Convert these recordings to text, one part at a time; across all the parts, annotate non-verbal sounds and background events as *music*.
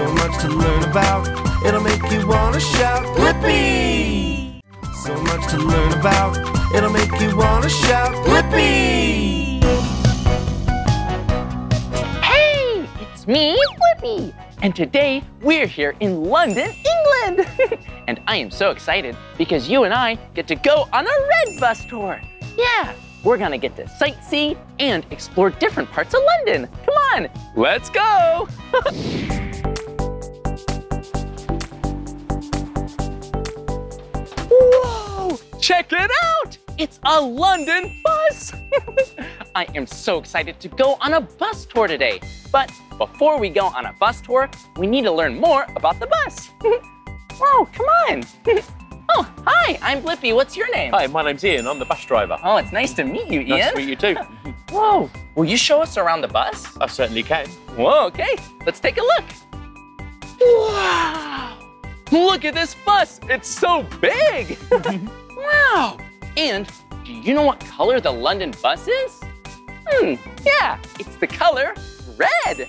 So much to learn about, it'll make you want to shout, Blippi! So much to learn about, it'll make you want to shout, Blippi! Hey, it's me, Blippi. And today we're here in London, England. *laughs* and I am so excited because you and I get to go on a red bus tour. Yeah, we're gonna get to sightsee and explore different parts of London. Come on, let's go. *laughs* check it out. It's a London bus. *laughs* I am so excited to go on a bus tour today. But before we go on a bus tour, we need to learn more about the bus. Whoa, *laughs* oh, come on. *laughs* oh, hi, I'm Blippi. What's your name? Hi, my name's Ian. I'm the bus driver. Oh, it's nice to meet you, Ian. Nice to meet you too. Whoa, will you show us around the bus? I certainly can. Whoa, okay, let's take a look. Wow, look at this bus. It's so big. Wow, and do you know what color the London bus is? Hmm, yeah, it's the color red.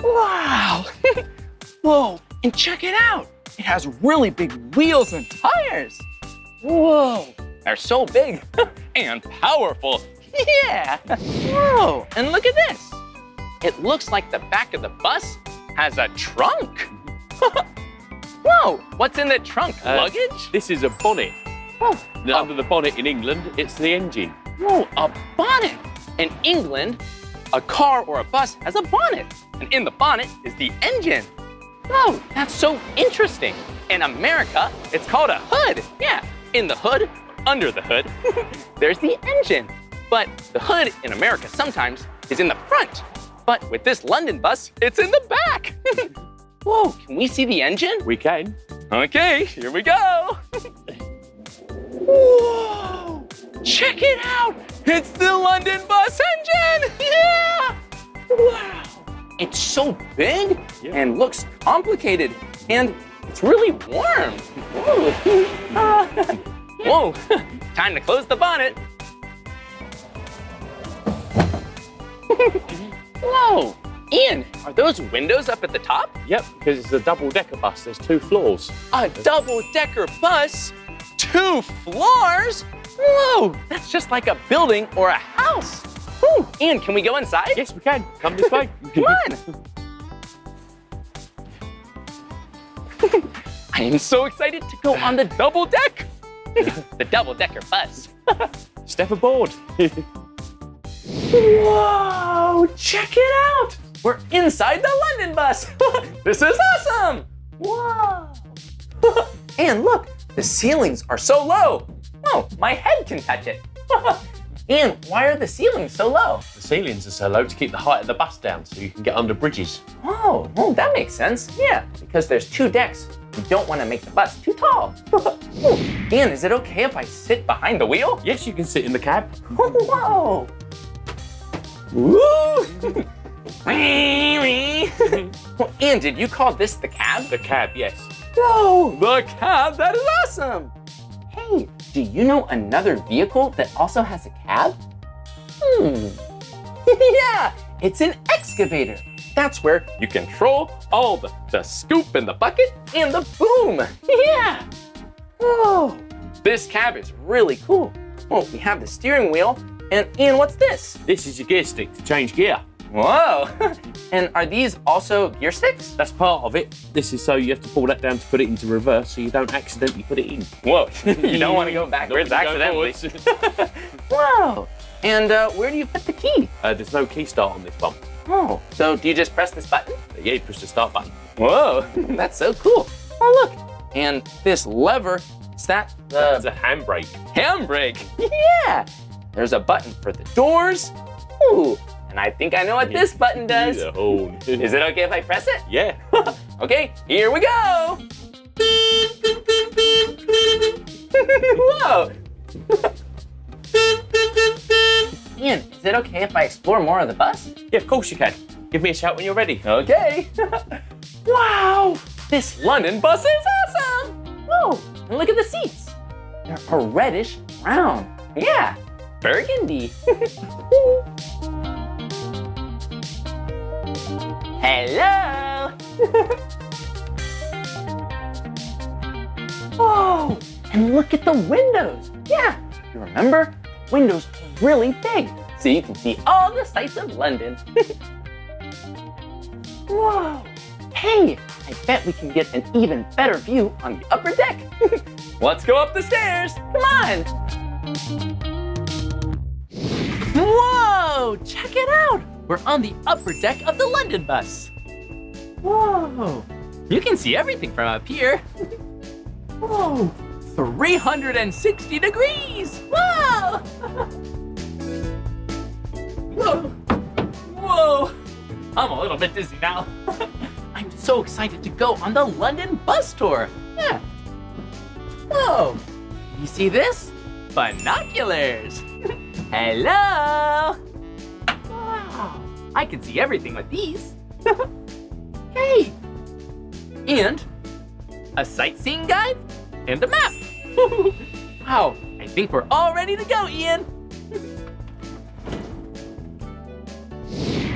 Wow. *laughs* Whoa, and check it out. It has really big wheels and tires. Whoa, they're so big *laughs* and powerful. *laughs* Yeah. Whoa, and look at this. It looks like the back of the bus has a trunk. Whoa, what's in the trunk? Uh, Luggage? This is a bonnet. Oh, Now, Under the bonnet in England, it's the engine. Whoa, a bonnet. In England, a car or a bus has a bonnet. And in the bonnet is the engine. Whoa, that's so interesting. In America, it's called a hood. Yeah, in the hood, under the hood, *laughs* there's the engine. But the hood in America sometimes is in the front. But with this London bus, it's in the back. *laughs* Whoa, can we see the engine? We can. Okay, here we go. *laughs* Whoa! Check it out! It's the London bus engine! *laughs* Yeah! Wow! It's so big Yeah. and looks complicated and it's really warm. *laughs* Whoa! Whoa! Time to close the bonnet. Whoa! Ian, are those windows up at the top? Yep, because it's a double-decker bus. There's two floors. A double-decker bus? Two floors? Whoa, that's just like a building or a house. Whew. Ian, can we go inside? Yes, we can. Come this way. *laughs* Come on. *laughs* I am so excited to go on the double deck. *laughs* the double decker bus. Step aboard. Whoa, check it out. We're inside the London bus. *laughs* this is awesome. Whoa. *laughs* and look, the ceilings are so low. Oh, my head can touch it. *laughs* and why are the ceilings so low? the ceilings are so low to keep the height of the bus down so you can get under bridges. Oh, well, that makes sense. Yeah, because there's two decks. You don't want to make the bus too tall. Ooh, Ian, is it okay if I sit behind the wheel? Yes, you can sit in the cab. Whoa! Woo! *laughs* well, Ian, did you call this the cab? The cab, yes. Whoa, the cab, that is awesome! Hey, do you know another vehicle that also has a cab? Hmm. *laughs* yeah, it's an excavator. That's where you control all the, the scoop and the bucket and the boom. *laughs* Yeah. Whoa. This cab is really cool. Well, we have the steering wheel. And Ian, what's this? This is your gear stick to change gear. Whoa. *laughs* and are these also gear sticks? That's part of it. This is so you have to pull that down to put it into reverse so you don't accidentally put it in. Whoa. *laughs* you don't want to go backwards go accidentally. *laughs* Whoa. And uh, where do you put the key? uh, there's no key start on this one. Oh, so do you just press this button? Yeah, you push the start button. Whoa, that's so cool. Oh, look. And this lever, is that the a handbrake. handbrake? Yeah. There's a button for the doors. Ooh, and I think I know what this button does. Is it okay if I press it? Yeah. *laughs* Okay, here we go. *laughs* Whoa. *laughs* Ian, is it okay if I explore more of the bus? yeah, of course you can. Give me a shout when you're ready. Okay. wow, this London bus is awesome. Whoa, and look at the seats. They're a reddish brown. Yeah, burgundy. Hello. Whoa! *laughs* Oh, and look at the windows. Yeah, you remember? Windows are really big, so you can see all the sights of London. *laughs* Whoa! Hey, I bet we can get an even better view on the upper deck. *laughs* Let's go up the stairs. Come on. Whoa! Check it out. We're on the upper deck of the London bus. Whoa! You can see everything from up here. Whoa! 360 degrees! Whoa! Whoa! Whoa! I'm a little bit dizzy now. *laughs* I'm so excited to go on the London bus tour. Yeah. Whoa! You see this? Binoculars! *laughs* Hello! I can see everything with these. *laughs* hey! And a sightseeing guide and a map. *laughs* wow, I think we're all ready to go, Ian. *laughs*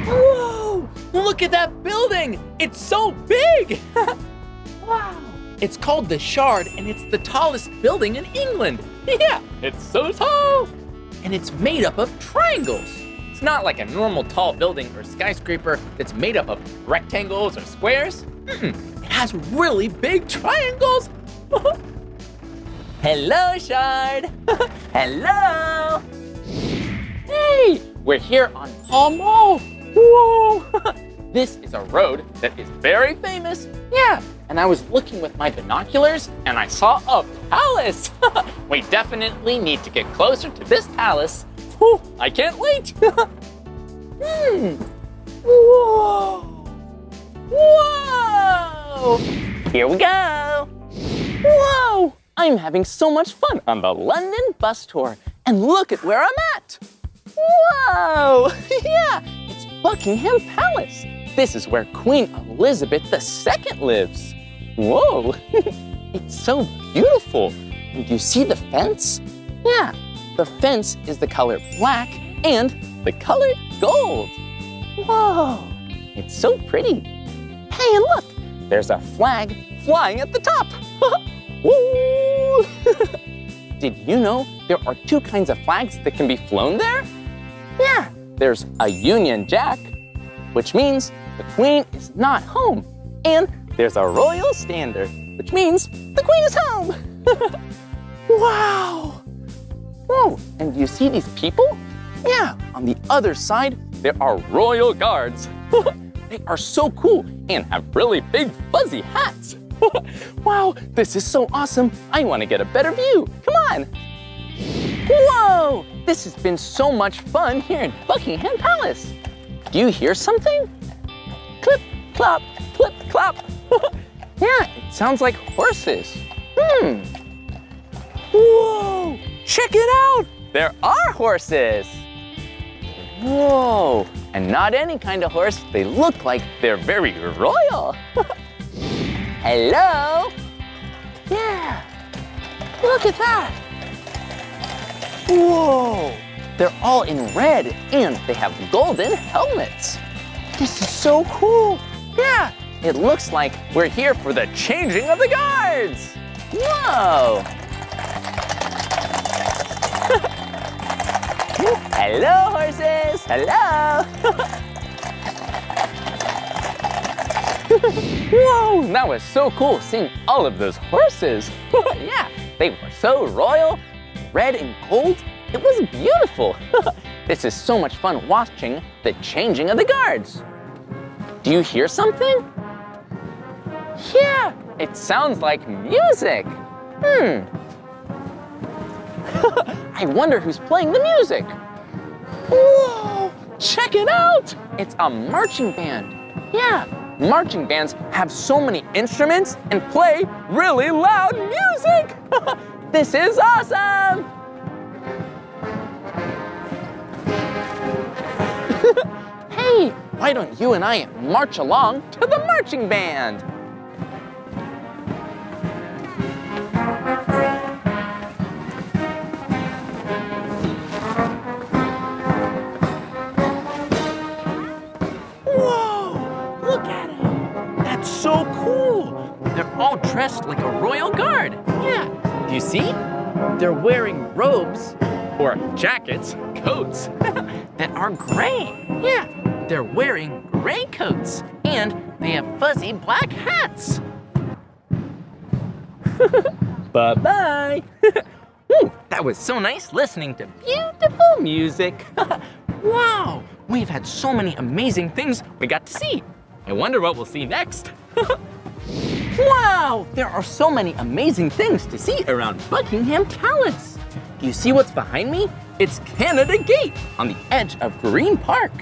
Whoa! Look at that building! It's so big! wow! It's called the Shard, and it's the tallest building in England. Yeah, it's so tall! And it's made up of triangles. Not like a normal tall building or skyscraper that's made up of rectangles or squares. Mm-mm. It has really big triangles. *laughs* Hello, Shard. *laughs* Hello. Hey, we're here on Pall Mall. Whoa! *laughs* this is a road that is very famous. Yeah, and I was looking with my binoculars and I saw a palace. we definitely need to get closer to this palace. Whew, I can't wait. *laughs* hmm. Whoa! Whoa! Here we go. Whoa! I'm having so much fun on the London bus tour. And look at where I'm at. Whoa! *laughs* yeah, it's Buckingham Palace. This is where Queen Elizabeth II lives. Whoa, *laughs* it's so beautiful. And you see the fence? Yeah, the fence is the color black and the color gold. Whoa, it's so pretty. Hey, and look, there's a flag flying at the top. *laughs* Woo! *laughs* Did you know there are two kinds of flags that can be flown there? Yeah, there's a Union Jack, which means the Queen is not home. And there's a Royal Standard, which means the Queen is home. *laughs* wow! Whoa, and do you see these people? Yeah, on the other side, there are Royal Guards. *laughs* they are so cool and have really big fuzzy hats. *laughs* wow, this is so awesome. I want to get a better view. Come on. Whoa! This has been so much fun here in Buckingham Palace. Do you hear something? Clip, clop, clip, clop. *laughs* yeah, it sounds like horses. Hmm. Whoa! Check it out! There are horses. Whoa! And not any kind of horse. They look like they're very royal. *laughs* Hello? Yeah. Look at that. Whoa! They're all in red and they have golden helmets. This is so cool. Yeah, it looks like we're here for the changing of the guards. Whoa! Hello, horses. Hello. Whoa, that was so cool seeing all of those horses. *laughs* yeah, they were so royal, red and gold. It was beautiful. *laughs* this is so much fun watching the changing of the guards. Do you hear something? Yeah, it sounds like music. Hmm. *laughs* I wonder who's playing the music. Whoa, check it out. It's a marching band. Yeah, marching bands have so many instruments and play really loud music. *laughs* this is awesome. *laughs* hey, why don't you and I march along to the marching band? So cool. They're all dressed like a royal guard. Yeah. Do you see? They're wearing robes or jackets, coats *laughs* that are gray. Yeah. They're wearing gray coats and they have fuzzy black hats. *laughs* bye bye. *laughs* Ooh, that was so nice listening to beautiful music. wow, we've had so many amazing things we got to see. I wonder what we'll see next. *laughs* wow, there are so many amazing things to see around Buckingham Palace. Do you see what's behind me? It's Canada Gate on the edge of Green Park.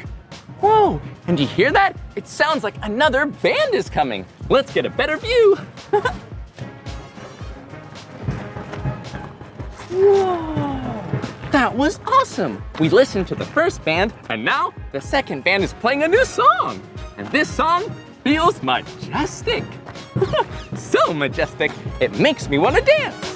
Whoa, and do you hear that? It sounds like another band is coming. Let's get a better view. *laughs* Whoa! That was awesome! We listened to the first band, and now the second band is playing a new song. And this song feels majestic. *laughs* so majestic, it makes me want to dance.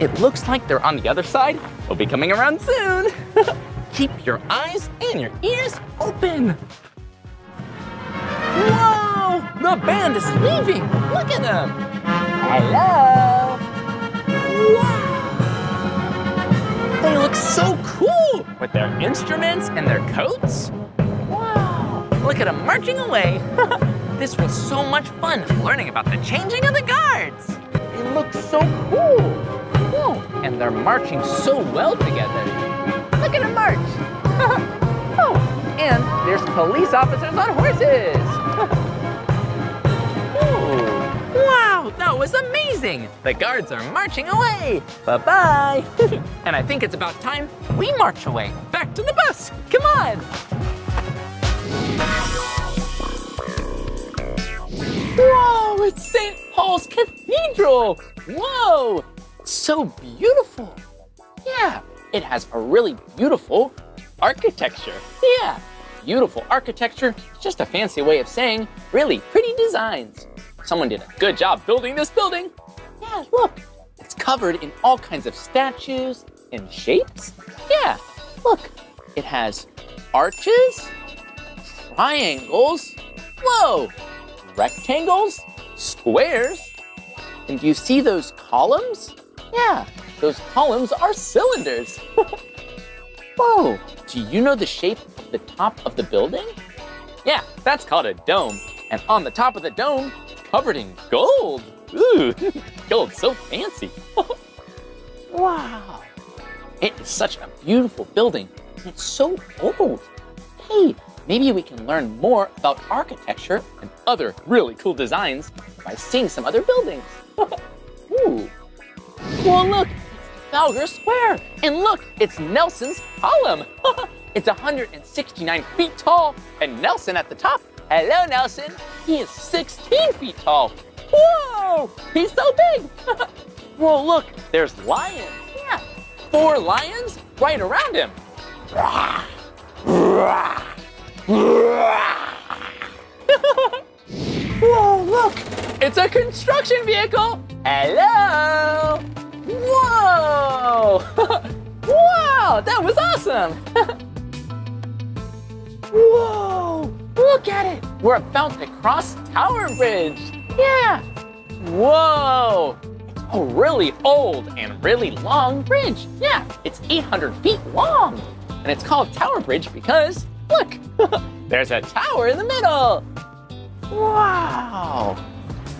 It looks like they're on the other side. They'll be coming around soon. *laughs* Keep your eyes and your ears open. Whoa! The band is leaving. Look at them. Hello. Wow. They look so cool with their instruments and their coats. Wow. Look at them marching away. *laughs* this was so much fun learning about the changing of the guards. They look so cool. Whoa. And they're marching so well together. Look at them march. oh, *laughs* and there's police officers on horses. *laughs* Ooh, that was amazing. The guards are marching away. Bye-bye. *laughs* and I think it's about time we march away. Back to the bus. Come on. Whoa, it's St. Paul's Cathedral. Whoa, so beautiful. Yeah, it has a really beautiful architecture. Yeah, beautiful architecture just a fancy way of saying really pretty designs. Someone did a good job building this building. Yeah, look, it's covered in all kinds of statues and shapes. Yeah, look, it has arches, triangles, whoa, rectangles, squares, and do you see those columns? Yeah, those columns are cylinders. *laughs* Whoa, do you know the shape of the top of the building? Yeah, that's called a dome. And on the top of the dome, covered in gold. Ooh, *laughs* gold, so fancy. *laughs* wow. It is such a beautiful building, and it's so old. Hey, maybe we can learn more about architecture and other really cool designs by seeing some other buildings. *laughs* Ooh. Well, look, it's Trafalgar Square. And look, it's Nelson's column. it's 169 feet tall, and Nelson at the top. Hello, Nelson. He is 16 feet tall. Whoa, he's so big. *laughs* Whoa, look, there's lions. Yeah, four lions right around him. *laughs* Whoa, look, it's a construction vehicle. Hello. Whoa. *laughs* wow, that was awesome. Whoa, look at it. We're about to cross Tower Bridge. Yeah. Whoa. It's a really old and really long bridge. Yeah, it's 800 feet long. And it's called Tower Bridge because, look, *laughs* there's a tower in the middle. Wow.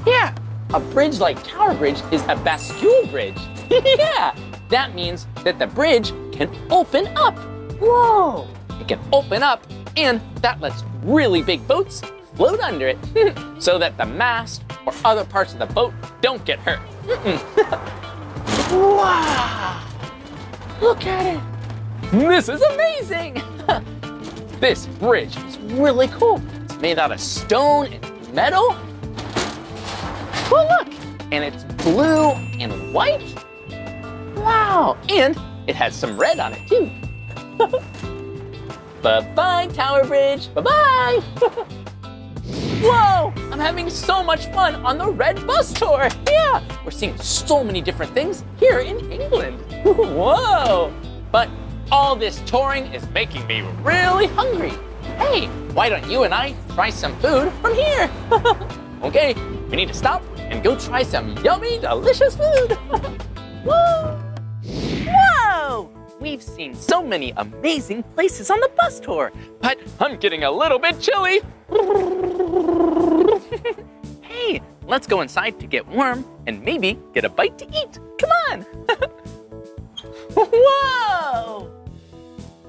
Yeah, a bridge like Tower Bridge is a bascule bridge. *laughs* yeah, that means that the bridge can open up. Whoa. It can open up and that lets really big boats float under it *laughs* so that the mast or other parts of the boat don't get hurt. *laughs* wow. Look at it. This is amazing. *laughs* this bridge is really cool. It's made out of stone and metal. Well, look, and it's blue and white. Wow, and it has some red on it too. Bye-bye, Tower Bridge, bye-bye. *laughs* Whoa! I'm having so much fun on the red bus tour. Yeah, we're seeing so many different things here in England. *laughs* Whoa! But all this touring is making me really hungry. Hey, why don't you and I try some food from here? *laughs* okay, we need to stop and go try some yummy, delicious food. Whoa! Whoa! We've seen so many amazing places on the bus tour, but I'm getting a little bit chilly. *laughs* hey, let's go inside to get warm and maybe get a bite to eat. Come on. *laughs* Whoa!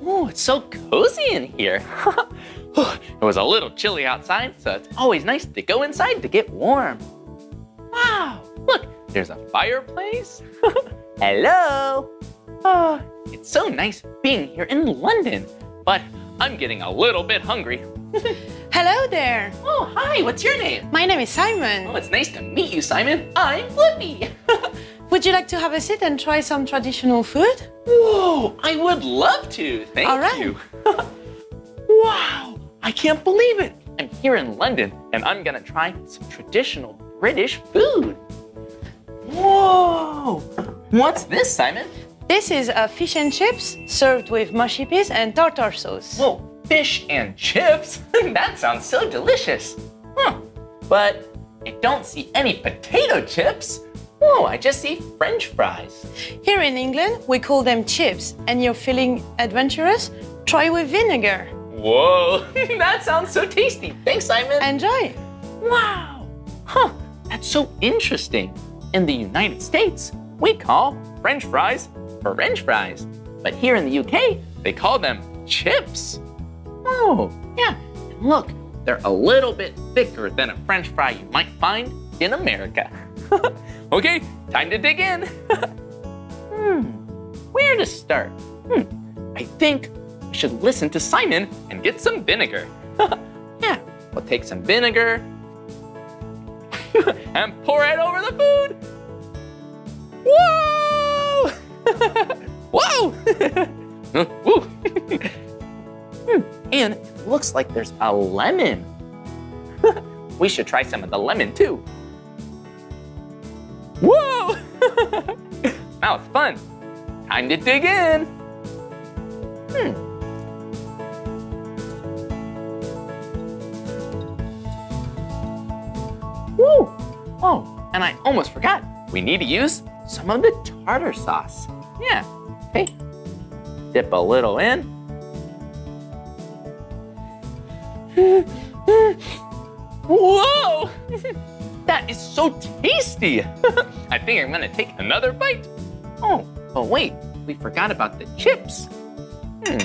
Oh, it's so cozy in here. *laughs* it was a little chilly outside, so it's always nice to go inside to get warm. Wow, look, there's a fireplace. Hello. Oh, it's so nice being here in London, but I'm getting a little bit hungry. *laughs* Hello there. Oh, hi, what's your name? My name is Simon. Oh, it's nice to meet you, Simon. I'm Blippi. *laughs* Would you like to have a seat and try some traditional food? Whoa, I would love to. Thank All right. you. *laughs* wow, I can't believe it. I'm here in London and I'm gonna try some traditional British food. Whoa, what's this, Simon? This is a fish and chips served with mushy peas and tartar sauce. Whoa, fish and chips? *laughs* that sounds so delicious. Huh, but I don't see any potato chips. Whoa, I just see french fries. Here in England, we call them chips, and you're feeling adventurous? Try with vinegar. Whoa, *laughs* that sounds so tasty. Thanks, Simon. Enjoy. Wow! Huh, that's so interesting. In the United States, we call French fries French fries. But here in the UK, they call them chips. Oh, yeah. And look, they're a little bit thicker than a French fry you might find in America. *laughs* okay, time to dig in. *laughs* hmm, where to start? Hmm, I think we should listen to Simon and get some vinegar. *laughs* yeah, we'll take some vinegar and pour it over the food. Whoa! Whoa! Hmm, *laughs* and it looks like there's a lemon. *laughs* we should try some of the lemon too. Whoa! *laughs* that was fun. Time to dig in. Hmm. Woo! Oh, and I almost forgot. We need to use some of the tartar sauce. Yeah, okay. Dip a little in. Whoa! *laughs* that is so tasty. *laughs* I think I'm gonna take another bite. Oh, but wait, we forgot about the chips. Hmm.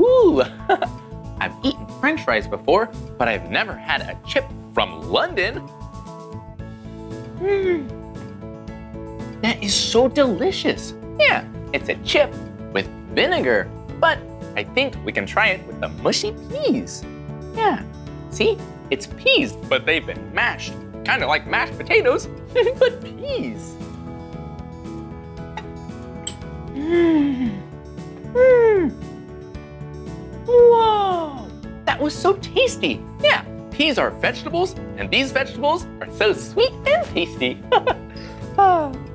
Ooh, *laughs* I've eaten french fries before, but I've never had a chip from London. Hmm. That is so delicious. Yeah, it's a chip with vinegar, but I think we can try it with the mushy peas. Yeah, see? It's peas, but they've been mashed. Kind of like mashed potatoes, *laughs* but peas. Mmm. Mmm. Whoa, that was so tasty. Yeah, peas are vegetables, and these vegetables are so sweet and tasty. Ah. *laughs* *laughs*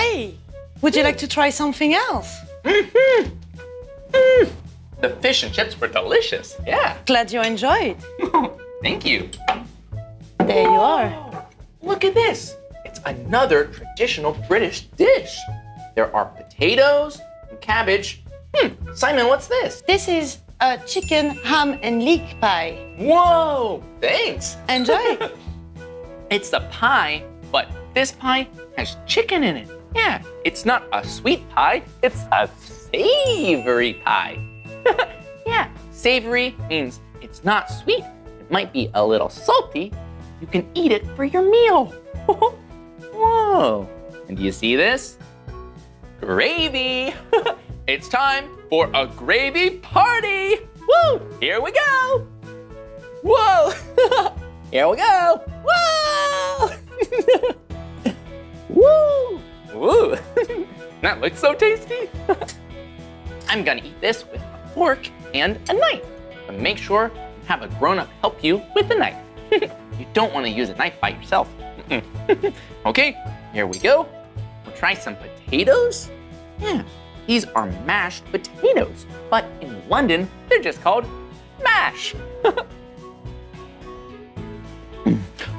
Hey, would you like to try something else? Mm-hmm. Mm. The fish and chips were delicious. Yeah. Glad you enjoyed. *laughs* Thank you. There you are. Oh, look at this. It's another traditional British dish. There are potatoes and cabbage. Hmm, Simon, what's this? This is a chicken, ham, and leek pie. Whoa, thanks. Enjoy. *laughs* it's a pie, but this pie has chicken in it. Yeah, it's not a sweet pie, it's a savory pie. *laughs* yeah, savory means it's not sweet. It might be a little salty. You can eat it for your meal. *laughs* Whoa, and do you see this? Gravy. *laughs* it's time for a gravy party. Woo, here we go. Whoa, here we go. Whoa. Woo! Woo! *laughs* that looks so tasty. *laughs* I'm gonna eat this with a fork and a knife. But make sure you have a grown-up help you with the knife. *laughs* you don't want to use a knife by yourself. okay, here we go. We'll try some potatoes. Yeah, these are mashed potatoes, but in London, they're just called mash.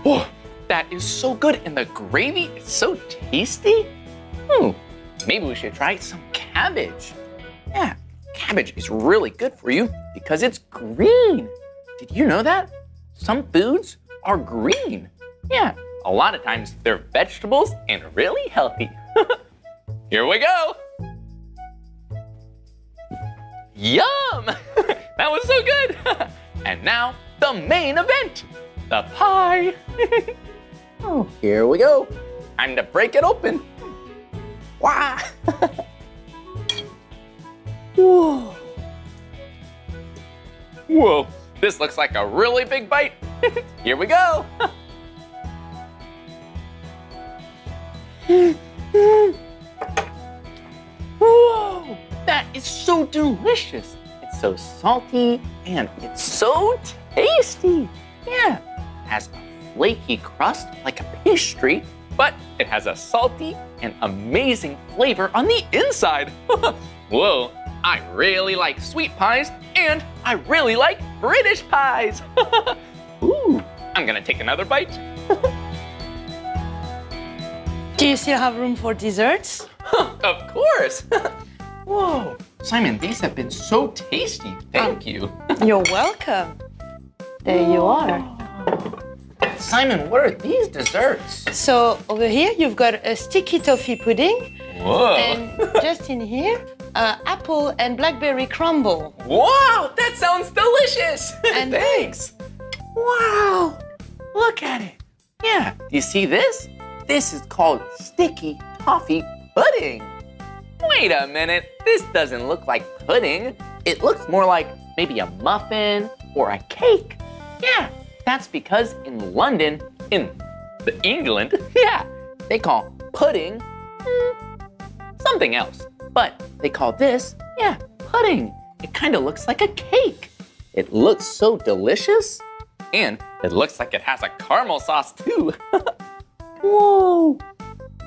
oh, that is so good, and the gravy is so tasty. Hmm, maybe we should try some cabbage. Yeah, cabbage is really good for you because it's green. Did you know that? Some foods are green. Yeah, a lot of times they're vegetables and really healthy. *laughs* Here we go. Yum! *laughs* that was so good. *laughs* and now the main event, the pie. oh, here we go. Time to break it open. Wow. Whoa. Whoa, this looks like a really big bite. *laughs* Here we go. Whoa, that is so delicious. It's so salty and it's so tasty. Yeah, has a flaky crust like a pastry, but it has a salty and amazing flavor on the inside. *laughs* Whoa, I really like sweet pies and I really like British pies. *laughs* Ooh, I'm gonna take another bite. *laughs* Do you still have room for desserts? of course. Whoa, Simon, these have been so tasty. Thank oh. you. You're welcome. There you are. Simon, what are these desserts? So over here, you've got a sticky toffee pudding, Whoa. and just in here, uh, apple and blackberry crumble. Wow, that sounds delicious. *laughs* And Thanks. Wow, look at it. Yeah, do you see this? This is called sticky toffee pudding. Wait a minute, this doesn't look like pudding. It looks more like maybe a muffin or a cake. Yeah, that's because in London, in the England, *laughs* yeah, they call pudding mm, something else. But they call this, yeah, pudding. It kind of looks like a cake. It looks so delicious. And it looks like it has a caramel sauce too. *laughs* Whoa.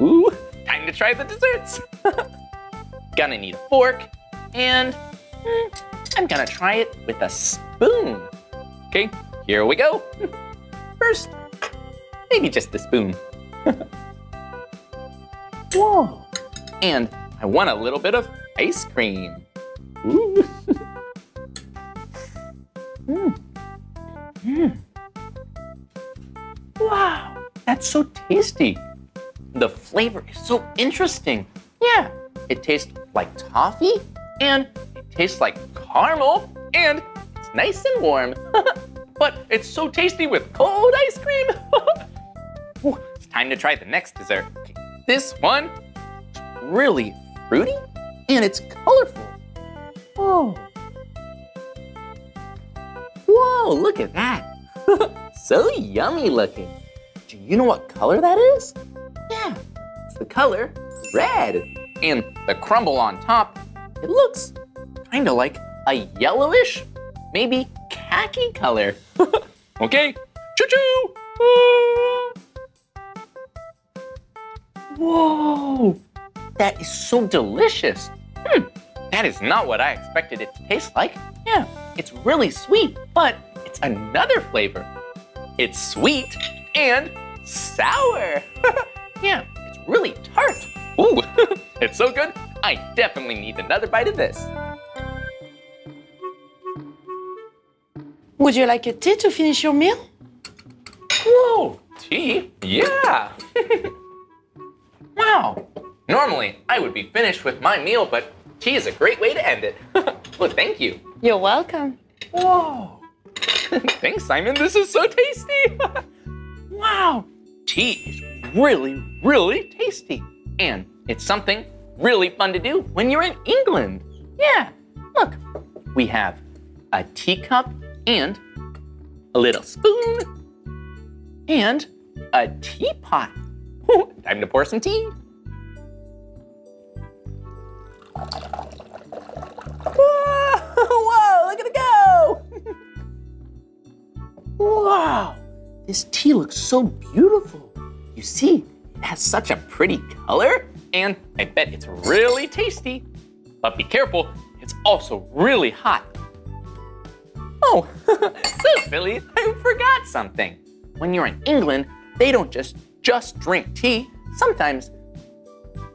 Ooh, time to try the desserts. *laughs* gonna need a fork and mm, I'm gonna try it with a spoon. Okay, here we go. *laughs* First, maybe just the spoon. *laughs* Whoa. And I want a little bit of ice cream. Ooh. mm. Mm. Wow, that's so tasty. The flavor is so interesting. Yeah, it tastes like toffee, and it tastes like caramel, and it's nice and warm. *laughs* but it's so tasty with cold ice cream. *laughs* Ooh, it's time to try the next dessert. This one is really fruity, and it's colorful. Whoa. Whoa, look at that. *laughs* so yummy looking. Do you know what color that is? Yeah, it's the color red. And the crumble on top, it looks kind of like a yellowish, maybe khaki color. *laughs* okay, choo-choo! Whoa, that is so delicious. Hmm, that is not what I expected it to taste like. Yeah, it's really sweet, but it's another flavor. It's sweet and sour. *laughs* yeah, it's really tart. Ooh, *laughs* it's so good. I definitely need another bite of this. Would you like a tea to finish your meal? Whoa, tea? Yeah. *laughs* wow. Normally, I would be finished with my meal, but tea is a great way to end it. *laughs* well, thank you. You're welcome. Whoa. *laughs* Thanks, Simon. This is so tasty. wow. Tea is really, really tasty. And it's something really fun to do when you're in England. Yeah. Look, we have a teacup and a little spoon and a teapot. Time to pour some tea. Whoa, *laughs* whoa, look at it go. *laughs* Wow, this tea looks so beautiful. You see, it has such a pretty color, and I bet it's really tasty. But be careful, it's also really hot. Oh, *laughs* so silly, I forgot something. When you're in England, they don't just just drink tea. Sometimes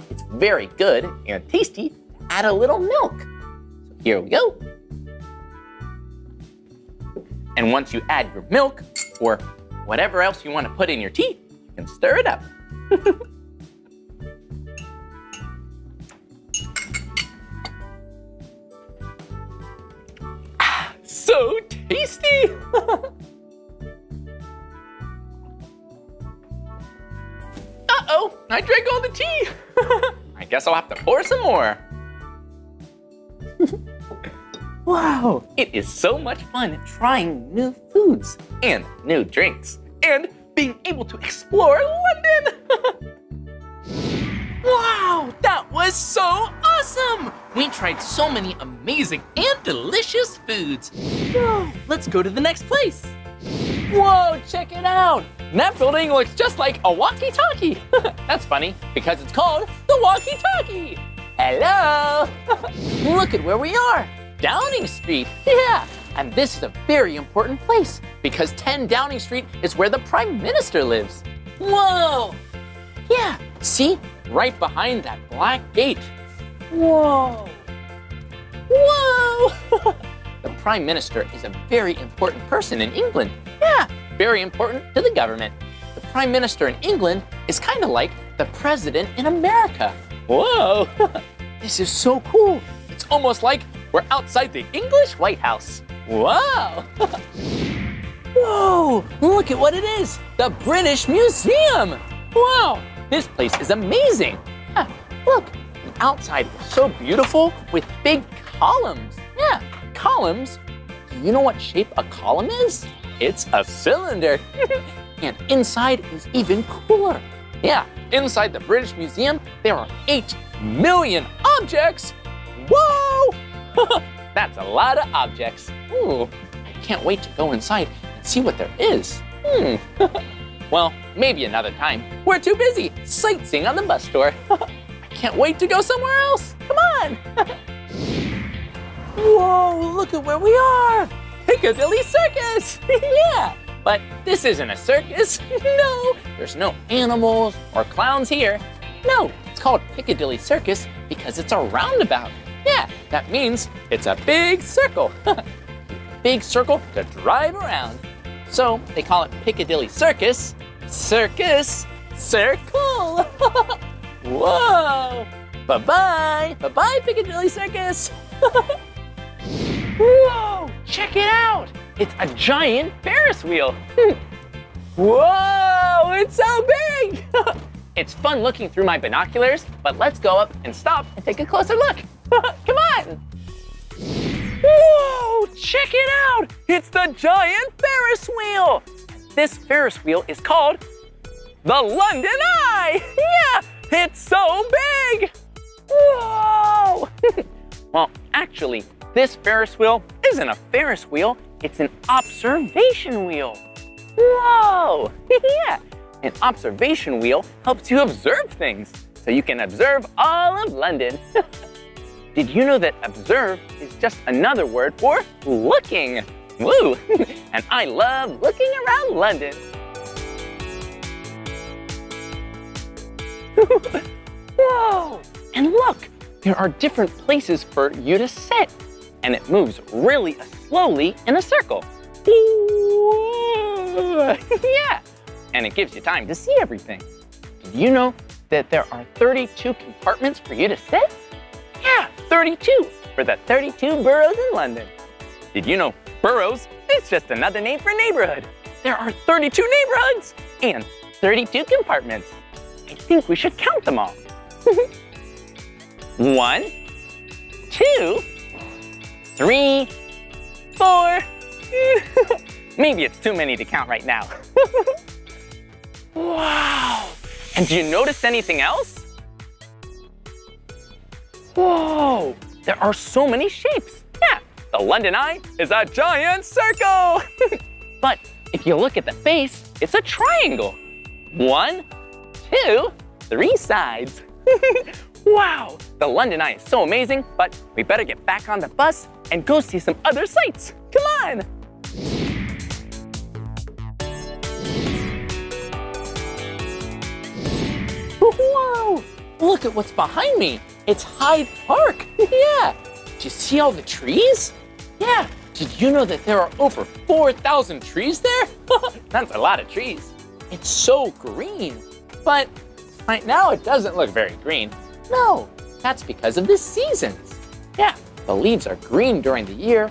it's very good and tasty add a little milk. So here we go. And once you add your milk or whatever else you want to put in your tea, you can stir it up. *laughs* so tasty! *laughs* Uh-oh, I drank all the tea. *laughs* I guess I'll have to pour some more. *laughs* wow, it is so much fun trying new foods and new drinks and being able to explore London. wow, that was so awesome. We tried so many amazing and delicious foods. Let's go to the next place. Whoa, check it out. That building looks just like a walkie-talkie. *laughs* That's funny because it's called the walkie-talkie. Hello. *laughs* Look at where we are. Downing Street. Yeah. And this is a very important place because 10 Downing Street is where the Prime Minister lives. Whoa. Yeah. See? Right behind that black gate. Whoa. Whoa. *laughs* the Prime Minister is a very important person in England. Yeah, very important to the government. The Prime Minister in England is kind of like the President in America. Whoa, *laughs* this is so cool. It's almost like we're outside the English White House. Wow. *laughs* Whoa, look at what it is the British Museum. Wow, this place is amazing. Look, the outside is so beautiful with big columns. Yeah, columns. Do you know what shape a column is? It's a cylinder. *laughs* and inside is even cooler. Yeah, inside the British Museum, there are 8 million objects. Whoa! *laughs* That's a lot of objects. Ooh, I can't wait to go inside and see what there is. Hmm. *laughs* well, maybe another time. We're too busy sightseeing on the bus tour. Can't wait to go somewhere else. Come on. *laughs* Whoa, look at where we are. Piccadilly Circus! *laughs* yeah! But this isn't a circus. *laughs* no, there's no animals or clowns here. No, it's called Piccadilly Circus because it's a roundabout. Yeah, that means it's a big circle. big circle to drive around. So they call it Piccadilly Circus. Circus, circle. Whoa! Bye-bye. Bye-bye, Piccadilly Circus. *laughs* Whoa! Check it out! It's a giant Ferris wheel. *laughs* Whoa! It's so big! *laughs* it's fun looking through my binoculars, but let's go up and stop and take a closer look. Come on! Whoa! Check it out! It's the giant Ferris wheel! This Ferris wheel is called the London Eye! Yeah! It's so big! Whoa! *laughs* well, actually, this Ferris wheel isn't a Ferris wheel, it's an observation wheel. Whoa! *laughs* yeah! An observation wheel helps you observe things, so you can observe all of London. *laughs* Did you know that observe is just another word for looking? Woo! and I love looking around London. *laughs* Whoa! And look, there are different places for you to sit, and it moves really slowly in a circle. *laughs* yeah, and it gives you time to see everything. Did you know that there are 32 compartments for you to sit? Yeah, 32 for the 32 boroughs in London. Did you know boroughs is just another name for neighborhood? There are 32 neighborhoods and 32 compartments. I think we should count them all. *laughs* One, two, three, four. *laughs* Maybe it's too many to count right now. *laughs* wow. And do you notice anything else? Whoa, there are so many shapes. Yeah, the London Eye is a giant circle. but if you look at the face, it's a triangle. One, two, three sides. *laughs* wow, the London Eye is so amazing, but we better get back on the bus and go see some other sights. Come on. Whoa, look at what's behind me. It's Hyde Park. *laughs* yeah. Do you see all the trees? Yeah. Did you know that there are over 4,000 trees there? *laughs* That's a lot of trees. It's so green. But right now it doesn't look very green. No, that's because of the seasons. Yeah, the leaves are green during the year,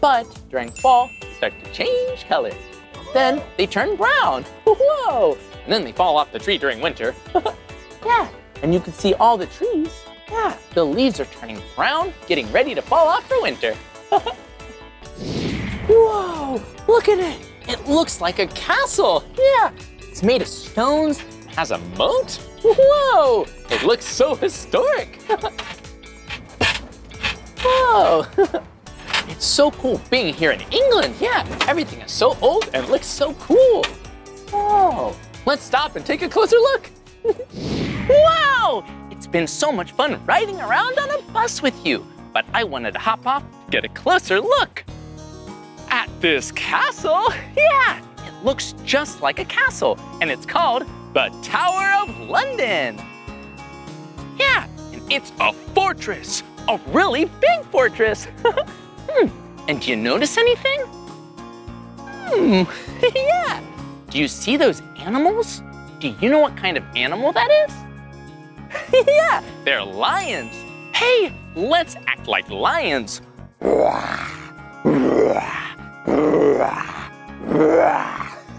but during fall, they start to change colors. Then they turn brown. Whoa! And then they fall off the tree during winter. *laughs* yeah, and you can see all the trees. Yeah, the leaves are turning brown, getting ready to fall off for winter. *laughs* Whoa, look at it. It looks like a castle. Yeah, it's made of stones, has a moat. Whoa, it looks so historic. *laughs* Whoa, *laughs* it's so cool being here in England. Yeah, everything is so old and looks so cool. Whoa, let's stop and take a closer look. *laughs* wow, it's been so much fun riding around on a bus with you, but I wanted to hop off to get a closer look at this castle. Yeah, it looks just like a castle, and it's called the Tower of London. Yeah, and it's a fortress, a really big fortress. *laughs* hmm, and do you notice anything? Hmm, *laughs* yeah. Do you see those animals? Do you know what kind of animal that is? *laughs* yeah, they're lions. Hey, let's act like lions.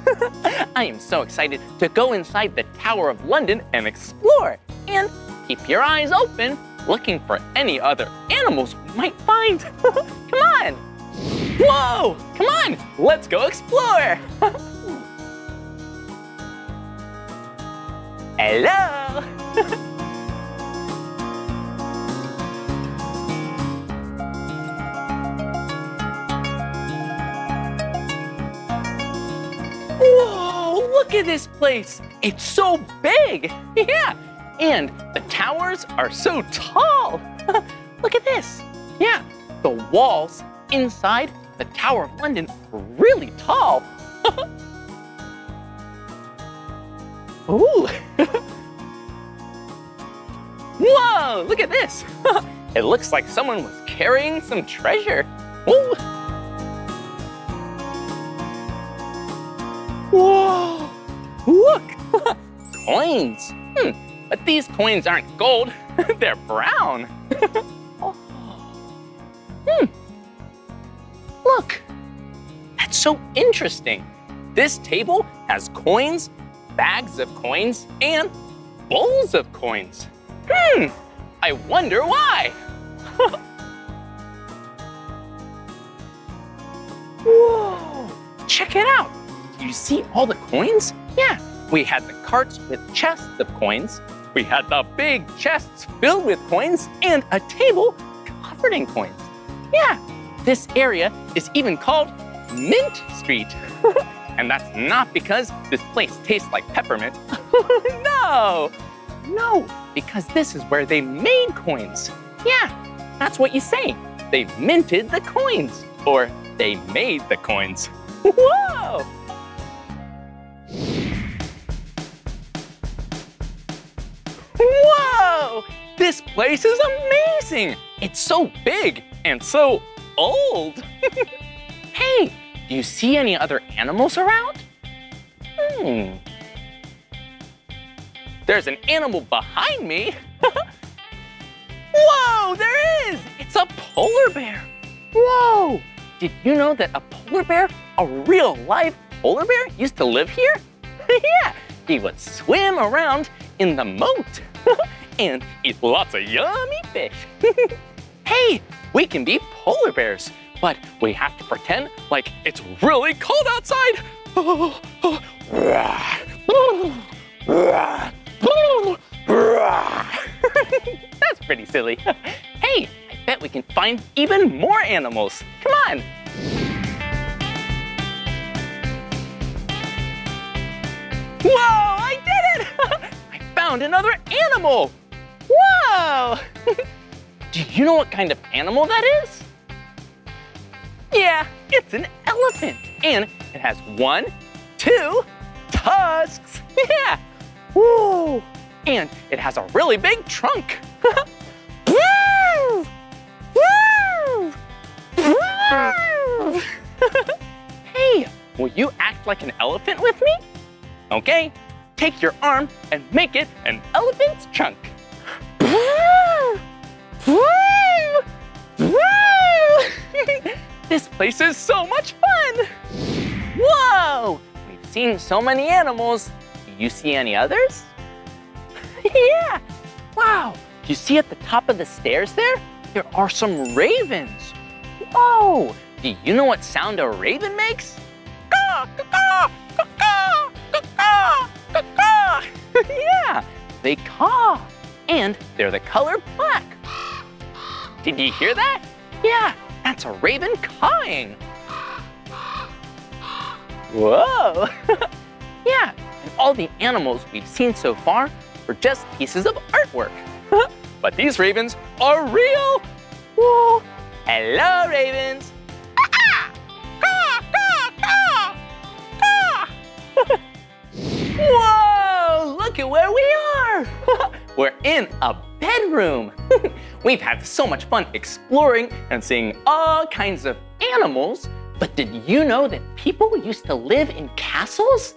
*laughs* I am so excited to go inside the Tower of London and explore. And keep your eyes open, looking for any other animals we might find. *laughs* come on. Whoa, come on, let's go explore. *laughs* Hello. Whoa, look at this place. It's so big. *laughs* Yeah. And the towers are so tall. *laughs* look at this. Yeah, the walls inside the Tower of London are really tall. *laughs* Ooh. Whoa, look at this. it looks like someone was carrying some treasure. Ooh. Whoa! Look! coins! Hmm, but these coins aren't gold, *laughs* they're brown. oh. *laughs* Hmm. Look! That's so interesting. This table has coins, bags of coins, and bowls of coins. Hmm, I wonder why. *laughs* Whoa! Check it out. You see all the coins? Yeah, we had the carts with chests of coins. We had the big chests filled with coins and a table covered in coins. Yeah, this area is even called Mint Street. *laughs* and that's not because this place tastes like peppermint. *laughs* no, no, because this is where they made coins. Yeah, that's what you say. They minted the coins, or they made the coins. *laughs* Whoa! Whoa! This place is amazing! It's so big and so old. *laughs* hey, do you see any other animals around? Hmm. There's an animal behind me. *laughs* Whoa, there is! It's a polar bear. Whoa! Did you know that a polar bear, a real live polar bear, used to live here? *laughs* yeah, he would swim around in the moat *laughs* and eat lots of yummy fish. *laughs* hey, we can be polar bears, but we have to pretend like it's really cold outside. That's pretty silly. hey, I bet we can find even more animals. Come on. Whoa, I did it! *laughs* I found another animal. Whoa! *laughs* Do you know what kind of animal that is? Yeah, it's an elephant. And it has one, two tusks. *laughs* Yeah. Woo! And it has a really big trunk. Woo! Woo! Woo! hey, will you act like an elephant with me? Okay, take your arm and make it an elephant's trunk. this place is so much fun! Whoa! We've seen so many animals. Do you see any others? *laughs* yeah! Wow! Do you see at the top of the stairs there? There are some ravens. Whoa! Do you know what sound a raven makes? Caw, caw, caw, *laughs* yeah, they caw. And they're the color black. *gasps* Did you hear that? Yeah, that's a raven cawing. Whoa! *laughs* yeah, and all the animals we've seen so far were just pieces of artwork. *laughs* but these ravens are real. Whoa! Hello, ravens. Whoa! Look at where we are. *laughs* We're in a bedroom. *laughs* We've had so much fun exploring and seeing all kinds of animals. But did you know that people used to live in castles?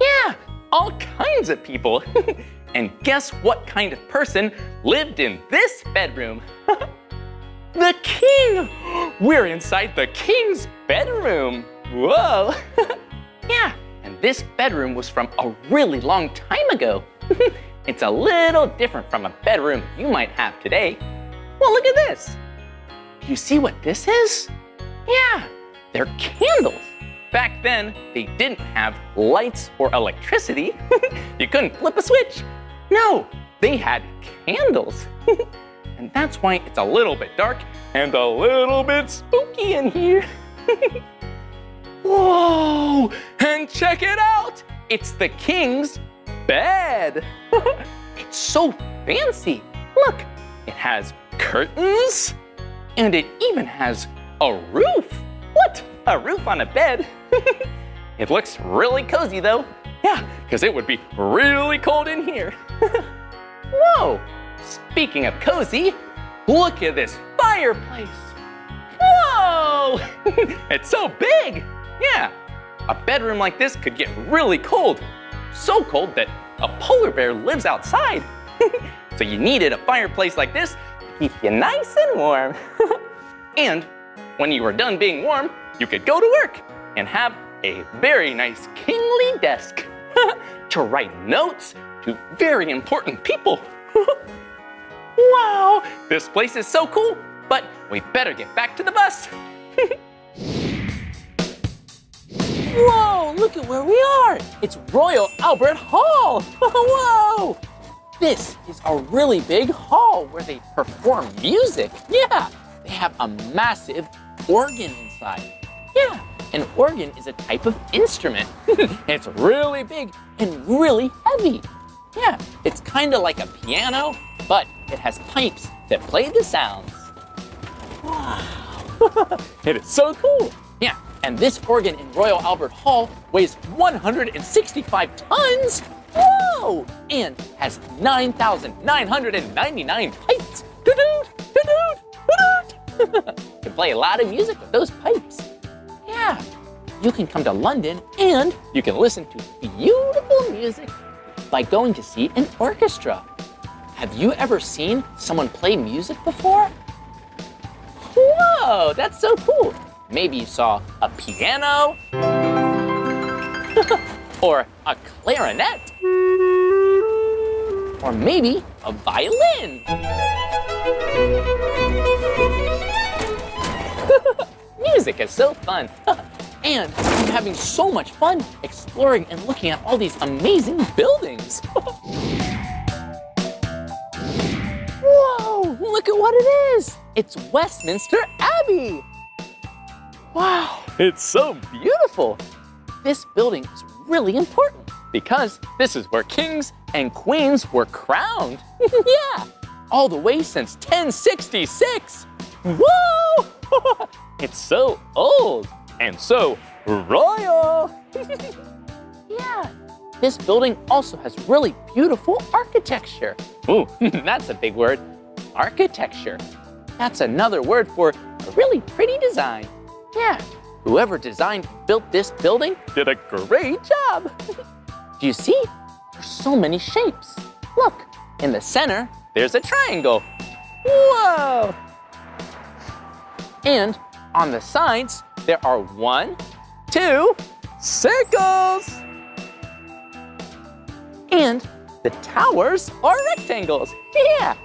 Yeah, all kinds of people. *laughs* and guess what kind of person lived in this bedroom? the king! *gasps* We're inside the king's bedroom. Whoa! yeah, and this bedroom was from a really long time ago. *laughs* it's a little different from a bedroom you might have today. Well, look at this. Do you see what this is? Yeah, they're candles. Back then, they didn't have lights or electricity. *laughs* you couldn't flip a switch. No, they had candles. *laughs* and that's why it's a little bit dark and a little bit spooky in here. Whoa, and check it out. It's the king's bed. *laughs* it's so fancy. Look, it has curtains and it even has a roof. What? A roof on a bed? *laughs* it looks really cozy though. Yeah, because it would be really cold in here. *laughs* Whoa! Speaking of cozy, look at this fireplace. Whoa! it's so big. Yeah, a bedroom like this could get really cold. So cold that a polar bear lives outside. *laughs* so you needed a fireplace like this to keep you nice and warm. *laughs* and when you were done being warm, you could go to work and have a very nice kingly desk *laughs* to write notes to very important people. wow, this place is so cool, but we better get back to the bus. Whoa, look at where we are. It's Royal Albert Hall. *laughs* Whoa. This is a really big hall where they perform music. Yeah, they have a massive organ inside. Yeah, an organ is a type of instrument. *laughs* it's really big and really heavy. Yeah, it's kind of like a piano, but it has pipes that play the sounds. Wow, *laughs* it is so cool. Yeah, and this organ in Royal Albert Hall weighs 165 tons. Whoa! And has 9,999 pipes. Doo-doo, doo-doo, doo-doo. can play a lot of music with those pipes. Yeah, you can come to London and you can listen to beautiful music by going to see an orchestra. Have you ever seen someone play music before? Whoa, that's so cool. Maybe you saw a piano *laughs* or a clarinet or maybe a violin. *laughs* Music is so fun. *laughs* and I'm having so much fun exploring and looking at all these amazing buildings. Whoa, look at what it is. It's Westminster Abbey. Wow, it's so beautiful. This building is really important because this is where kings and queens were crowned. *laughs* yeah, all the way since 1066. Whoa! *laughs* it's so old and so royal. *laughs* yeah, this building also has really beautiful architecture. Ooh, that's a big word. Architecture. That's another word for a really pretty design. Yeah, whoever designed, built this building did a great job. *laughs* Do you see? There's so many shapes. Look, in the center, there's a triangle. Whoa! And on the sides, there are one, two, circles. And the towers are rectangles. Yeah.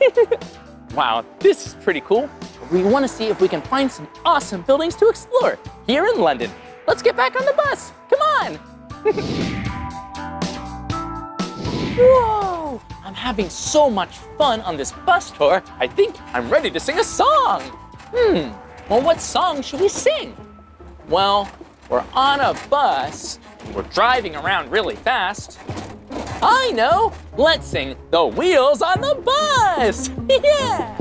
*laughs* wow, this is pretty cool. We want to see if we can find some awesome buildings to explore here in London. Let's get back on the bus. Come on. *laughs* Whoa! I'm having so much fun on this bus tour. I think I'm ready to sing a song. Hmm, well, what song should we sing? Well, we're on a bus. We're driving around really fast. I know. Let's sing The Wheels on the Bus. *laughs* yeah.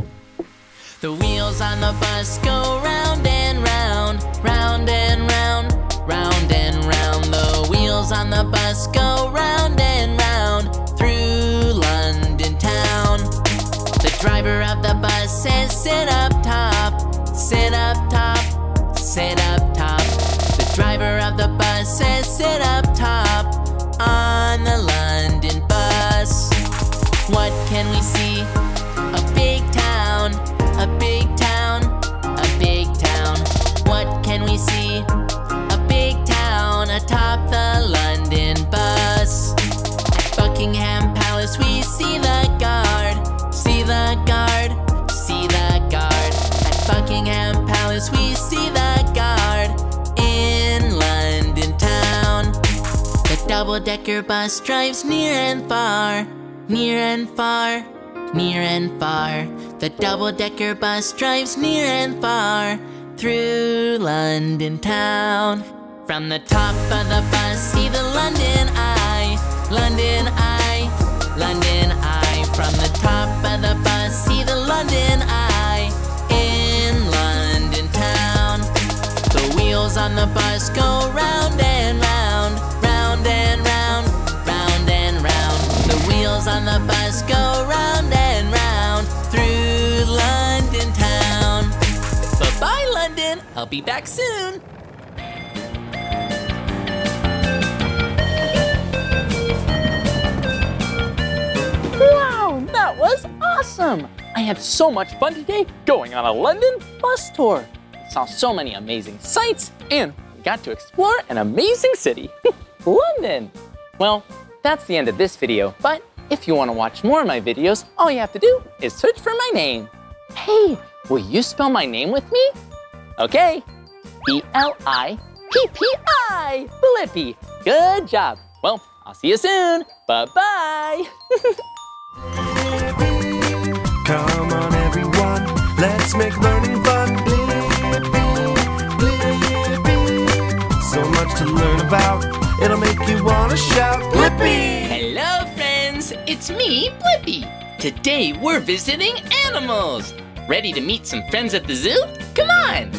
The wheels on the bus go round and round, round and round, round and round. The wheels on the bus go round and round through London town. The driver of the bus says, Sit up top, sit up top, sit up top. The driver of the bus says, Sit up The double decker bus drives near and far, near and far, near and far. The double decker bus drives near and far through London town. From the top of the bus, see the London Eye, London Eye, London Eye. From the top of the bus, see the London Eye in London town. The wheels on the bus go round and round, I'll be back soon. Wow, that was awesome! I had so much fun today going on a London bus tour. Saw so many amazing sights and got to explore an amazing city, *laughs* London. Well, that's the end of this video, but if you want to watch more of my videos, all you have to do is search for my name. Hey, will you spell my name with me? Okay, B-L-I-P-P-I, Blippi. Good job. Well, I'll see you soon. Bye-bye. *laughs* Come on, everyone, let's make learning fun. Blippi, Blippi. So much to learn about, it'll make you wanna shout. Blippi! Hello, friends. It's me, Blippi. Today we're visiting animals. Ready to meet some friends at the zoo? Come on.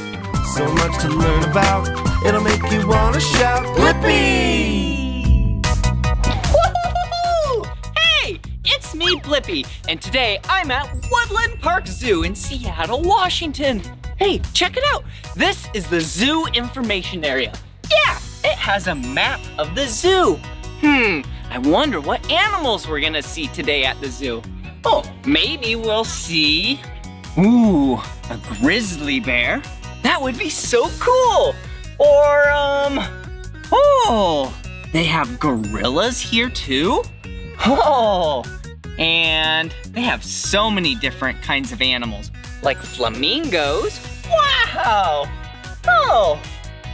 So much to learn about, it'll make you wanna shout. Blippi! Woohoo! Hey, it's me, Blippi, and today I'm at Woodland Park Zoo in Seattle, Washington. Hey, check it out. This is the zoo information area. Yeah, it has a map of the zoo. Hmm, I wonder what animals we're gonna see today at the zoo. Oh, maybe we'll see. Ooh, a grizzly bear. That would be so cool. Or, um, oh, they have gorillas here too? Oh, and they have so many different kinds of animals, like flamingos. Wow! Oh,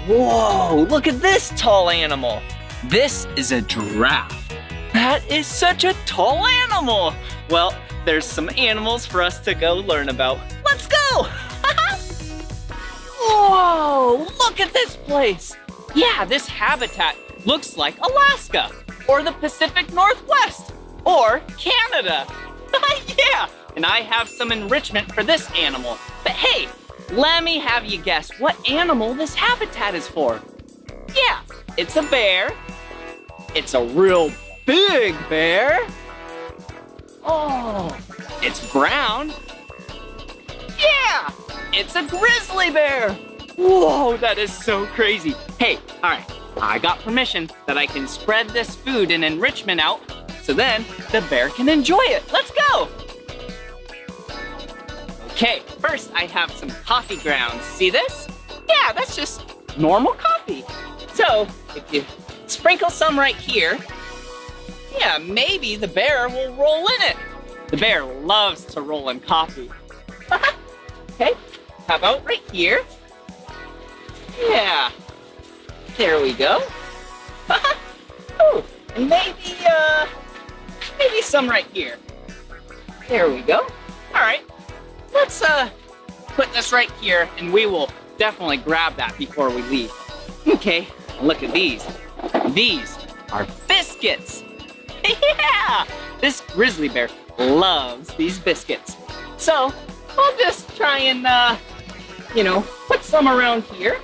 whoa, look at this tall animal. This is a giraffe. That is such a tall animal. Well, there's some animals for us to go learn about. Let's go! *laughs* Whoa, look at this place. Yeah, this habitat looks like Alaska, or the Pacific Northwest, or Canada. *laughs* yeah, and I have some enrichment for this animal. But hey, let me have you guess what animal this habitat is for. Yeah, it's a bear. It's a real big bear. Oh, it's brown. Yeah, it's a grizzly bear. Whoa, that is so crazy. Hey, all right, I got permission that I can spread this food and enrichment out so then the bear can enjoy it. Let's go. Okay, first I have some coffee grounds. See this? Yeah, that's just normal coffee. So if you sprinkle some right here, yeah, maybe the bear will roll in it. The bear loves to roll in coffee. *laughs* okay, how about right here? Yeah, there we go. Ooh, *laughs* and maybe, uh, maybe some right here. There we go. All right, let's, uh, put this right here and we will definitely grab that before we leave. Okay, look at these. These are biscuits. *laughs* yeah, this grizzly bear loves these biscuits. So I'll just try and, uh, you know, put some around here.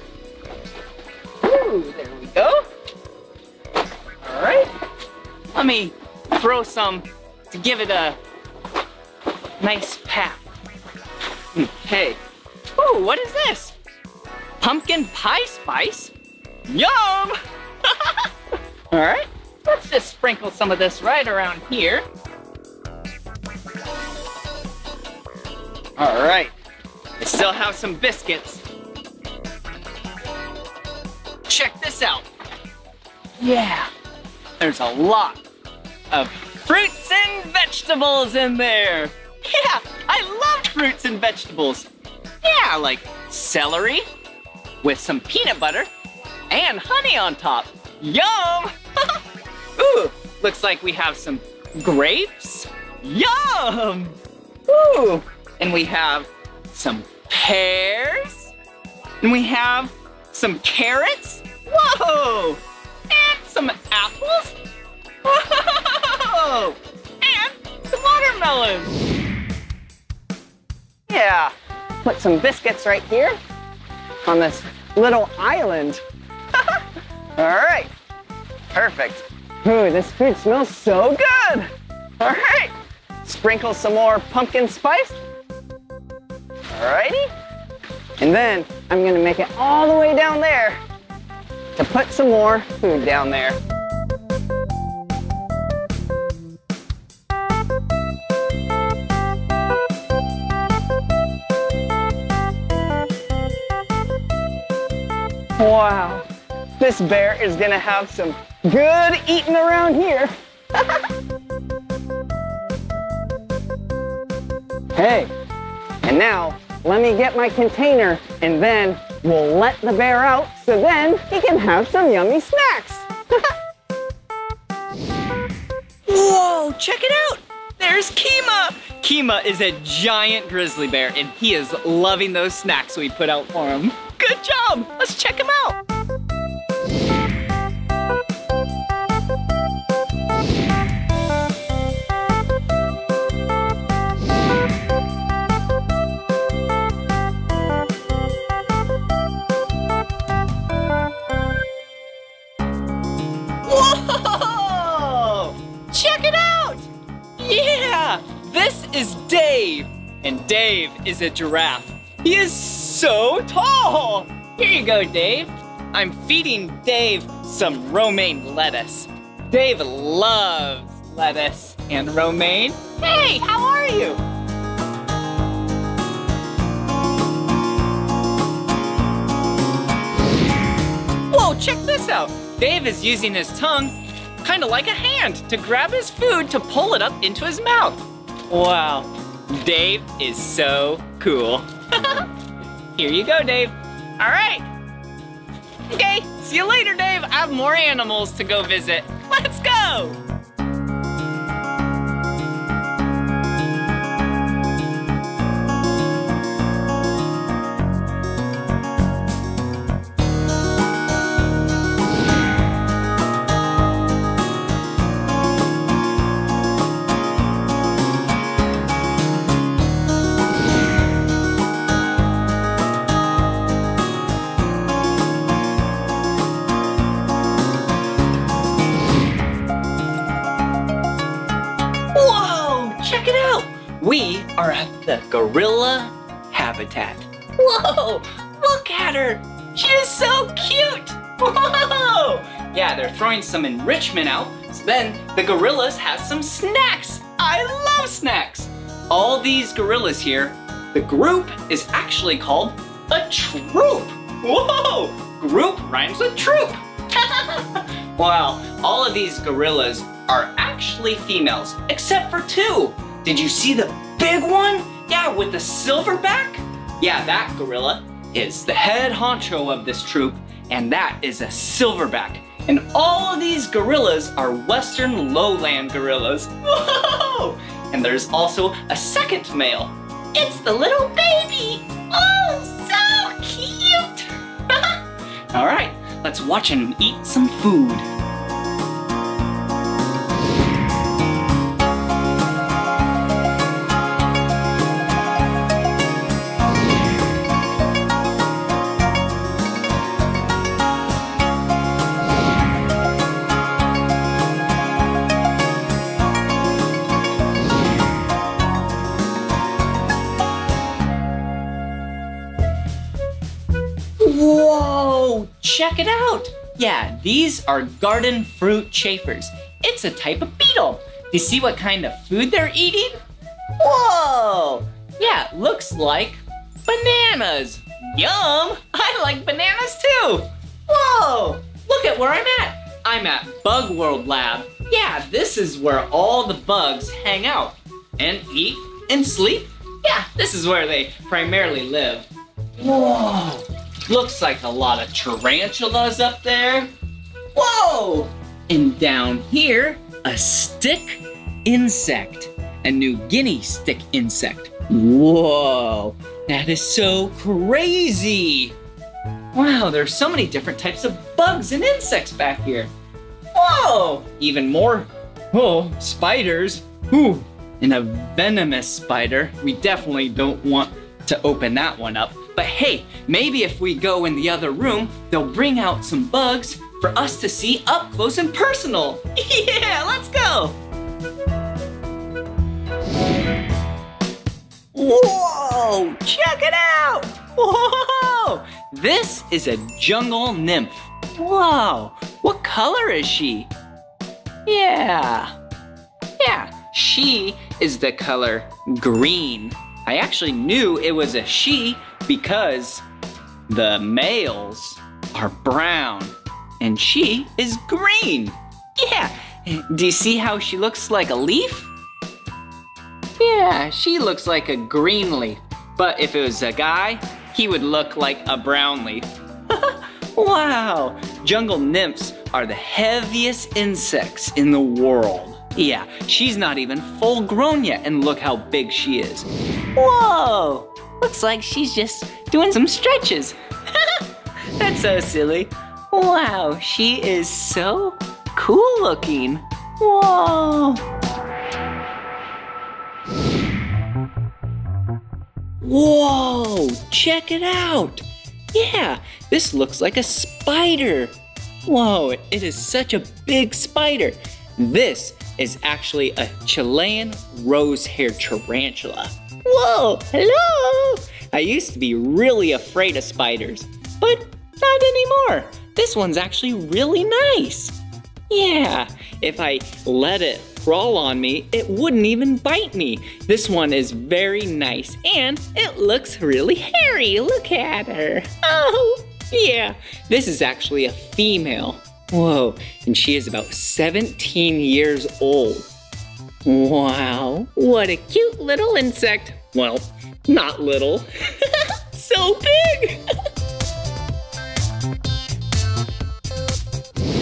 Ooh, there we go. All right. Let me throw some to give it a nice pat. Okay. Ooh, what is this? Pumpkin pie spice? Yum! *laughs* All right, let's just sprinkle some of this right around here. All right, I still have some biscuits. Check this out. Yeah, there's a lot of fruits and vegetables in there. Yeah, I love fruits and vegetables. Yeah, like celery with some peanut butter and honey on top. Yum! Ooh, looks like we have some grapes. Yum! Ooh, and we have some pears. And we have some carrots. Whoa! And some apples. Whoa! And some watermelons. Yeah, put some biscuits right here on this little island. *laughs* All right, perfect. Ooh, this food smells so good. All right, sprinkle some more pumpkin spice. All righty. And then I'm gonna make it all the way down there to put some more food down there. Wow, this bear is gonna have some good eating around here. *laughs* hey, and now let me get my container and then we'll let the bear out so then he can have some yummy snacks. *laughs* Whoa, check it out. There's Keema. Keema is a giant grizzly bear and he is loving those snacks we put out for him. Good job. Let's check him out. Dave, and Dave is a giraffe. He is so tall! Here you go, Dave. I'm feeding Dave some romaine lettuce. Dave loves lettuce and romaine. Hey, how are you? Whoa, check this out. Dave is using his tongue, kind of like a hand, to grab his food to pull it up into his mouth. Wow, Dave is so cool. *laughs* Here you go, Dave. All right. Okay, see you later, Dave. I have more animals to go visit. Let's go. Gorilla habitat. Whoa, look at her. She is so cute. *laughs* Whoa. Yeah, they're throwing some enrichment out, so then the gorillas have some snacks. I love snacks. All these gorillas here, the group is actually called a troop. Whoa, group rhymes with troop. *laughs* wow, all of these gorillas are actually females, except for two. Did you see the big one? Yeah, with the silverback? Yeah, that gorilla is the head honcho of this troop, and that is a silverback. And all of these gorillas are western lowland gorillas. *laughs* Whoa! And there's also a second male. It's the little baby. Oh, so cute. *laughs* all right, let's watch him eat some food. Check it out. Yeah, these are garden fruit chafers. It's a type of beetle. Do you see what kind of food they're eating? Whoa, yeah, looks like bananas. Yum, I like bananas too. Whoa, look at where I'm at. I'm at Bug World Lab. Yeah, this is where all the bugs hang out and eat and sleep. Yeah, this is where they primarily live. Whoa, looks like a lot of tarantulas up there. Whoa, and down here, a stick insect, a New Guinea stick insect. Whoa, that is so crazy. Wow, there's so many different types of bugs and insects back here. Whoa, even more. Oh, spiders. Ooh, and a venomous spider. We definitely don't want to open that one up. But hey, maybe if we go in the other room, they'll bring out some bugs for us to see up close and personal. *laughs* Yeah, let's go. Whoa, check it out. Whoa, this is a jungle nymph. Whoa, what color is she? Yeah, yeah, she is the color green. I actually knew it was a she because the males are brown and she is green. Yeah, do you see how she looks like a leaf? Yeah, she looks like a green leaf. But if it was a guy, he would look like a brown leaf. *laughs* wow, jungle nymphs are the heaviest insects in the world. Yeah, she's not even full grown yet, and look how big she is. Whoa, looks like she's just doing some stretches. *laughs* That's so silly. Wow, she is so cool looking. Whoa. Whoa, check it out. Yeah, this looks like a spider. Whoa, it is such a big spider. This is actually a Chilean rose-haired tarantula. Whoa, hello! I used to be really afraid of spiders, but not anymore. This one's actually really nice. Yeah, if I let it crawl on me, it wouldn't even bite me. This one is very nice and it looks really hairy. Look at her. Oh, yeah, this is actually a female. Whoa, and she is about 17 years old. Wow, what a cute little insect. Well, not little, *laughs* so big.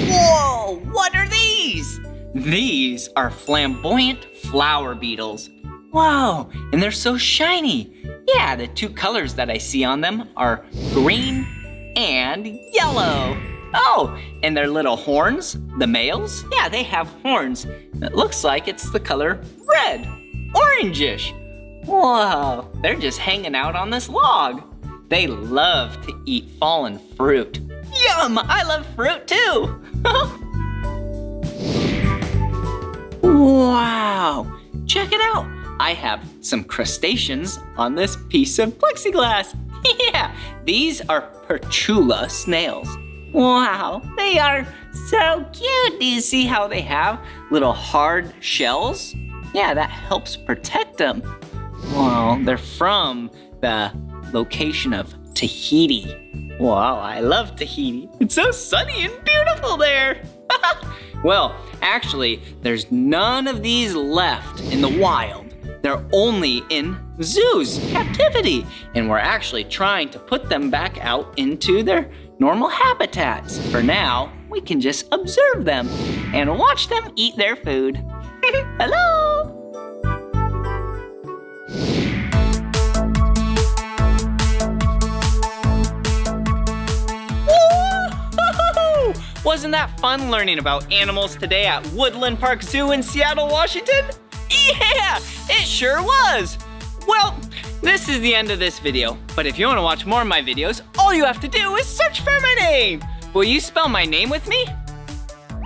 Whoa, what are these? These are flamboyant flower beetles. Wow, and they're so shiny. Yeah, the two colors that I see on them are green and yellow. Oh, and their little horns, the males, yeah, they have horns. It looks like it's the color red, orangish. Whoa, they're just hanging out on this log. They love to eat fallen fruit. Yum, I love fruit too. *laughs* wow, check it out. I have some crustaceans on this piece of plexiglass. *laughs* yeah, these are Partula snails. Wow, they are so cute. Do you see how they have little hard shells? Yeah, that helps protect them. Well, they're from the location of Tahiti. Wow, I love Tahiti. It's so sunny and beautiful there. *laughs* well, actually, there's none of these left in the wild. They're only in zoos, captivity, and we're actually trying to put them back out into their normal habitats. For now, we can just observe them and watch them eat their food. *laughs* Hello! Wasn't that fun learning about animals today at Woodland Park Zoo in Seattle, Washington? *laughs* Yeah, it sure was. Well, this is the end of this video, but if you want to watch more of my videos, all you have to do is search for my name. Will you spell my name with me?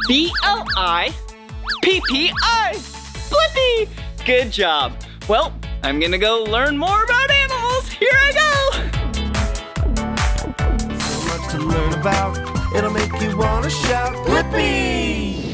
B-L-I-P-P-I. Blippi! Good job. Well, I'm gonna go learn more about animals. Here I go. So much to learn about. It'll make you wanna shout, Blippi!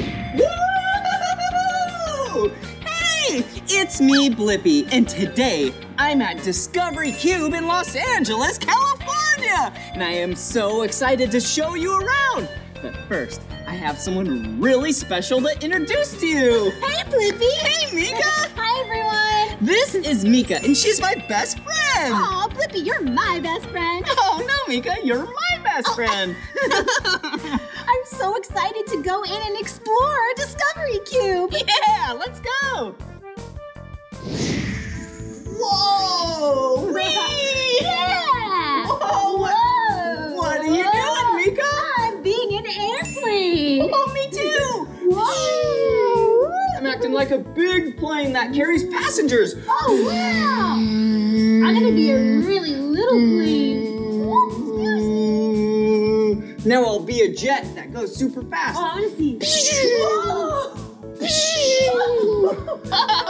It's me, Blippi, and today I'm at Discovery Cube in Los Angeles, California, and I am so excited to show you around. But first, I have someone really special to introduce to you. Hey, Blippi! Hey, Meekah! Hi, everyone! This is Meekah, and she's my best friend. Aw, Blippi, you're my best friend. *laughs* Oh no, Meekah, you're my best oh. friend. *laughs* *laughs* I'm so excited to go in and explore Discovery Cube. yeah, let's go. Whoa! Yeah! *laughs* Whoa, what- Whoa! what are you doing, Meekah? I'm being an airplane. Oh, me too. Whoa! I'm acting like a big plane that carries passengers. Oh, wow! I'm gonna be a really little plane. Oh. Now I'll be a jet that goes super fast. Oh, I wanna see. *laughs* so! *laughs*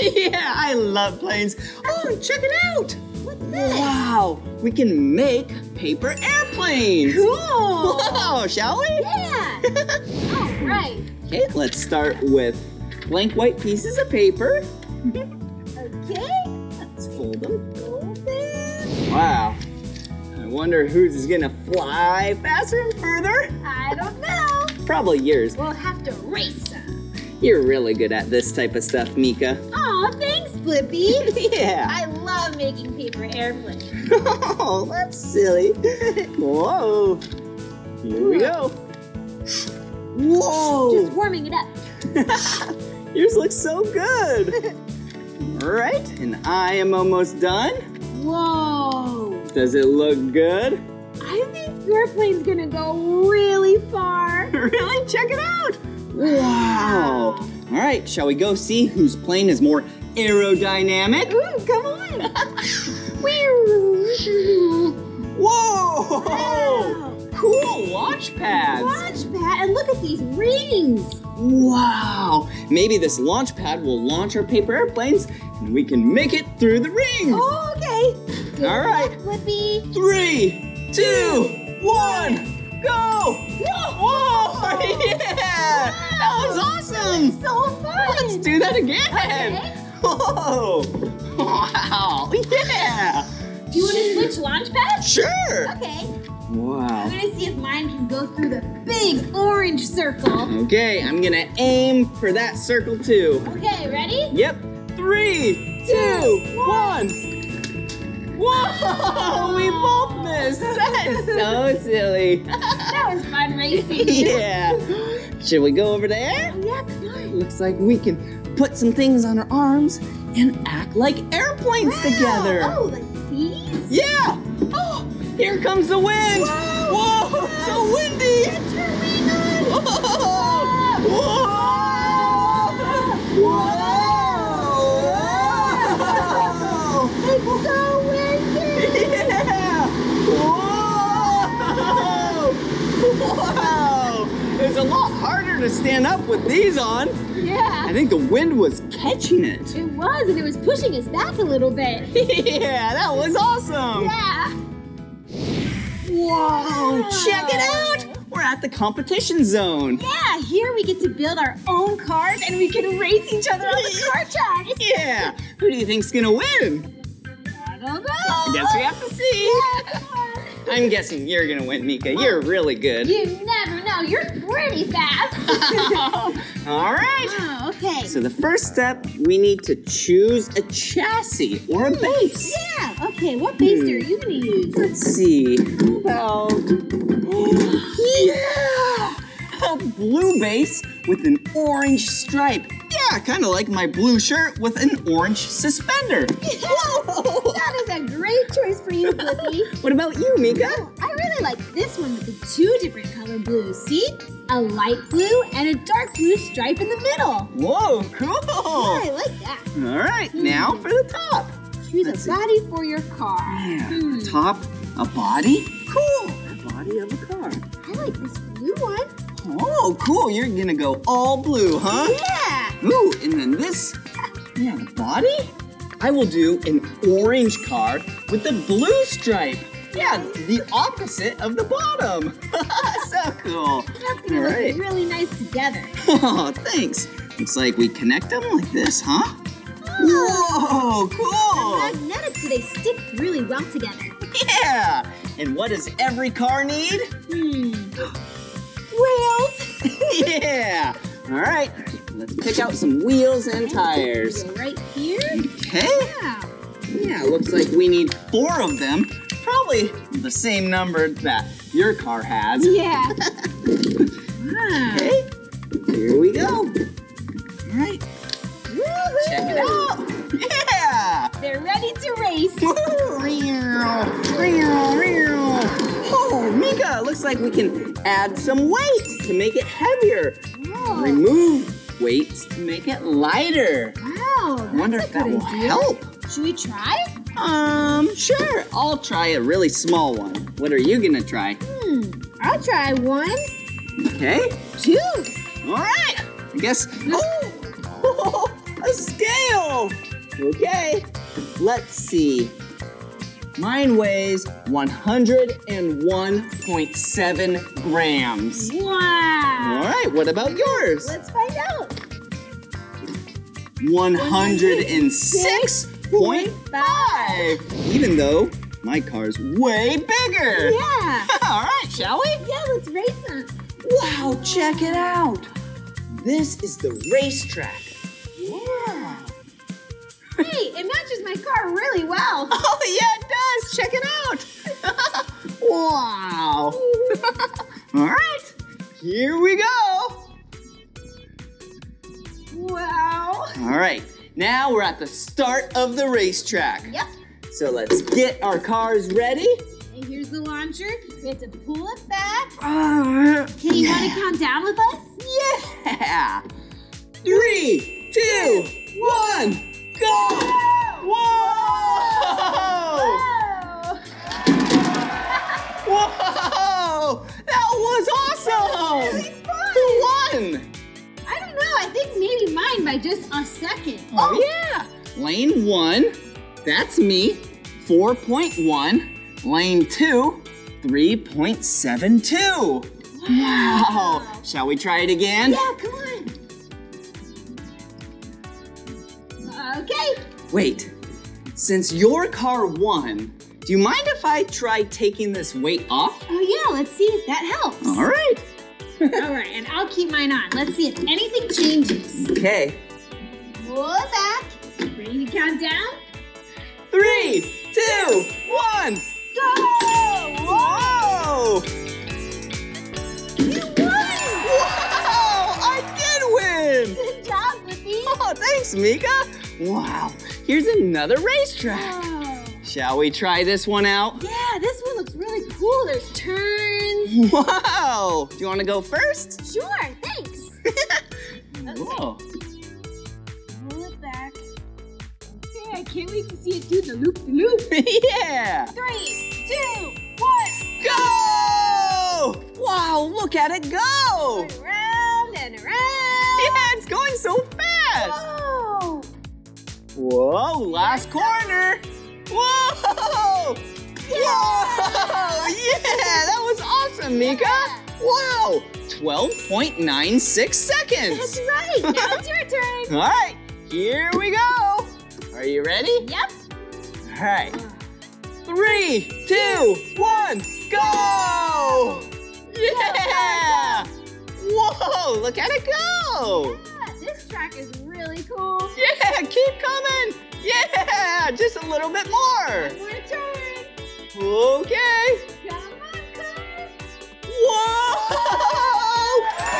Yeah, I love planes. Oh, check it out. What's this? Wow, we can make paper airplanes. Cool! Wow, shall we? Yeah! *laughs* All right. Okay, let's start with blank white pieces of paper. Okay. Let's fold them. Fold it. Wow. I wonder whose is gonna fly faster and further. I don't know. Probably yours. We'll have to race some. You're really good at this type of stuff, Meekah. *laughs* Aw, thanks, Blippi. *laughs* Yeah. I love making paper airplanes. *laughs* Oh, that's silly. Whoa. Here we go. Whoa. Just warming it up. Yours looks so good. All right, and I am almost done. Whoa. Does it look good? I think your plane's gonna go really far. *laughs* Really? Check it out. Wow. All right, shall we go see whose plane is more aerodynamic? Ooh, come on. *laughs* Whoa! Wow. Cool launch pads. Launch pad, and look at these rings. Wow! Maybe this launch pad will launch our paper airplanes and we can make it through the rings. Oh, okay. Good All right. luck, Blippi. Three, two, one, go! Whoa! Oh, *laughs* Whoa! Yeah! That was awesome! So fun. Let's do that again! Okay. *laughs* Whoa! Wow! *laughs* Yeah! Do you want to switch launch pads? Sure! Okay. Wow. I'm gonna see if mine can go through the big orange circle. Okay, I'm gonna aim for that circle too. Okay, ready? Yep. Three, two, one. Whoa! We both missed. *laughs* That is so silly. That was fun racing. *laughs* yeah. Should we go over there? Yeah, come on. Looks like we can put some things on our arms and act like airplanes together. Oh, like these? Yeah. Oh, here comes the wind. Whoa, Whoa. it's so windy. Whoa! Whoa! It's so windy. Yeah! Whoa! Wow! It's a lot harder to stand up with these on. Yeah. I think the wind was catching it. It was, and it was pushing us back a little bit. *laughs* yeah, that was awesome. Yeah. Whoa, check it out. We're at the competition zone. Yeah, here we get to build our own cars and we can race each other on the car *laughs* track. Yeah. Who do you think's gonna win? I don't know. Guess we have to see. Yeah. I'm guessing you're gonna win, Meekah. You're really good. You never know. You're pretty fast. *laughs* *laughs* All right. oh, okay. So the first step, we need to choose a chassis or a base. Yeah. Okay. What base are hmm. you gonna use? Let's see. How about *gasps* yeah, a blue base with an orange stripe. Yeah, kind of like my blue shirt with an orange suspender. Whoa! *laughs* That is a great choice for you, Blippi. *laughs* What about you, Meekah? I really like this one with the two different color blues. See? A light blue and a dark blue stripe in the middle. Whoa, cool! Yeah, I like that. All right, now for the top. Choose Let's a see. body for your car. Yeah, Hmm. top, a body. Cool. A body of a car. I like this blue one. Oh, cool. You're gonna go all blue, huh? Yeah. Ooh, and then this, yeah, the body? I will do an orange car with a blue stripe. Yeah, the opposite of the bottom. *laughs* so cool. That's gonna look right. really nice together. Oh, thanks. Looks like we connect them like this, huh? Whoa, cool. Magnetic, so they stick really well together. Yeah. And what does every car need? Hmm. *gasps* Wheels. *laughs* yeah. All right. Let's pick out some wheels and tires. Right here. Okay. Yeah. Yeah, looks like we need four of them. Probably the same number that your car has. Yeah. wow. *laughs* Ah. Okay, here we go. All right, check it out. Yeah! They're ready to race. *laughs* Oh, Meekah, looks like we can add some weight to make it heavier. Whoa. Remove weights to make it lighter. Wow. That's I wonder if that good will help. Should we try? Um, sure. I'll try a really small one. What are you gonna try? Hmm. I'll try one, Okay. two. All right. I guess. Oh, *laughs* a scale. Okay. Let's see. Mine weighs 101.7 grams. Wow. All right, What about yours? Let's find out. 106.5. Even though my car's way bigger. Yeah. *laughs* All right. Shall we? Yeah, let's race them. Wow, check it out. This is the racetrack. Yeah. Hey, it matches my car really well. *laughs* Oh, yeah, it does. Check it out. *laughs* wow. *laughs* All right, here we go. Wow. All right, now we're at the start of the racetrack. Yep. So let's get our cars ready. And here's the launcher. We have to pull it back. Uh, Okay, you want to count down with us? yeah. Three, two, one, go! Whoa! Whoa! Whoa! That was awesome! Who won? I don't know. I think maybe mine by just a second. Oh, yeah! Lane one, that's me, 4.1. Lane two, 3.72. Wow! Shall we try it again? Yeah, come on. Okay. Wait, since your car won, do you mind if I try taking this weight off? Oh yeah, let's see if that helps. All right. *laughs* All right, and I'll keep mine on. Let's see if anything changes. Okay. Pull back. Ready to count down? Three, two, one. Go! Whoa! You won! Wow! I did win! Good job, Blippi. Oh, thanks, Meekah. Wow. Here's another racetrack. Oh. Shall we try this one out? Yeah, this one looks really cool. There's turns. Wow! Do you want to go first? Sure, thanks. *laughs* Whoa. Pull it back. Okay, I can't wait to see it do the loop the loop. *laughs* yeah! Three, two, one. Go! Wow, look at it go! Around and around. Yeah, it's going so fast. Oh. Whoa, last corner. Whoa! Whoa! Yeah, that was awesome, Meekah. Wow, 12.96 seconds. That's right. Now it's your turn. *laughs* All right, here we go. Are you ready? Yep. All right. Three, two, one, go! Yeah! Whoa, look at it go! Yeah, this track is really cool. Yeah, keep coming! Yeah, just a little bit more. One more turn. Okay. Come on, car. Whoa!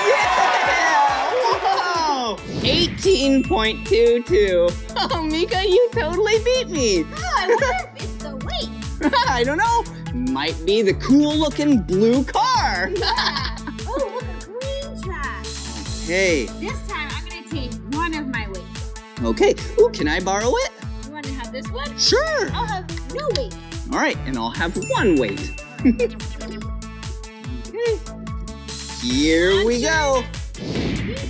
Yeah! Whoa! 18.22. Oh, *laughs* Meekah, you totally beat me. Oh, I wonder if it's the weight. *laughs* I don't know. Might be the cool looking blue car. *laughs* Oh, look, a green track. Hey, This time okay. Ooh, can I borrow it? You wanna have this one? Sure. I'll have no weight. All right, and I'll have one weight. *laughs* okay. Here we go.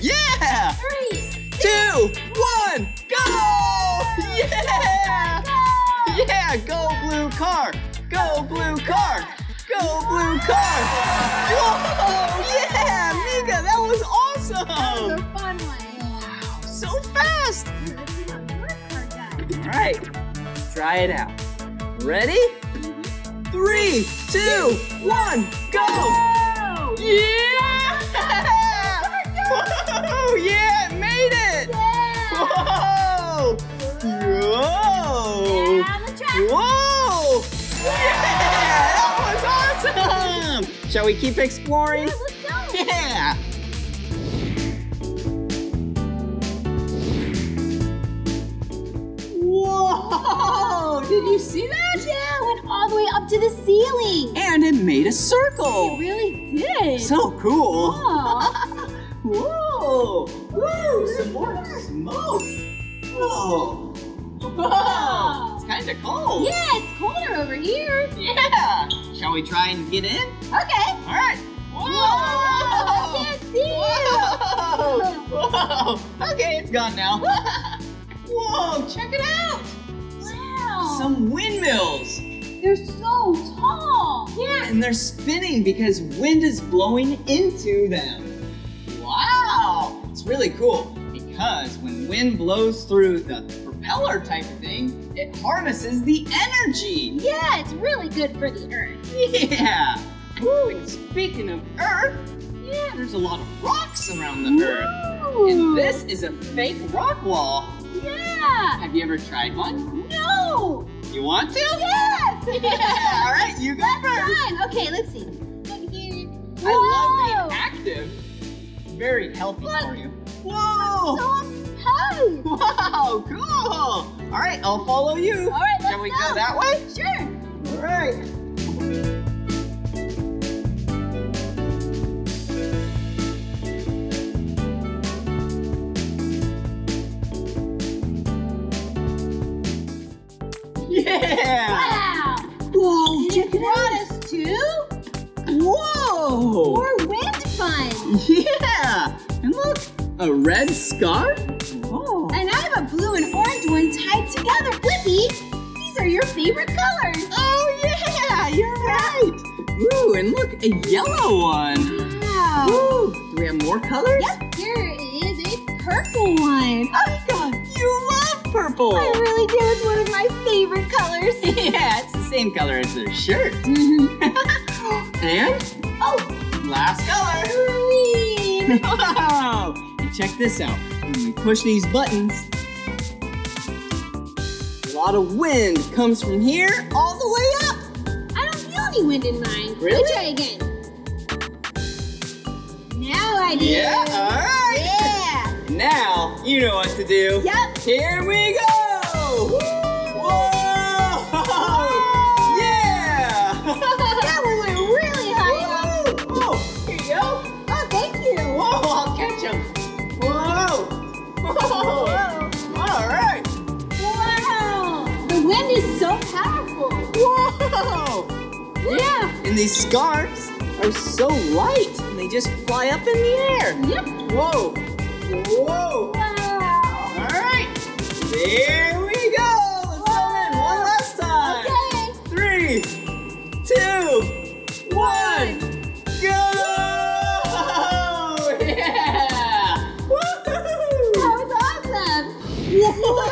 Yeah! Three. Two, go! Yeah! Yeah, go blue car! Go blue car! Go blue car! Whoa! Yeah, Meekah, that was awesome! That was a fun one. So fast! Let's see how your car does. All right, try it out. Ready? Three, two, one, go! Oh! Yeah! *laughs* Whoa! Yeah, it made it! Yeah! Whoa! Whoa! Down the track. Whoa! Yeah! That was awesome! Shall we keep exploring? Yeah, Whoa! *laughs* Did you see that? Yeah, it went all the way up to the ceiling. And it made a circle. It really did. So cool. Aw. *laughs* Whoa! Woo! Some more smoke. Whoa! Whoa! It's kind of cold. yeah, it's colder over here. Yeah. Shall we try and get in? Okay. All right. Whoa! I can't see. Whoa! *laughs* Whoa! Okay, it's gone now. Whoa! Check it out. Wow. Some windmills. They're so tall. Yeah, and they're spinning because wind is blowing into them. Wow! It's really cool because when wind blows through the propeller type of thing, it harnesses the energy. Yeah, it's really good for the earth. Yeah! Woo, and speaking of Earth, yeah, there's a lot of rocks around the Earth. And this is a fake rock wall. Yeah. Have you ever tried one? No. You want to? Yes. Yeah! *laughs* All right, you go first. Fine. Okay, let's see. Here. I love being active. Very healthy Look. for you. Whoa! So high. Wow, cool! All right, I'll follow you. All right, Shall we go. go that way? Sure. All right. Yeah! Wow. Whoa, And it brought us to Whoa! more wind fun. Yeah! And look, a red scarf? Whoa! And I have a blue and orange one tied together. Blippi, these are your favorite colors. Oh yeah, you're right. Ooh, and look, a yellow one. Wow. Ooh, do we have more colors? Yep, here is a purple one. Oh my God, you purple. I really do. It's one of my favorite colors. *laughs* yeah, it's the same color as their shirt. Mm-hmm. *laughs* and oh, last color. green. *laughs* Wow! And check this out. When we push these buttons, a lot of wind comes from here all the way up. I don't feel any wind in mine. Really? Let me try again. Now I do. Yeah, all right. Yeah. Now you know what to do. Yep. Here we go! Whoa! Yeah! *laughs* That one went really high up. Whoa! Here you go. Oh, thank you. Whoa! I'll catch him. *laughs* Whoa! Whoa! All right. Wow. The wind is so powerful. Whoa! Yeah. And these scarves are so light, and they just fly up in the air. Yep. Whoa! Whoa! Wow. All right, there we go. Let's go in one last time. Okay. Three, two, one, go! *laughs* Yeah! Woohoo! That was awesome. Whoa!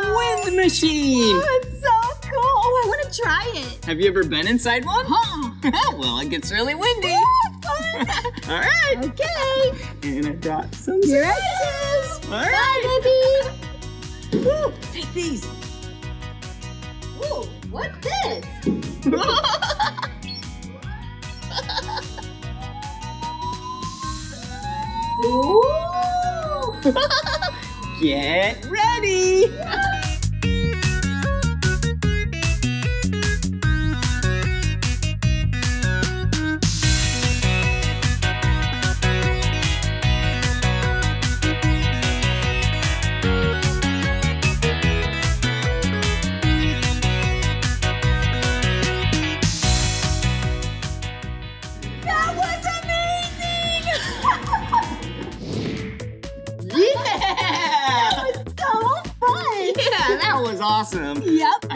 A wind machine. Oh, it's so cool. Oh, I want to try it. Have you ever been inside one? Huh. *laughs* well, it gets really windy. *laughs* All right. Okay. And I got some Here snacks. it is. All right. Bye, baby. Woo, Take these. Ooh, what's this? *laughs* Ooh. Get ready.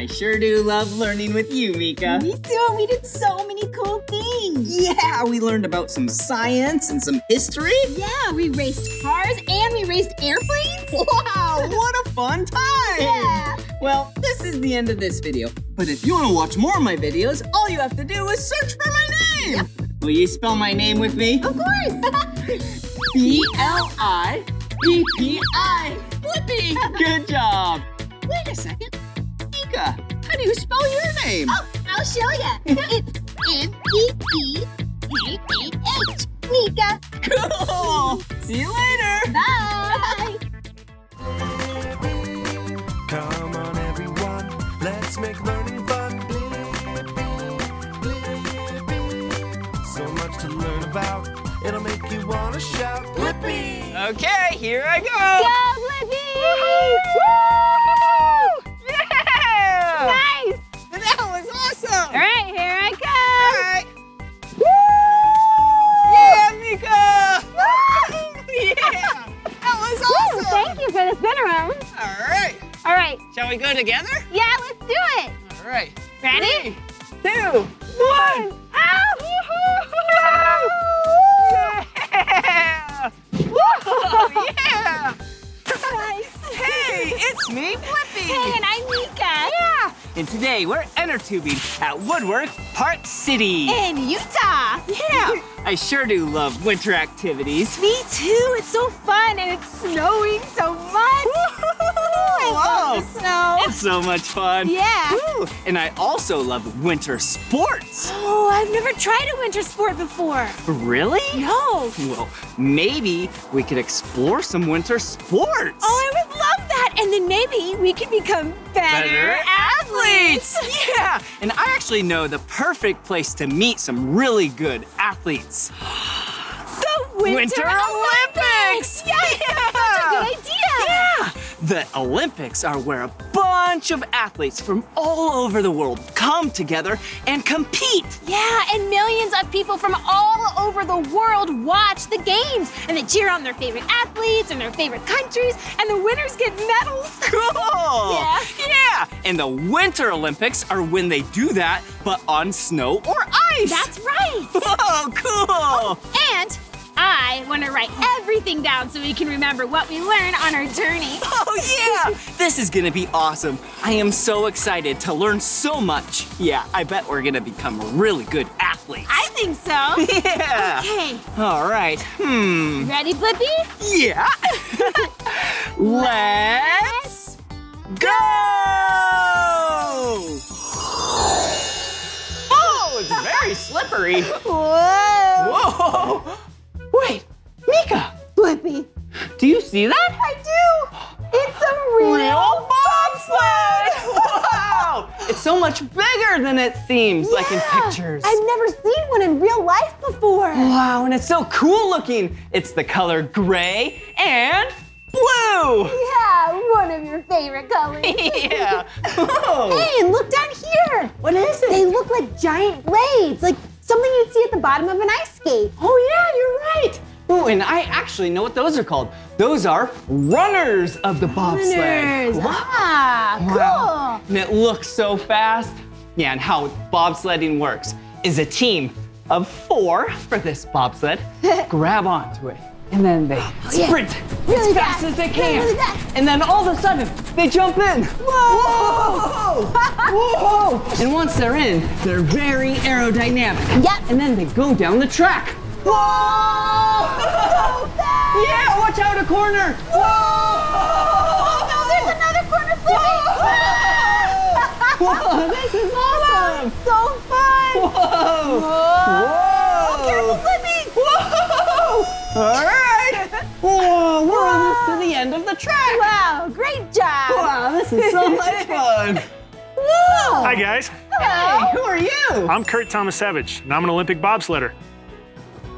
I sure do love learning with you, Meekah. Me too. We did so many cool things. Yeah, we learned about some science and some history. Yeah, we raced cars and we raced airplanes. *laughs* Wow, what a fun time! Yeah. Well, this is the end of this video. But if you want to watch more of my videos, all you have to do is search for my name. Will you spell my name with me? Of course. *laughs* B L I P P I. Blippi. *laughs* Good job. Wait a second. Meekah, how do you spell your name? oh, I'll show you. It's M E E K A H. Meekah. Cool. See you later. Bye. Come on, everyone, let's make learning fun. So much to learn about, it'll make you wanna shout, Blippi! Okay, here I go. Go, Blippi! All right, here I All come. right. Yeah, Meekah! *laughs* yeah! That was Woo, awesome! thank you for the spin around. All right. All right, Shall we go together? yeah, let's do it. All right. Ready? Three, two, one. Oh, *laughs* yeah! Whoa, *laughs* oh, yeah! Hey, it's me, Blippi! Hey, and I'm Meekah. Yeah! And today we're inner tubing at Woodward Park City. In Utah. Yeah! *laughs* I sure do love winter activities. Me too. It's so fun and it's snowing so much. I Whoa! love the snow. It's so much fun. Yeah. Woo! And I also love winter sports. Oh, I've never tried a winter sport before. Really? No. Well, maybe we could explore some winter sports. Oh, I would love that. And then maybe we can become better, athletes! yeah! And I actually know the perfect place to meet some really good athletes. *gasps* *gasps* *gasps* The Winter, Winter Olympics! Yes, that's such a good idea. Yeah! The Olympics are where a bunch of athletes from all over the world come together and compete. Yeah, and millions of people from all over the world watch the games and they cheer on their favorite athletes and their favorite countries, and the winners get medals. *laughs* Cool! Yeah. Yeah! And the Winter Olympics are when they do that, but on snow or ice. That's right. Whoa, *laughs* oh, cool! Oh, and I want to write everything down so we can remember what we learned on our journey. *laughs* Oh, yeah! This is gonna be awesome. I am so excited to learn so much. Yeah, I bet we're gonna become really good athletes. I think so. *laughs* yeah! Okay, All right, hmm. ready, Blippi? Yeah! *laughs* Let's go! Oh, it's very slippery. Whoa! Whoa! Wait, Meekah, Blippi, do you see that? I do. It's a real, Real bobsled! Wow! It's so much bigger than it seems, like in pictures. I've never seen one in real life before. Wow, and it's so cool looking. It's the color gray and blue. Yeah, one of your favorite colors. *laughs* yeah. *laughs* Whoa. Hey, and look down here. What is it? They look like giant blades, like something you'd see at the bottom of an ice skate. Oh yeah, you're right. Ooh, and I actually know what those are called. Those are runners of the bobsled. Runners. Ah, Wow. cool. And it looks so fast. Yeah, and how bobsledding works is a team of four for this bobsled *laughs* grab onto it. And then they oh, yeah. sprint Really as fast fast. as they can. Really. And then all of a sudden, they jump in. Whoa! Whoa! Whoa! *laughs* and once they're in, they're very aerodynamic. Yep. And then they go down the track. Whoa! *laughs* Yeah, watch out a corner. Whoa! Oh, No, there's another corner flipping. *laughs* Whoa, this is awesome! so fun. Whoa! Whoa! Careful flipping. Whoa! All right! *laughs* Whoa, we're almost to the end of the track! Wow, great job. Wow, this is so *laughs* much fun! Whoa. Hi guys, Hey, who are you? I'm Curt Tomasevicz, and I'm an Olympic bobsledder.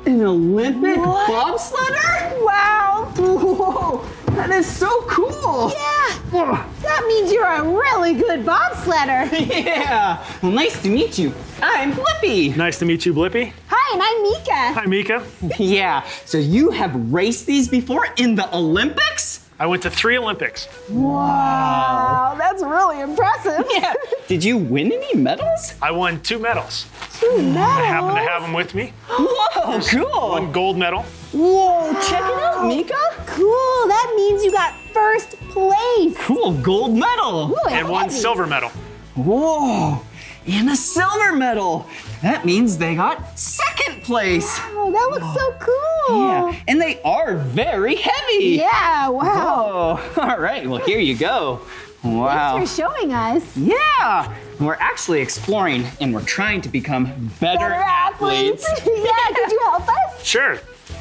An Olympic What? bobsledder? Wow. Whoa, that is so cool! Yeah. That means you're a really good bobsledder. *laughs* Yeah! Well, nice to meet you. I'm Blippi. Nice to meet you, Blippi. Hi, and I'm Meekah. Hi, Meekah. *laughs* Yeah, so you have raced these before in the Olympics? I went to three Olympics. Wow, that's really impressive. Yeah. Did you win any medals? I won two medals. Two medals. I happen to have them with me. Whoa, cool! One gold medal. Whoa, check it out, Meekah! Cool. That means you got first place. Cool, gold medal! Ooh, and one heavy. silver medal. Whoa! And a silver medal! That means they got second place! Oh, that looks so oh, cool. Yeah, and they are very heavy! Yeah, wow. Oh, *laughs* all right, well, here you go. Wow. Thanks for showing us. Yeah! We're actually exploring and we're trying to become better, Better athletes. athletes. *laughs* yeah, could you help us? Sure.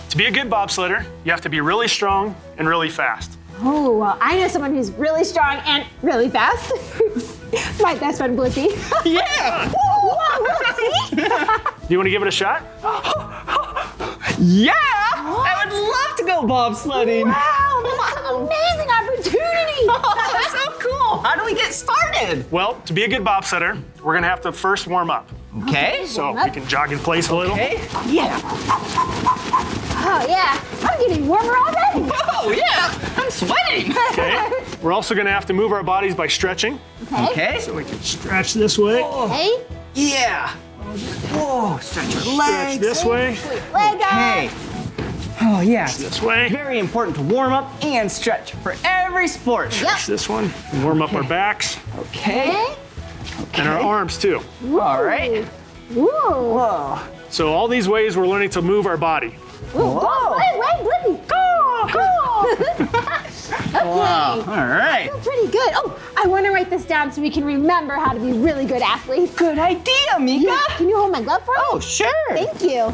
To be a good bobsledder, you have to be really strong and really fast. Oh, well, I know someone who's really strong and really fast. *laughs* My best friend, Blippi. *laughs* Yeah! Whoa? Do *laughs* you want to give it a shot? Yeah! I would love to go bobsledding! Wow, that's an amazing opportunity. Oh, so cool! How do we get started? Well, to be a good bobsledder, we're going to have to first warm up. Okay. So up. we can jog in place a little. Okay. Yeah. Oh, yeah. I'm getting warmer already. Oh, yeah. I'm sweating. Okay. We're also going to have to move our bodies by stretching. Okay. okay. So we can stretch this way, Hey, Yeah. Whoa, stretch your legs. stretch this way, leg up. Hey. Oh, yeah. It's this way, very important to warm up and stretch for every sport. Yep. this one. Warm up our backs Okay. Okay. and our arms too. All right. Ooh. Whoa. So all these ways we're learning to move our body. Ooh. Go, wait, wait, Blippi. Go, go. *laughs* *laughs* okay. Wow. All right. Pretty good. Oh, I want to write this down so we can remember how to be really good athletes. Good idea, Meekah. Yeah. Can you hold my glove for me? Oh, sure. Thank you.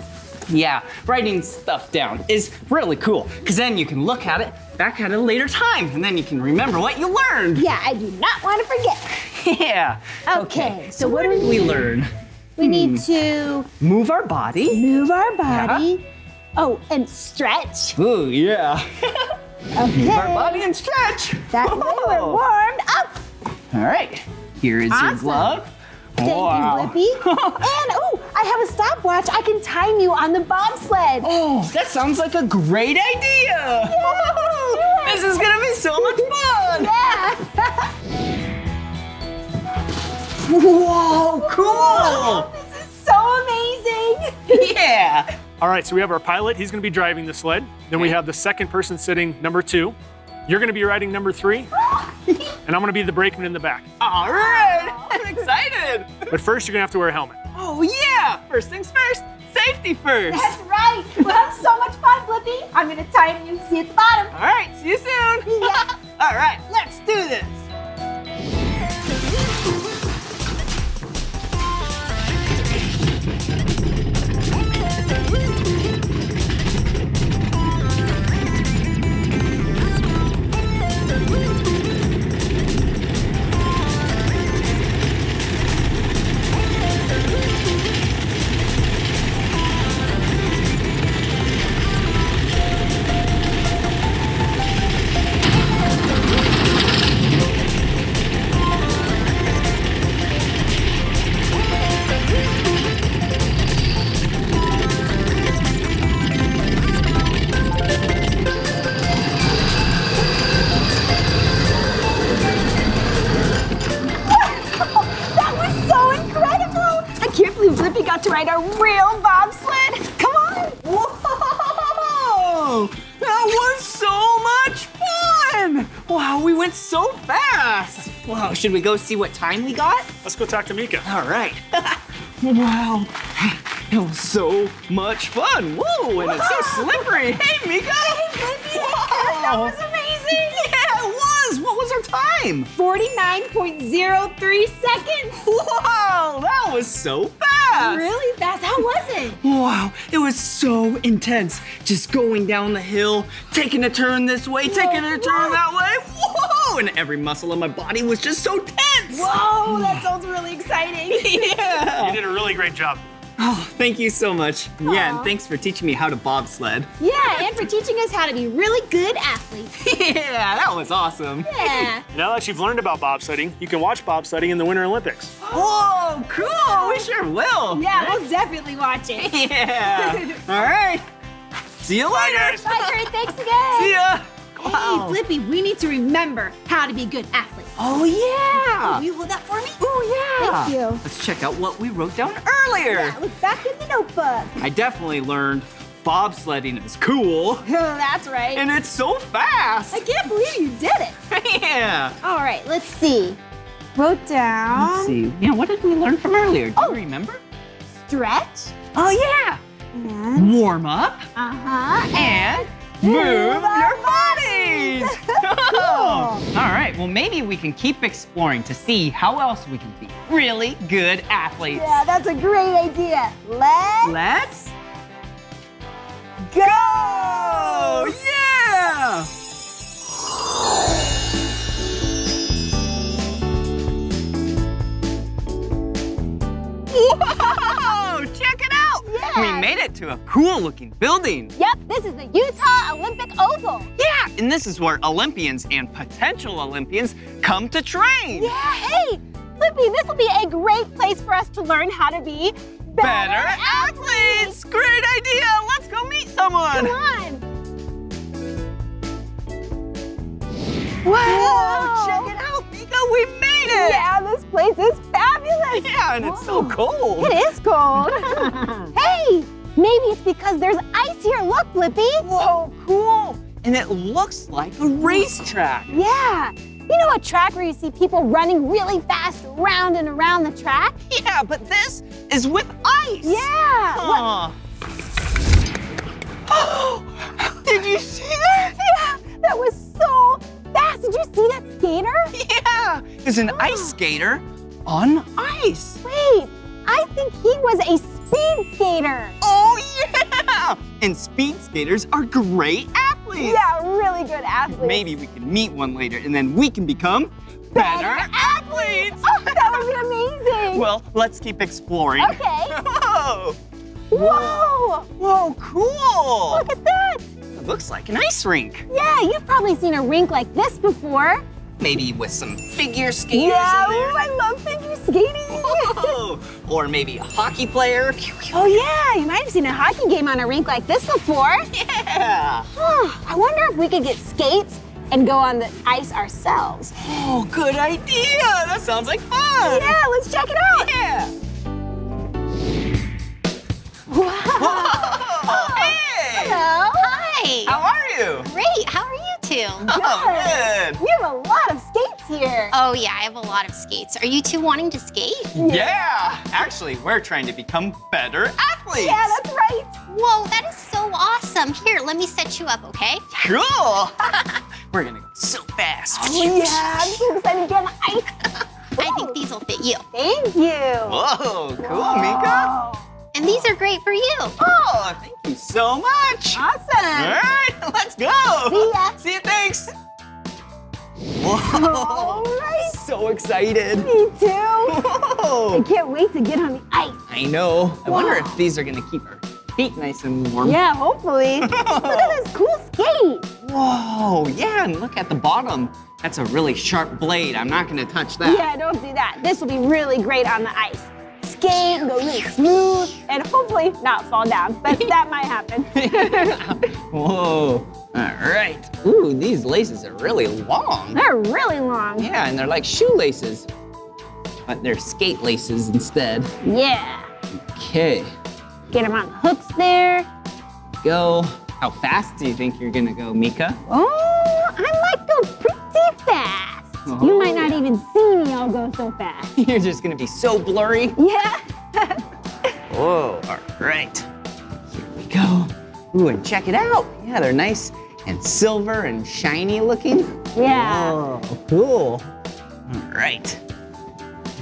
Yeah, writing stuff down is really cool because then you can look at it back at a later time and then you can remember what you learned. Yeah, I do not want to forget. *laughs* Yeah. Okay, so what do did we we learn? We need hmm. to Move our body. move our body. Oh, and stretch. Ooh, yeah. Okay. *laughs* Our body and stretch. That way we're warmed up. All right. Here is your glove. Thank wow. you, Blippi. *laughs* and oh, I have a stopwatch. I can time you on the bobsled. Oh, that sounds like a great idea. let's. This is gonna be so much fun. *laughs* Yeah. Whoa, cool. this is so amazing. Yeah. All right, so we have our pilot. He's going to be driving the sled. Then we have the second person sitting number two. You're going to be riding number three, *laughs* and I'm going to be the brakeman in the back. All right. I'm excited. *laughs* But first, you're going to have to wear a helmet. Oh yeah. First things first. Safety first. That's right. We'll have so much fun, Blippi. I'm gonna time you. See you at the bottom. All right. See you soon. Yeah. *laughs* All right. Let's do this. Woo! Should we go see what time we got? Let's go talk to Meekah. All right. *laughs* wow, that was so much fun. Whoa, and it's so slippery. Hey, Meekah! That was amazing. Yeah, it was. What was our time? 49.03 seconds. Wow, that was so fast. Really fast. How was it? Wow, it was so intense. Just going down the hill, taking a turn this way, taking a turn that way. Whoa! And every muscle in my body was just so tense. Whoa, that sounds really exciting. *laughs* Yeah. You did a really great job. Oh, thank you so much. Yeah, and thanks for teaching me how to bobsled. Yeah, and for teaching us how to be really good athletes. *laughs* yeah, that was awesome. Yeah. *laughs* Now that you've learned about bobsledding, you can watch bobsledding in the Winter Olympics. Whoa, cool. We sure will. Yeah, we'll definitely watch it. Yeah. All right. See you later. Bye, Curt. Thanks again. See ya. Hey, Blippi, we need to remember how to be good athletes. Oh, yeah. Will you hold that for me? Oh, yeah. Thank you. Let's check out what we wrote down earlier. Look back in the notebook. I definitely learned bobsledding is cool *laughs* That's right. and it's so fast. I can't believe you did it. *laughs* yeah. All right, let's see. Wrote down Let's see. Yeah, what did we learn from earlier? Do Oh. you remember? stretch. Oh, yeah. And, Warm up uh-huh. and move your bodies. *laughs* Cool. All right, well, maybe we can keep exploring to see how else we can be really good athletes. Yeah, that's a great idea. Let's Let's go. go! Yeah! *laughs* Whoa! We made it to a cool looking building. Yep, this is the Utah Olympic Oval. Yeah, and this is where Olympians and potential Olympians come to train. Yeah, hey, Blippi, this will be a great place for us to learn how to be Better athletes! Great idea! Let's go meet someone! Come on. Whoa! Check it out, Meekah! We made it! Yeah, this place is fabulous. Yeah, and it's so Whoa. cold. It is cold. *laughs* hey, maybe it's because there's ice here. Look, Blippi. Whoa, cool! And it looks like a racetrack. Yeah. You know a track where you see people running really fast around and around the track? Yeah, but this is with ice. Yeah. Aw. *gasps* Did you see that? Yeah, that was so fast. Did you see that skater? *laughs* Yeah, there's an ice *gasps* skater on ice. Wait, I think he was a speed skater. Oh, yeah! And speed skaters are great athletes. Yeah, really good athletes. Maybe we can meet one later and then we can become better, athletes. Oh, that would be amazing. Well, let's keep exploring. Okay. *laughs* Whoa! Whoa! Whoa, cool! Look at that. Looks like an ice rink. Yeah, you've probably seen a rink like this before. Maybe with some figure skaters Yeah, ooh, I love figure skating. Whoa. Or maybe a hockey player. oh yeah, you might have seen a hockey game on a rink like this before. *laughs* Yeah. Huh, I wonder if we could get skates and go on the ice ourselves. Oh, good idea. That sounds like fun. Yeah, let's check it out. Yeah. Wow. Whoa. Hey. Hello. Hi. How are you? Great. How are you two? *laughs* Oh, good. We have a lot of skates here. Oh, yeah, I have a lot of skates. Are you two wanting to skate? Yeah. Actually, we're trying to become better athletes. Yeah, that's right. Whoa, that is so awesome. Here, let me set you up, okay? Cool. *laughs* we're gonna go so fast. Oh yeah, I'm so excited to get on ice. *laughs* I think these will fit you. Thank you. Whoa, cool, Meekah. And these are great for you. Oh, thank you so much. Awesome. All right, *laughs* let's go. See ya. *laughs* See you, thanks. Whoa. All right. So excited. Me too. I can't wait to get on the ice. I know. I wonder if these are gonna keep our feet nice and warm. Yeah, hopefully. *laughs* Look at this cool skate. Whoa, yeah, and look at the bottom. That's a really sharp blade. I'm not gonna touch that. Yeah, don't do that. This will be really great on the ice. Skate and go really smooth and hopefully not fall down, but *laughs* that might happen. *laughs* Whoa. All right. Ooh, these laces are really long. They're really long. Yeah, and they're like shoelaces. But they're skate laces instead. Yeah. Okay, Get them on the hooks there. go. How fast do you think you're gonna go, Meekah? Oh, I might go pretty fast. Oh. you might not even see me, I'll go so fast. *laughs* You're just gonna be so blurry. Yeah. *laughs* Whoa, all right. Here we go. Ooh, and check it out. Yeah, they're nice and silver and shiny looking. Yeah. Oh, cool. All right.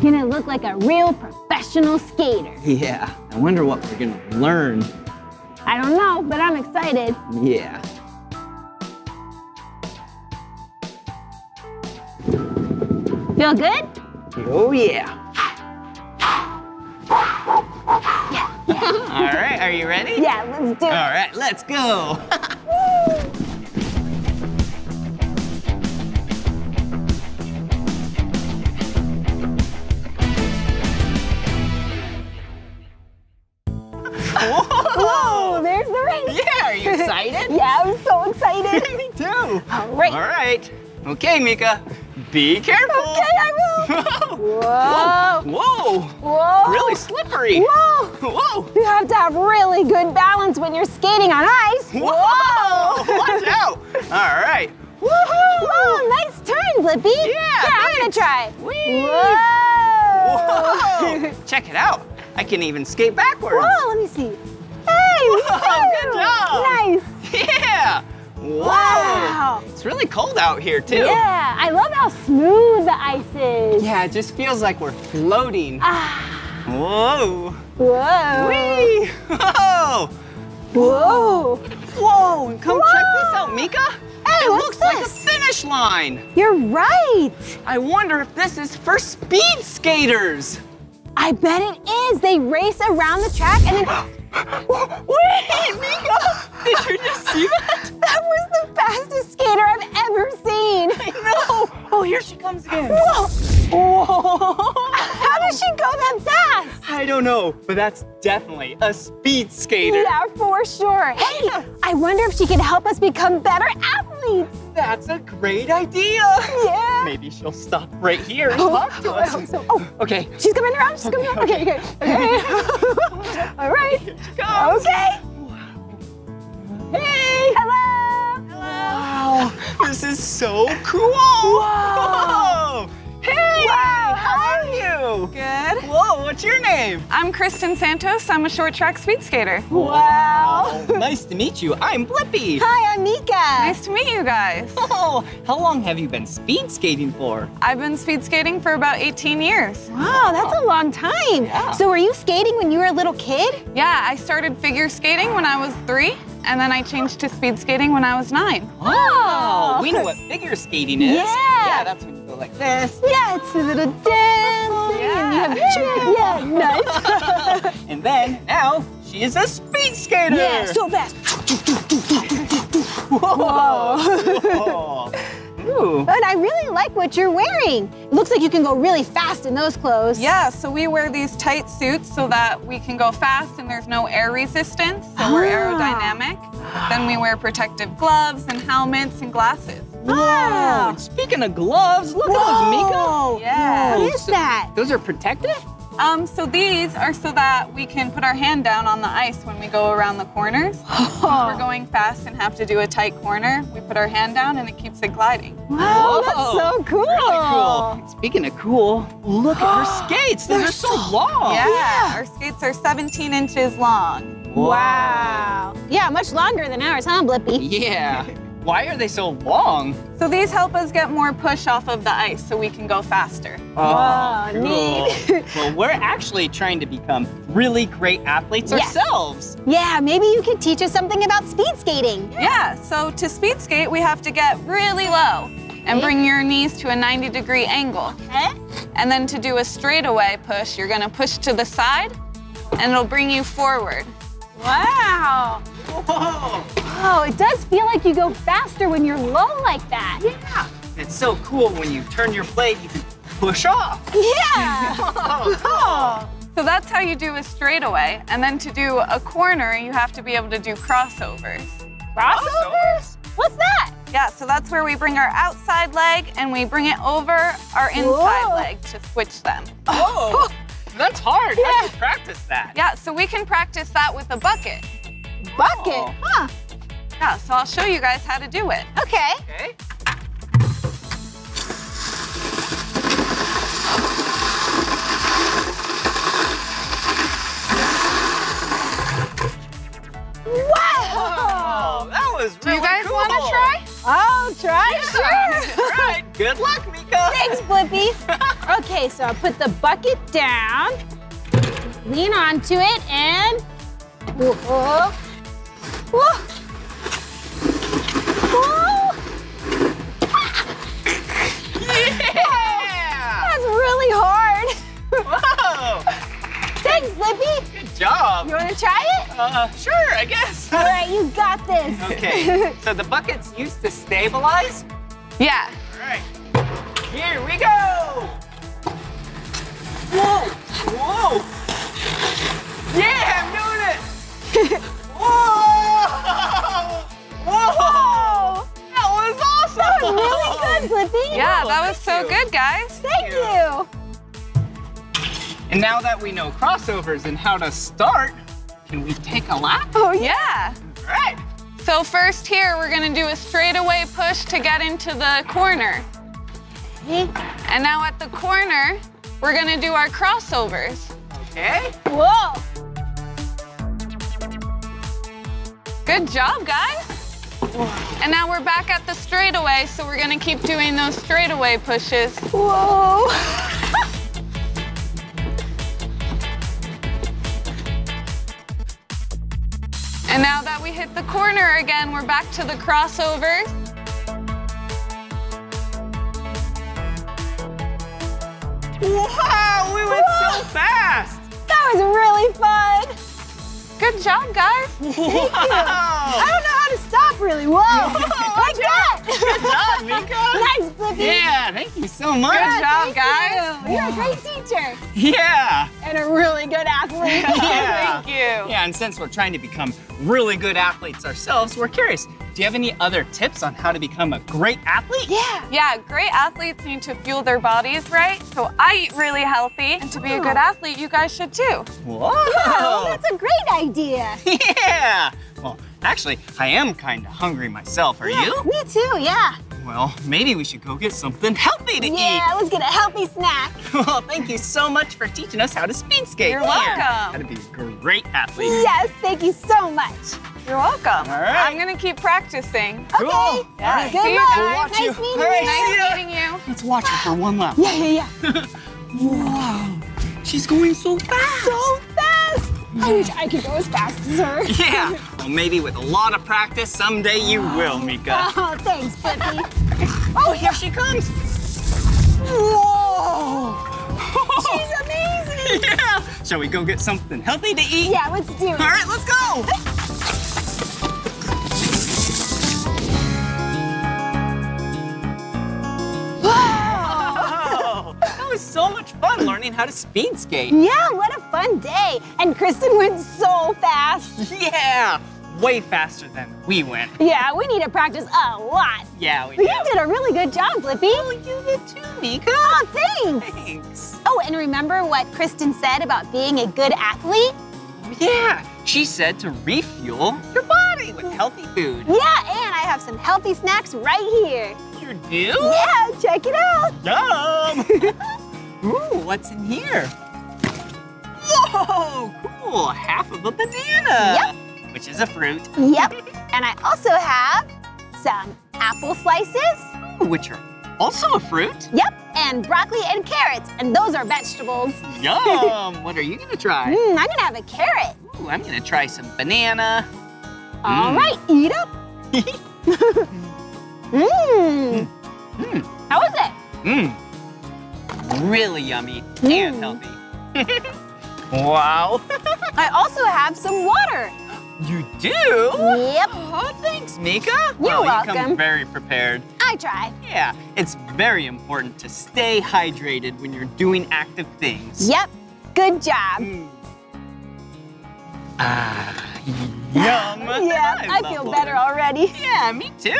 Gonna look like a real professional skater. Yeah, I wonder what we're gonna learn. I don't know, but I'm excited. Yeah. Feel good? Oh, yeah. *laughs* All right, are you ready? Yeah, let's do it. right, let's go. *laughs* Whoa, there's the race. Yeah, are you excited? *laughs* Yeah, I'm so excited. Me too. All right. All right. Okay, Meekah. Be careful. Okay, I will. *laughs* Whoa. Whoa. Whoa. Really slippery. Whoa. Whoa. You have to have really good balance when you're skating on ice. Whoa. *laughs* Watch out. All right. Woohoo. Whoa, nice turn, Blippi. Yeah, Here, I'm gonna try. Whee. Whoa. Whoa. *laughs* Check it out. I can even skate backwards. Whoa, let me see. Hey, Whoa, good job. Nice. Yeah. Whoa. Wow. It's really cold out here too. Yeah, I love how smooth the ice is. Yeah, it just feels like we're floating. Ah. Whoa. Whoa. Whee. Whoa. Whoa. Whoa. Come check this out, Meekah. Hey, it looks like a finish line. You're right. I wonder if this is for speed skaters. I bet it is. They race around the track and then. *gasps* Wait, Meekah! Did you just see that? That was the fastest skater I've ever seen. I know. Oh, here she comes again. Whoa. Whoa! How does she go that fast? I don't know, but that's definitely a speed skater. Yeah, for sure. Hey, I wonder if she can help us become better athletes. That's a great idea. Yeah. Maybe she'll stop right here and Oh, talk to I us. hope so. Oh, Okay. she's coming around. She's coming around. Okay, okay, okay. *laughs* All right. Here she comes. Okay. Hey! Hello. Hello. Wow, this is so cool! Whoa. What's your name? I'm Kristen Santos. I'm a short track speed skater. Wow. nice to meet you. I'm Blippi. Hi, I'm Meekah. Nice to meet you guys. *laughs* Oh, how long have you been speed skating for? I've been speed skating for about 18 years. Wow, that's a long time. Yeah. So were you skating when you were a little kid? Yeah, I started figure skating when I was three, and then I changed to speed skating when I was nine. Oh, we know what figure skating is. Yeah. Yeah, that's when you go like this. Yeah, it's a little dancing. And you have yeah, nice. *laughs* And then now she is a speed skater. yeah, so fast. *laughs* Whoa. Whoa. Ooh. But I really like what you're wearing. It looks like you can go really fast in those clothes. Yeah, so we wear these tight suits so that we can go fast and there's no air resistance, so we're Ah. aerodynamic. Then we wear protective gloves and helmets and glasses. Whoa. And speaking of gloves, look at those, Meekah. Whoa. Yeah. What is that? Those are protective? Um, so these are so that we can put our hand down on the ice when we go around the corners. If *gasps* we're going fast and have to do a tight corner, we put our hand down and it keeps it gliding. Wow, that's so cool. Really cool. Speaking of cool, look at her *gasps* skates. Those are so long. Yeah, our skates are 17 inches long. Wow. Yeah, much longer than ours, huh, Blippi? Yeah. *laughs* Why are they so long? So these help us get more push off of the ice so we can go faster. Wow, cool. neat. *laughs* well, we're actually trying to become really great athletes Yes. ourselves. Yeah, maybe you could teach us something about speed skating. Yeah, so to speed skate, we have to get really low and bring your knees to a 90 degree angle. Eh? And then to do a straightaway push, you're gonna push to the side and it'll bring you forward. Wow. Whoa. Oh, it does feel like you go faster when you're low like that. Yeah. It's so cool when you turn your plate, you can push off. *laughs* Yeah. *laughs* Oh, So that's how you do a straightaway. And then to do a corner, you have to be able to do crossovers. Crossovers? What's that? Yeah, so that's where we bring our outside leg and we bring it over our inside Whoa. leg to switch them. Oh, *laughs* That's hard. How do you practice that? Yeah, so we can practice that with a bucket. Bucket, Oh. huh? Yeah, so I'll show you guys how to do it. Okay. Okay. Wow! Oh, that was really Do you guys cool. want to try? I'll try, sure. All right. Good luck, Meekah. Thanks, Blippi. *laughs* okay, so I'll put the bucket down, lean onto it, and whoa, whoa, whoa. Yeah. That's really hard. Whoa. Thanks, Blippi. Good job. You want to try it? Uh, sure, I guess. All right, you got this. Okay. *laughs* So the bucket's used to stabilize. Yeah. All right. Here we go. Whoa. Whoa. Yeah, I'm doing it. *laughs* Whoa. *laughs* Whoa. That was awesome. That was really good, Blippi. Yeah, Whoa, that was so you. good, guys. Thank you. And now that we know crossovers and how to start, can we take a lap? Oh, yeah. All right. So first here, we're gonna do a straightaway push to get into the corner. Hmm. And now at the corner, we're gonna do our crossovers. Okay. Whoa. Good job, guys. And now we're back at the straightaway, so we're gonna keep doing those straightaway pushes. Whoa. *laughs* And now that we hit the corner again, we're back to the crossovers. Wow, we went so fast. That was really fun. Good job, guys. *laughs* Thank you. I don't know how to stop really. Whoa. *laughs* like that. Good job, Meekah. *laughs* Nice, Blippi. Yeah, you so much. Good job, Thank guys. you. You're a great teacher Yeah. and a really good athlete. *laughs* Yeah. Thank you. Yeah, and since we're trying to become really good athletes ourselves, we're curious. Do you have any other tips on how to become a great athlete? Yeah. Yeah, great athletes need to fuel their bodies right. So I eat really healthy. And to be a good athlete, you guys should too. Whoa. That's a great idea. *laughs* yeah. Well, actually, I am kind of hungry myself. Are you? Me too, yeah. Well, maybe we should go get something healthy to eat. Yeah, let's get a healthy snack. *laughs* Well, thank you so much for teaching us how to speed skate. You're Yeah. welcome. How to be a great athlete. Yes, thank you so much. You're welcome. All right. I'm gonna keep practicing. Cool. All Yeah. right. Good See you luck. guys. watch nice you. meeting All right, you. see ya. Nice meeting you. Let's watch her for one lap. Yeah, yeah, yeah. Wow. *laughs* She's going so fast. So fast. I wish I could go as fast as her. *laughs* Yeah. Well, maybe with a lot of practice, someday you will, Meekah. *laughs* Oh, thanks, Blippi. *laughs* Oh, here she comes. Whoa. She's amazing. Yeah. Shall we go get something healthy to eat? Yeah, let's do it. All right, let's go. So much fun learning how to speed skate. Yeah, what a fun day. And Kristen went so fast. *laughs* Yeah, way faster than we went. Yeah, we need to practice a lot. Yeah, we did. you did a really good job, Blippi. Oh, you did too, Meekah. Oh, thanks. Thanks. Oh, and remember what Kristen said about being a good athlete? Yeah, she said to refuel your body with healthy food. Yeah, and I have some healthy snacks right here. You do? Yeah, check it out. Yum! *laughs* Ooh, what's in here? Whoa, cool, half of a banana. Yep. Which is a fruit, Yep. And I also have some apple slices. which are also a fruit. Yep. And broccoli and carrots. And those are vegetables. Yum! *laughs* what are you gonna try? Mmm, I'm gonna have a carrot. Ooh, I'm gonna try some banana. All Mm. right, eat up. Mmm. *laughs* *laughs* Mm. How is it? Mmm. Really yummy and Mm. healthy. *laughs* wow. *laughs* I also have some water. you do? Yep. Oh, thanks, Meekah. You're well, You come very prepared. I try. Yeah, it's very important to stay hydrated when you're doing active things. Yep. Good job. Mm. Ah, Yum. *laughs* Yeah, I, love feel water. better already. Yeah, me too.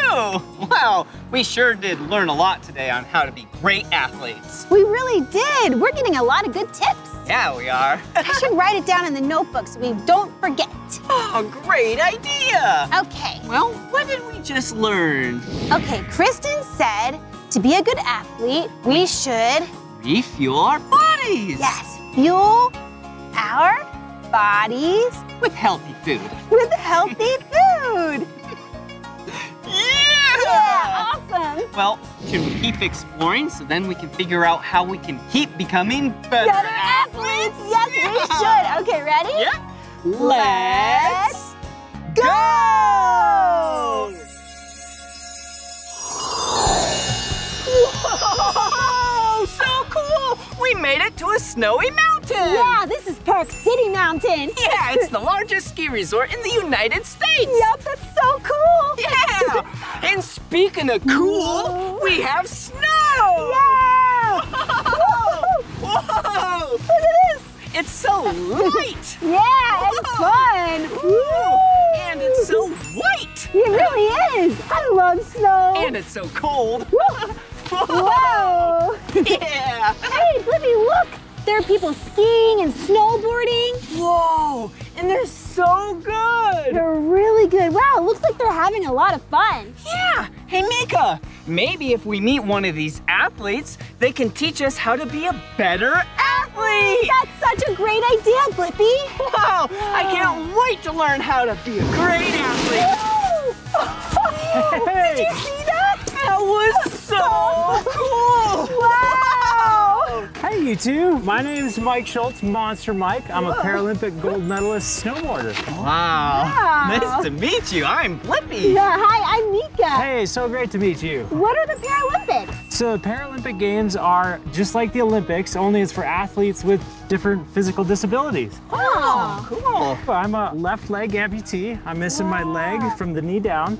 Wow, we sure did learn a lot today on how to be great athletes. We really did. We're getting a lot of good tips. Yeah, we are. *laughs* I should write it down in the notebook so we don't forget. *gasps* Oh, great idea. Okay. Well, what did we just learn? Okay, Kristen said to be a good athlete, we should, Refuel our bodies. yes, fuel our bodies With healthy food. with healthy *laughs* food. Yeah! Yeah, awesome. Well, should we keep exploring so then we can figure out how we can keep becoming better, Better athletes. Yes, we should. Okay, ready? Yeah. Let's go! Whoa! *laughs* *laughs* We made it to a snowy mountain! Yeah, this is Park City Mountain. *laughs* Yeah, it's the largest ski resort in the United States! Yep, that's so cool. Yeah! And speaking of cool, we have snow! Yeah. Whoa! Look at this. It's so light! *laughs* Yeah, it's fun. Woo! And it's so white! It really is. I love snow. And it's so cold! Whoa. *laughs* Yeah! Hey, Blippi, look. There are people skiing and snowboarding. Whoa! And they're so good! They're really good. Wow, it looks like they're having a lot of fun. Yeah! Hey, Meekah! Maybe if we meet one of these athletes, they can teach us how to be a better athlete! That's such a great idea, Blippi. Wow! I can't wait to learn how to be a great athlete! *laughs* Did you see that? That was so cool! Wow. Hey, you two. My name is Mike Schultz, Monster Mike. I'm a Paralympic gold medalist snowboarder. Wow! Wow. Nice to meet you. I'm Blippi. Yeah, hi, I'm Meekah. Hey, so great to meet you. What are the Paralympics? So, the Paralympic Games are just like the Olympics, only it's for athletes with different physical disabilities. Oh. Cool. I'm a left leg amputee. I'm missing my leg from the knee down.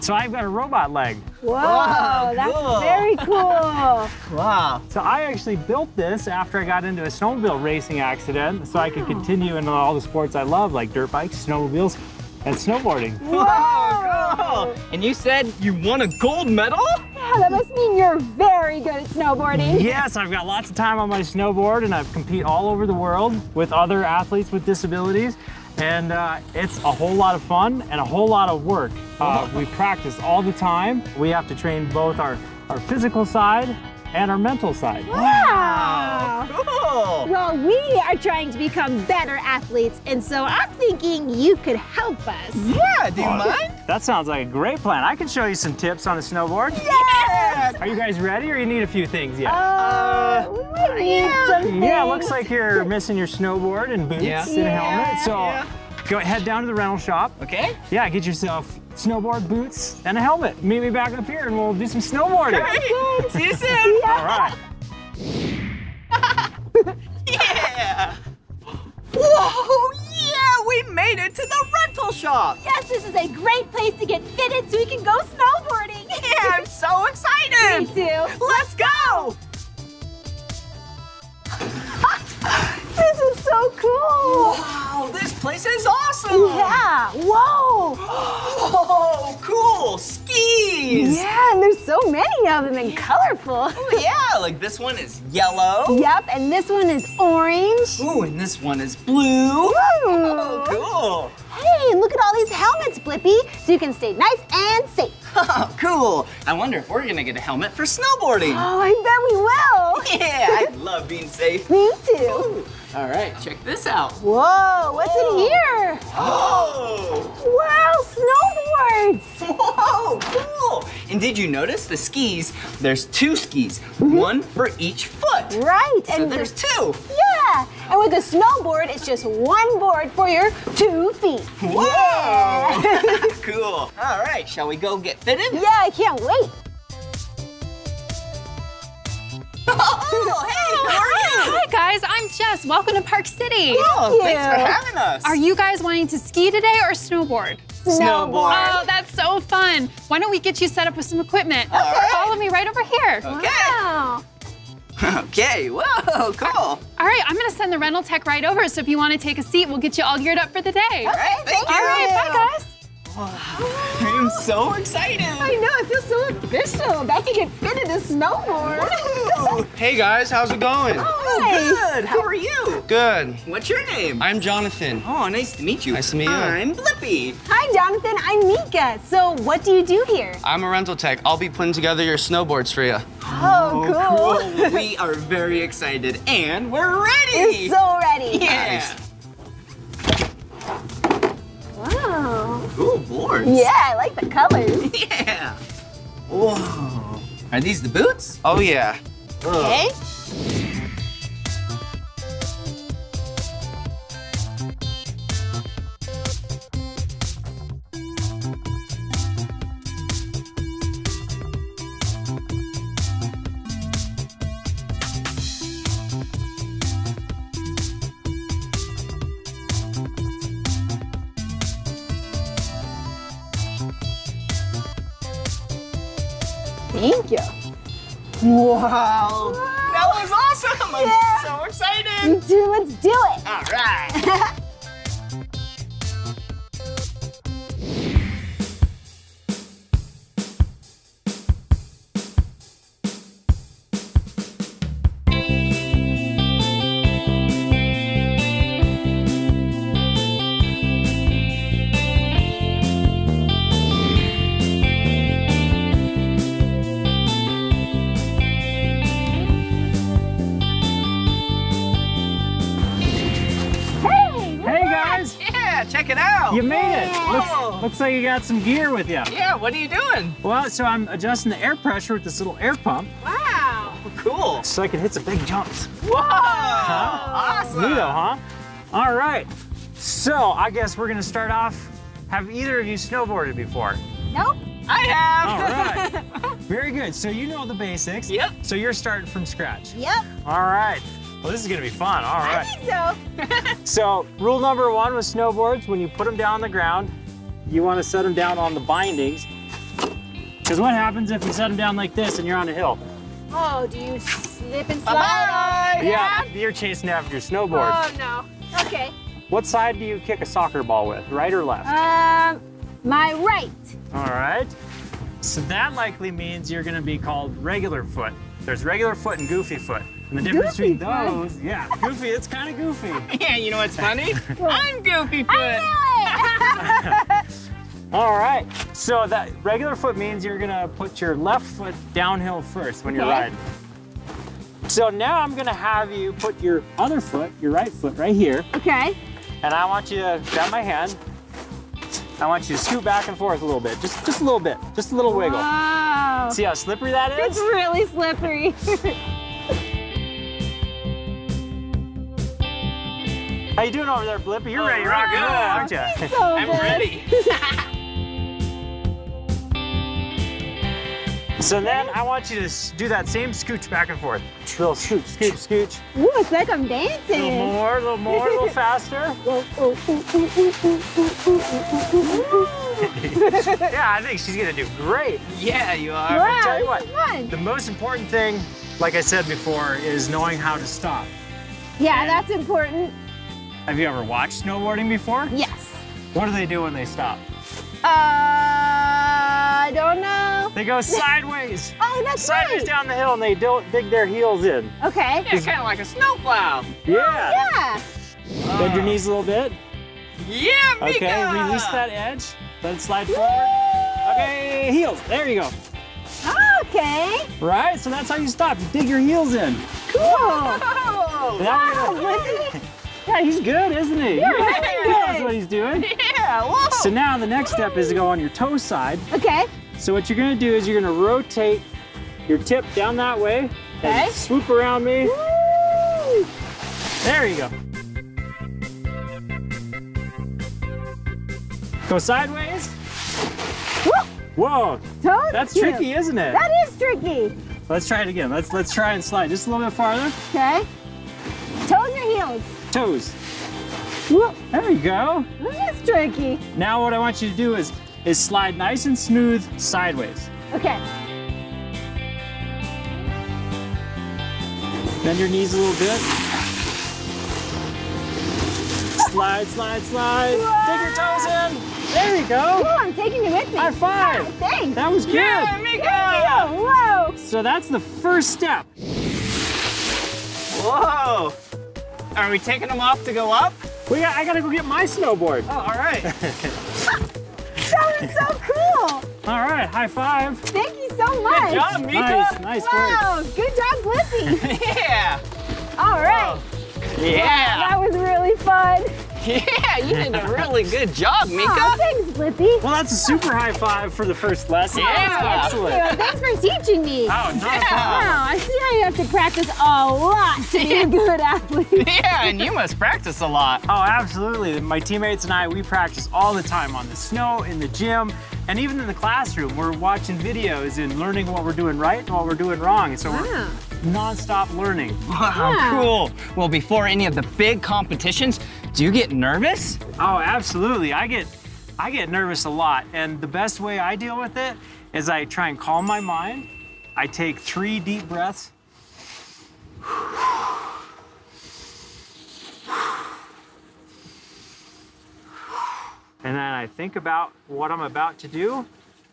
So, I've got a robot leg. Whoa, Wow, that's cool. very cool. *laughs* Wow. So, I actually built this after I got into a snowmobile racing accident so I could continue in all the sports I love, like dirt bikes, snowmobiles, and snowboarding. Whoa! And you said you won a gold medal? Yeah, that must mean you're very good at snowboarding. Yes, I've got lots of time on my snowboard and I've compete all over the world with other athletes with disabilities. And uh, it's a whole lot of fun and a whole lot of work. Uh, we practice all the time. We have to train both our, our physical side and our mental side. Wow. Cool. Well, we are trying to become better athletes, and so I'm thinking you could help us. Yeah, do you mind? That sounds like a great plan. I can show you some tips on a snowboard. Yes! Are you guys ready or you need a few things yet? Uh, we need Yeah, it things. looks like you're missing your snowboard and boots Yeah. and a helmet. So Yeah. go head down to the rental shop. Okay. Yeah, get yourself snowboard boots and a helmet. Meet me back up here and we'll do some snowboarding. Great. See you *laughs* soon. All right. *laughs* Yeah. Whoa! Yeah, we made it to the rental shop. Yes, this is a great place to get fitted so we can go snowboarding. *laughs* Yeah, I'm so excited. Me too. Let's go. This is so cool. Wow, this place is awesome. Yeah. Whoa. Oh, cool. Skis. Yeah, and there's so many of them and colorful. Oh, yeah, like this one is yellow. Yep, and this one is orange. Ooh, and this one is blue. Oh, cool. Hey, look at all these helmets, Blippi, so you can stay nice and safe. *laughs* Oh, cool. I wonder if we're gonna get a helmet for snowboarding. Oh, I bet we will. *laughs* Yeah, I love being safe. Me too. All right, check this out. Whoa, what's in here? Oh! Wow, snowboards. *laughs* Whoa, cool! And did you notice the skis? There's two skis, mm-hmm. one for each foot. Right, So and there's two. Yeah, and with a snowboard, it's just one board for your two feet. Whoa! Yeah. *laughs* *laughs* cool. All right, shall we go get fitted? yeah, I can't wait. Oh, hey, how are you? Hi guys, I'm Jess. Welcome to Park City. Oh, thanks for having us. Are you guys wanting to ski today or snowboard? Snowboard. Oh, that's so fun. Why don't we get you set up with some equipment? right. Follow me right over here. Okay. Wow. *laughs* Okay, whoa, cool. All right, I'm gonna send the rental tech right over. So if you want to take a seat, we'll get you all geared up for the day. All right, thank All right, you. bye guys. I'm so excited. I know, it feels so official. About to get fitted a snowboard. Hey guys, how's it going? Oh, oh good. How are you? Good. What's your name? I'm Jonathan. Oh, nice to meet you. Nice to meet you. I'm Blippi. Hi, Jonathan. I'm Meekah. So, what do you do here? I'm a rental tech. I'll be putting together your snowboards for you. Oh, cool. we are very excited and we're ready. We're so ready. Yeah. Wow. Cool boards. Yeah, I like the colors. *laughs* Yeah. Whoa. Are these the boots? Oh yeah. Okay. Thank you. Wow. That was awesome. I'm so excited. Too. Let's do it. All right. *laughs* Looks, looks like you got some gear with you. Yeah, what are you doing? Well, so I'm adjusting the air pressure with this little air pump Wow. Oh, cool. so I can hit some big jumps. Whoa. Awesome. Neato, huh? All right. So I guess we're gonna start off. Have either of you snowboarded before? Nope. I have. All right. *laughs* Very good. So you know the basics. Yep. So you're starting from scratch. Yep. All right. Well, this is gonna be fun. All right. I think so. *laughs* *laughs* So rule number one with snowboards, when you put them down on the ground, you want to set them down on the bindings. Because what happens if you set them down like this and you're on a hill? Oh, do you slip and slide? Bye. Yeah, you're chasing after your snowboard. Oh no. Okay. What side do you kick a soccer ball with, right or left? Um, my right. All right. So that likely means you're going to be called regular foot. There's regular foot and goofy foot. And the difference Goofy between foot? those, yeah, goofy, it's kind of goofy. *laughs* Yeah, you know what's funny? *laughs* I'm Goofy Foot. I *laughs* All right. So that regular foot means you're gonna put your left foot downhill first when you're Okay. riding. So now I'm gonna have you put your other foot, your right foot, right here. Okay. and I want you to grab my hand. I want you to scoot back and forth a little bit, just just a little bit, just a little wiggle. Wow. See how slippery that is? It's really slippery. How you doing over there, Blippi? You're Oh, ready to rock and roll, good. aren't you? so I'm good. ready. *laughs* So then I want you to do that same scooch back and forth. Little scooch, scooch, scooch. Ooh, it's like I'm dancing. A little more, a little more, a little *laughs* faster. yeah, I think she's gonna do great. Yeah, you are. Tell you what, fun. the most important thing, like I said before, is knowing how to stop. Yeah, and that's important. Have you ever watched snowboarding before? Yes. What do they do when they stop? Uh I don't know. They go sideways. *laughs* Oh, that's sideways right. down the hill and they don't dig their heels in. Okay. Yeah, kind of like a snowplow. Yeah. Oh, yeah. Bend your knees a little bit. Yeah, Meekah. Okay, release that edge. Let it slide forward. Okay, heels. There you go. Okay. Right, so that's how you stop. You dig your heels in. Cool. Oh, Wow, gonna- Lindsay. Yeah, he's good, isn't he? Yeah, he knows what he's doing. yeah, whoa. So now the next step is to go on your toe side. Okay. So what you're gonna do is you're gonna rotate your tip down that way Okay. and swoop around me. Woo. There you go. Go sideways. Woo. Whoa, Toes that's tricky, isn't it? That is tricky. Let's try it again. Let's let's try and slide just a little bit farther. Okay. Toes or heels? Toes. Whoop. There you go. That is tricky. Now what I want you to do is is slide nice and smooth sideways. Okay. Bend your knees a little bit. Slide, slide, slide. Dig your toes in. There you go. Cool, I'm taking you with me. High five. thanks. That was good. Yeah, Meekah! Whoa. So that's the first step. Whoa! Are we taking them off to go up? We got, I gotta go get my snowboard. Oh, all right. *laughs* That was so cool. All right, high five. Thank you so much. Good job, Meekah. Nice, nice work. Wow, good job, Blippi. *laughs* yeah. All right. Oh, yeah. That was really fun. *laughs* Yeah, you did a really good job, Meekah. Aw, thanks, Blippi. Well, that's a super high five for the first lesson. Yeah. Excellent. Thank. Thanks for teaching me. Oh, not a problem. Wow, I see how you have to practice a lot to be a good athlete. *laughs* Yeah, and you must practice a lot. Oh, absolutely. My teammates and I, we practice all the time on the snow, in the gym, and even in the classroom. We're watching videos and learning what we're doing right and what we're doing wrong. And so Wow. we're non-stop learning. Wow, Yeah. cool. Well, before any of the big competitions, do you get nervous? Oh, absolutely. I get I get nervous a lot, and the best way I deal with it is I try and calm my mind. I take three deep breaths. And then I think about what I'm about to do,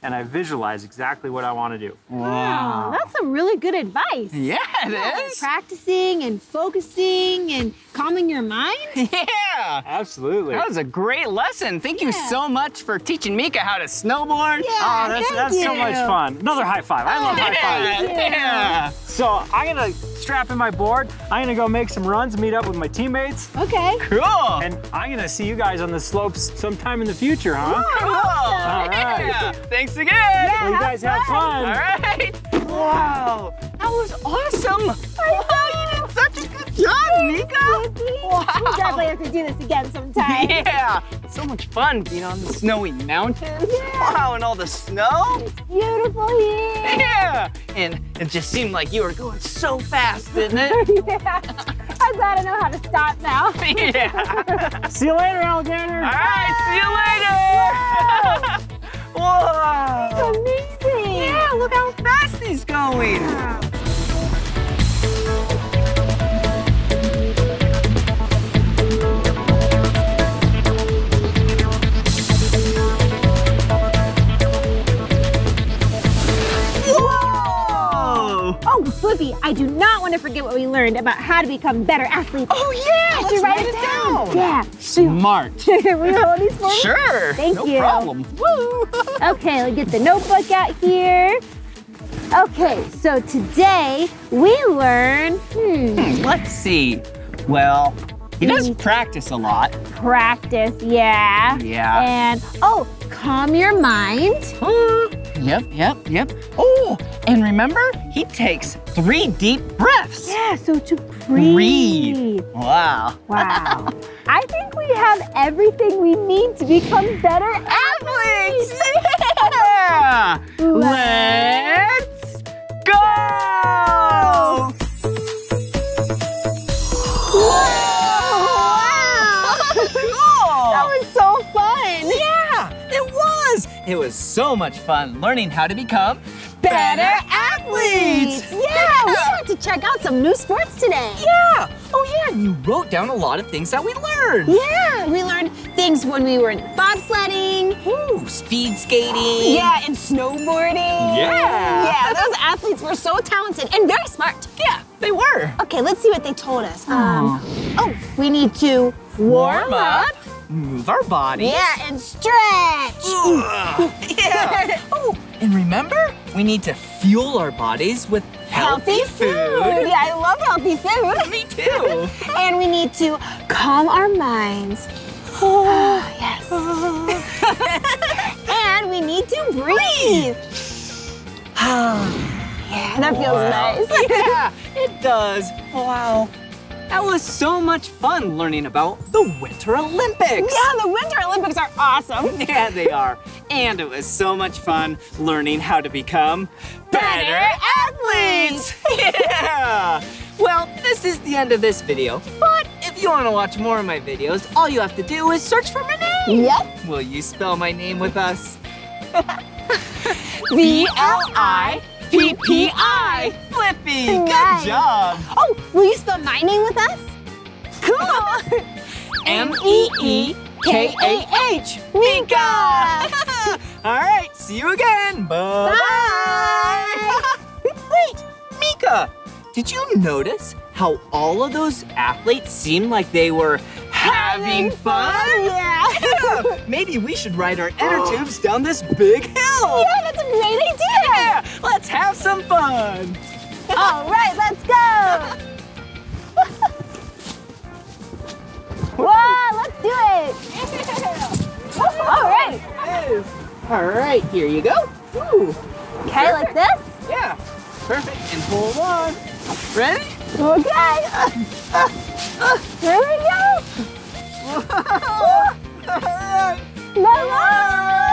and I visualize exactly what I want to do. Wow, that's some really good advice. Yeah, it is. Practicing and focusing and calming your mind. *laughs* Yeah. Absolutely. That was a great lesson. Thank you so much for teaching Meekah how to snowboard. Yeah, Oh, that's, thank that's so much fun. Another high five. I love oh, high Yeah, fives. yeah. So I'm gonna strap in my board. I'm gonna go make some runs, meet up with my teammates, Okay. Cool. and I'm gonna see you guys on the slopes sometime in the future, huh? Cool. All right. Yeah. Thanks again. Well, you guys have fun. All right. Wow. That was awesome. Wow, you did such a good job, Meekah. We'll definitely have to do this again sometime. Yeah. It's so much fun being on the snowy mountains. Wow, and all the snow. It's Beautiful here. Yeah. And it just seemed like you were going so fast, didn't it? *laughs* yeah. I'm glad I know how to stop now. *laughs* yeah. *laughs* See you later, alligator. All right, see you later. Whoa. Amazing. Yeah, look how fast he's going. Oh, Blippi, I do not want to forget what we learned about how to become better athletes. Oh yeah, I let's write, write it it down. down. Yeah. Smart. Will you hold these for? Sure. Thank no you. problem. Woo. *laughs* Okay, let's get the notebook out here. Okay, so today we learn, hmm, Hmm, let's see. Well, he does practice a lot. practice, yeah. Yeah. And, oh, calm your mind. Yep, yep, yep. Oh, and remember, he takes three deep breaths. Yeah, so to breathe. Breathe. Wow. Wow. *laughs* I think we have everything we need to become better athletes. Yeah. Let's go! Wow. It was so much fun learning how to become better athletes. Yeah, we got to check out some new sports today. Yeah. Oh yeah, and you wrote down a lot of things that we learned. Yeah, we learned things when we were in bobsledding. Ooh, speed skating. Yeah, and snowboarding. Yeah. Yeah, those athletes were so talented and very smart. Yeah, they were. Okay, let's see what they told us. Um, oh, we need to warm, up. Move our bodies. Yeah, and stretch. *laughs* yeah. *laughs* oh, and remember, we need to fuel our bodies with healthy, food. Yeah, I love healthy food. *laughs* Me too. and we need to calm our minds. *gasps* Oh, yes. and we need to breathe. *sighs* yeah, that feels nice. yeah, it does. Wow. That was so much fun learning about the Winter Olympics. Yeah, the Winter Olympics are awesome. *laughs* Yeah, they are. And it was so much fun learning how to become better athletes. *laughs* Yeah. Well, this is the end of this video. But if you want to watch more of my videos, all you have to do is search for my name. Yep. Will you spell my name with us? *laughs* V L I P-P-I. Blippi, good Nice. job. Oh, will you spell my name with us? Cool. *laughs* E M-E-E-K-A-H. Meekah. *laughs* All right, see you again. Bye-bye. *laughs* Wait, Meekah, did you notice how all of those athletes seemed like they were having fun? Yeah. Yeah, *laughs* Maybe we should ride our inner *gasps* tubes down this big hill. Yeah, that's a great idea. Yeah, let's have some fun. *laughs* All right, let's go. *laughs* Whoa, let's do it. All right. All right, here you go. Ooh, Okay, like this? yeah, perfect. And hold on. Ready? Okay. Here we go. All right. I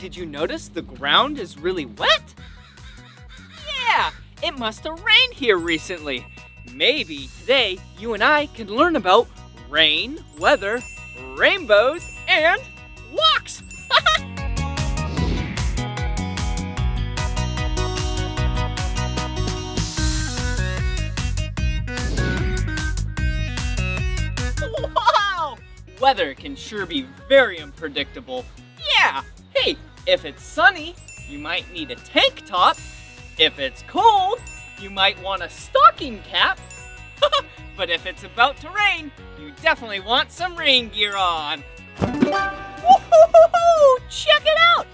did you notice the ground is really wet? Yeah, it must have rained here recently. Maybe today you and I can learn about rain, weather, rainbows, and walks. *laughs* wow! Weather can sure be very unpredictable. Might need a tank top. If it's cold, you might want a stocking cap. *laughs* but if it's about to rain, you definitely want some rain gear on. Woo-hoo-hoo-hoo! Check it out!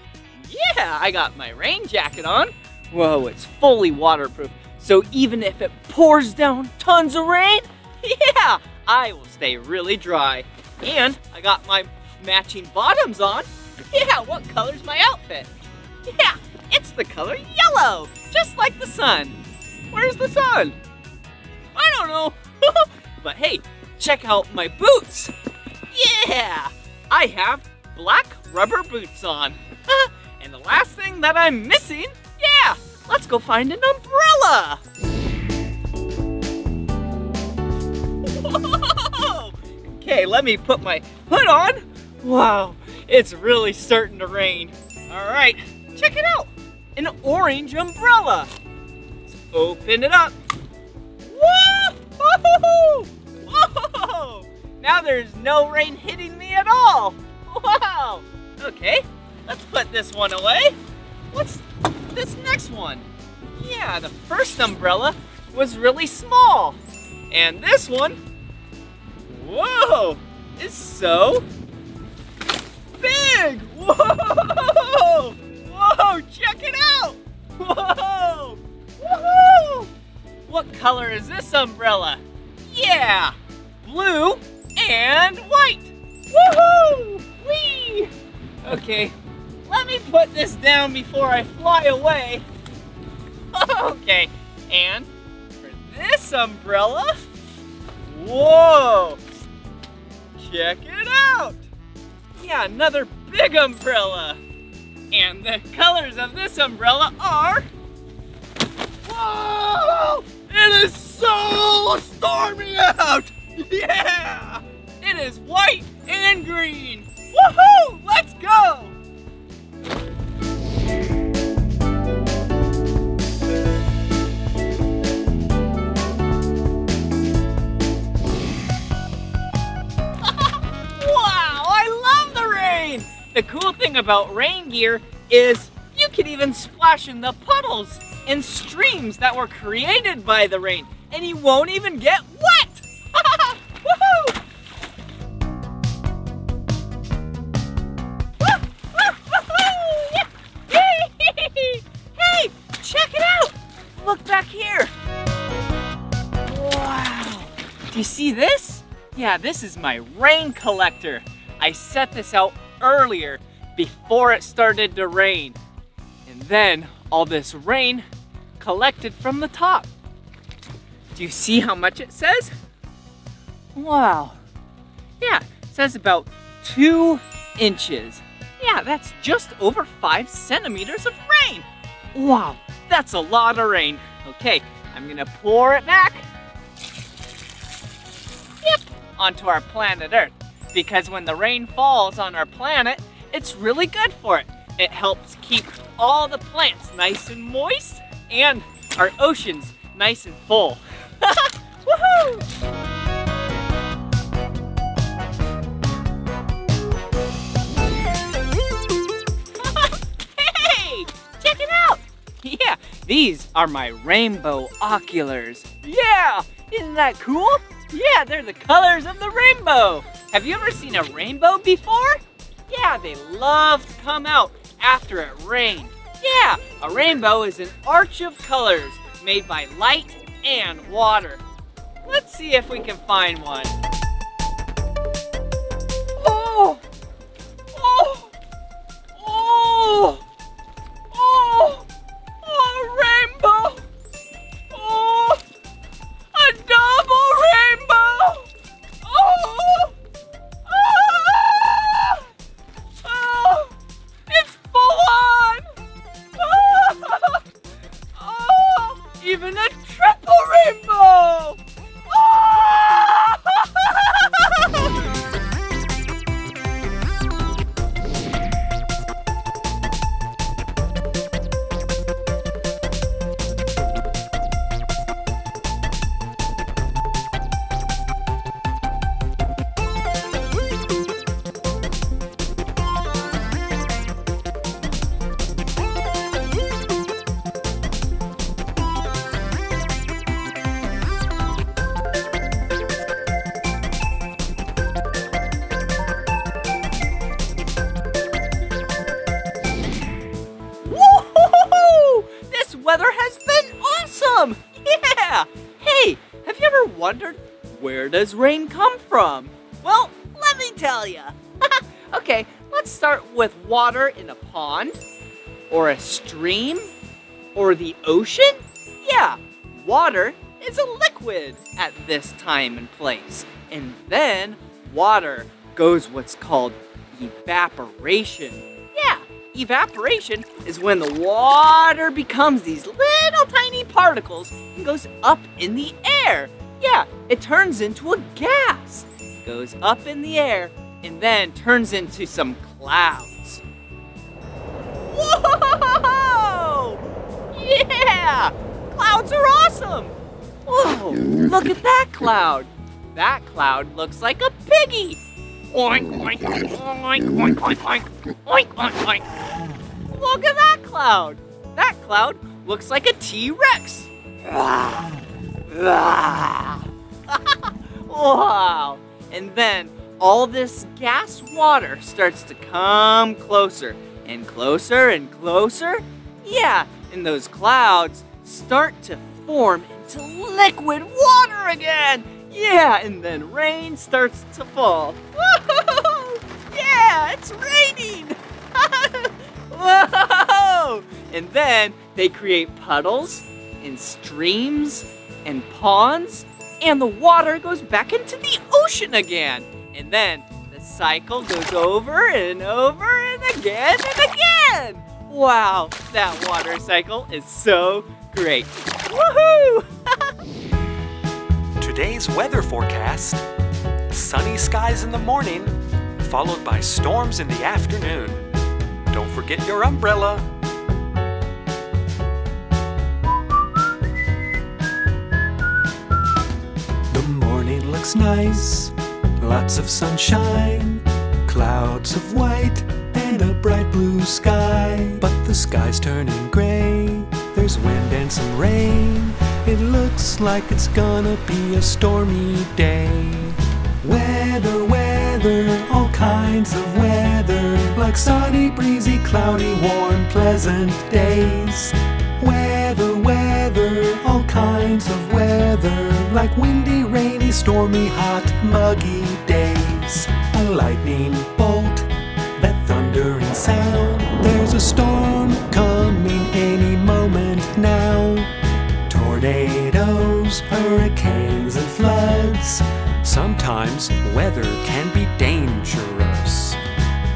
Yeah, I got my rain jacket on. Whoa, it's fully waterproof. So even if it pours down tons of rain, *laughs* yeah, I will stay really dry. And I got my matching bottoms on. Yeah, what color's my outfit? Yeah, it's the color yellow, just like the sun. Where's the sun? I don't know. *laughs* but hey, check out my boots. Yeah, I have black rubber boots on. *laughs* and the last thing that I'm missing, yeah, let's go find an umbrella. *laughs* Okay, let me put my hood on. Wow, it's really starting to rain. All right, check it out. An orange umbrella. Let's open it up. Whoa! Whoa! Now there's no rain hitting me at all. Wow. Okay, let's put this one away. what's this next one? Yeah, the first umbrella was really small. And this one, whoa, is so big. Whoa! Whoa, check it out. Whoa! Woohoo! What color is this umbrella? Yeah, blue and white. Woohoo! Whee! Okay, let me put this down before I fly away. okay, and for this umbrella, whoa! Check it out! Yeah, another big umbrella. And the colors of this umbrella are... Whoa! It is so stormy out! *laughs* Yeah! It is white and green. Woohoo! Let's go! The cool thing about rain gear is you can even splash in the puddles and streams that were created by the rain, and you won't even get wet! *laughs* Woohoo! *laughs* Hey, check it out! Look back here! Wow! Do you see this? Yeah, this is my rain collector. I set this out earlier before it started to rain. And then all this rain collected from the top. Do you see how much it says? Wow. Yeah, it says about two inches. Yeah, that's just over five centimeters of rain. Wow, that's a lot of rain. Okay, I'm gonna pour it back. Yep, onto our planet Earth. Because when the rain falls on our planet, it's really good for it. It helps keep all the plants nice and moist and our oceans nice and full. *laughs* Woohoo! *laughs* hey, check it out. Yeah, these are my rainbow oculars. Yeah, isn't that cool? Yeah, they're the colors of the rainbow. Have you ever seen a rainbow before? Yeah, they love to come out after it rained. Yeah, a rainbow is an arch of colors made by light and water. Let's see if we can find one. Oh! Does rain come from? Well, let me tell you. *laughs* okay, let's start with water in a pond, or a stream, or the ocean. Yeah, water is a liquid at this time and place. And then water goes what's called evaporation. Yeah, evaporation is when the water becomes these little tiny particles and goes up in the air. It turns into a gas, goes up in the air, and then turns into some clouds. Whoa! Yeah! Clouds are awesome! Whoa, look at that cloud. That cloud looks like a piggy. Oink, oink, oink, oink, oink, oink, oink, oink. Look at that cloud. That cloud looks like a T-Rex wow. And then all this gas water starts to come closer and closer and closer. Yeah, and those clouds start to form into liquid water again. Yeah, and then rain starts to fall. Whoa! *laughs* Yeah, it's raining. *laughs* Whoa! And then they create puddles and streams and ponds, and the water goes back into the ocean again. And then the cycle goes over and over and again and again. Wow, that water cycle is so great. Woohoo! *laughs* Today's weather forecast sunny skies in the morning, followed by storms in the afternoon. Don't forget your umbrella. Looks nice, lots of sunshine, clouds of white, and a bright blue sky. But the sky's turning gray, there's wind and some rain. It looks like it's gonna be a stormy day. Weather, weather, all kinds of weather, like sunny, breezy, cloudy, warm, pleasant days. Weather, weather, all kinds of weather, like windy, rainy, stormy, hot, muggy days. A lightning bolt, that thundering sound. There's a storm coming any moment now. Tornadoes, hurricanes, and floods. Sometimes weather can be dangerous.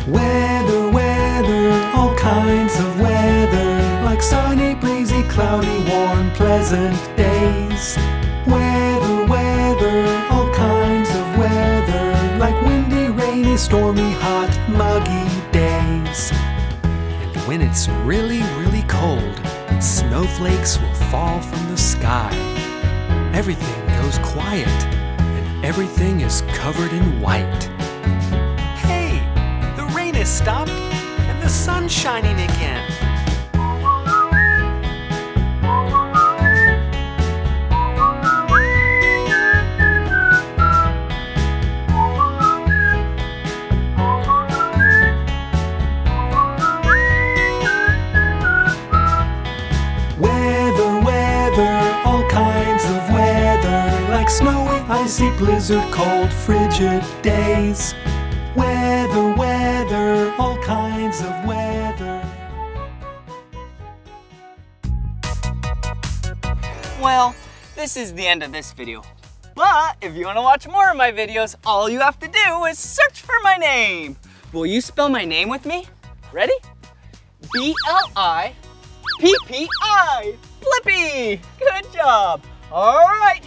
Weather, weather, all kinds of weather, like sunny, cloudy, warm, pleasant days. Weather, weather, all kinds of weather, like windy, rainy, stormy, hot, muggy days. And when it's really, really cold, snowflakes will fall from the sky. Everything goes quiet, and everything is covered in white. Hey, the rain has stopped and the sun's shining again. Icy, blizzard, cold, frigid days. Weather, weather, all kinds of weather. Well, this is the end of this video. But if you want to watch more of my videos, all you have to do is search for my name. Will you spell my name with me? Ready? B-L-I P-P-I, Blippi. Good job. All right,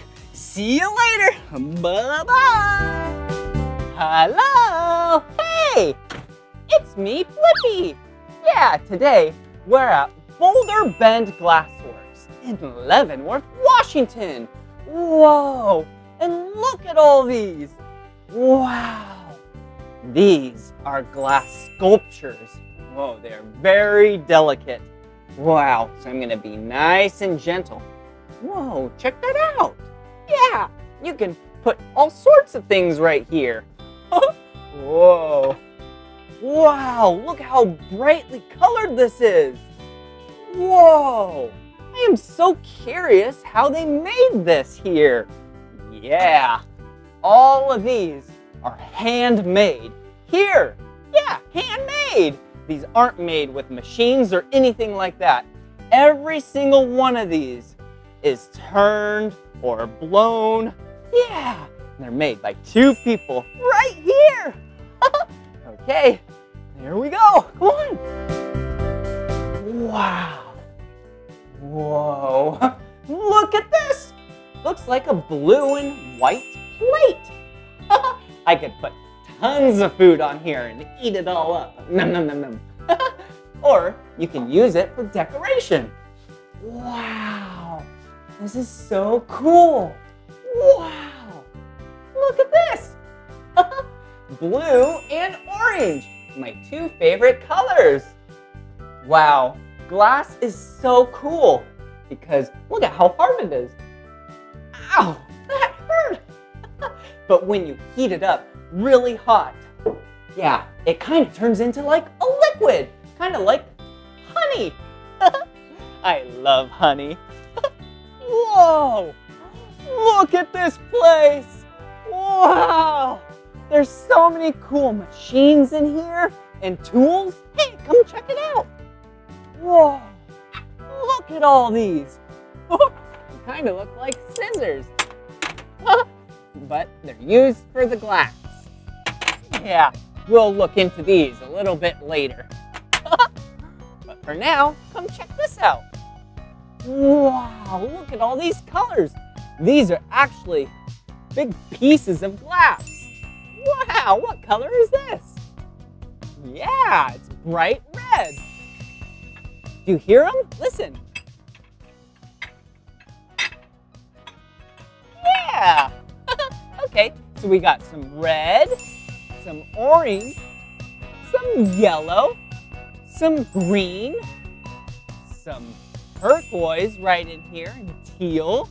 see you later. Bye-bye. Hello. Hey, it's me, Blippi. Yeah, today we're at Boulder Bend Glassworks in Leavenworth, Washington. Whoa, and look at all these. Wow, these are glass sculptures. Whoa, they're very delicate. Wow, so I'm gonna be nice and gentle. Whoa, check that out. Yeah, you can put all sorts of things right here. *laughs* Whoa. Wow, look how brightly colored this is. Whoa, I am so curious how they made this here. Yeah, all of these are handmade. Here, yeah, handmade. These aren't made with machines or anything like that. Every single one of these is turned or blown. Yeah, they're made by two people right here. *laughs* okay, there we go. Come on. Wow. Whoa. *laughs* Look at this. Looks like a blue and white plate. *laughs* I could put tons of food on here and eat it all up. Nom nom nom nom. or you can use it for decoration. Wow. This is so cool. Wow. Look at this. *laughs* Blue and orange, my two favorite colors. Wow, glass is so cool because look at how hard it is. Ow, that hurt. *laughs* but when you heat it up really hot, yeah, it kind of turns into like a liquid, kind of like honey. *laughs* I love honey. Whoa, look at this place. Wow, there's so many cool machines in here and tools. Hey, come check it out. Whoa, look at all these. *laughs* They kind of look like scissors. *laughs* but they're used for the glass. Yeah, we'll look into these a little bit later. *laughs* but for now, come check this out. Wow, look at all these colors. These are actually big pieces of glass. Wow, what color is this? Yeah, it's bright red. Do you hear them? Listen. Yeah. *laughs* okay, so we got some red, some orange, some yellow, some green, some turquoise right in here, and teal,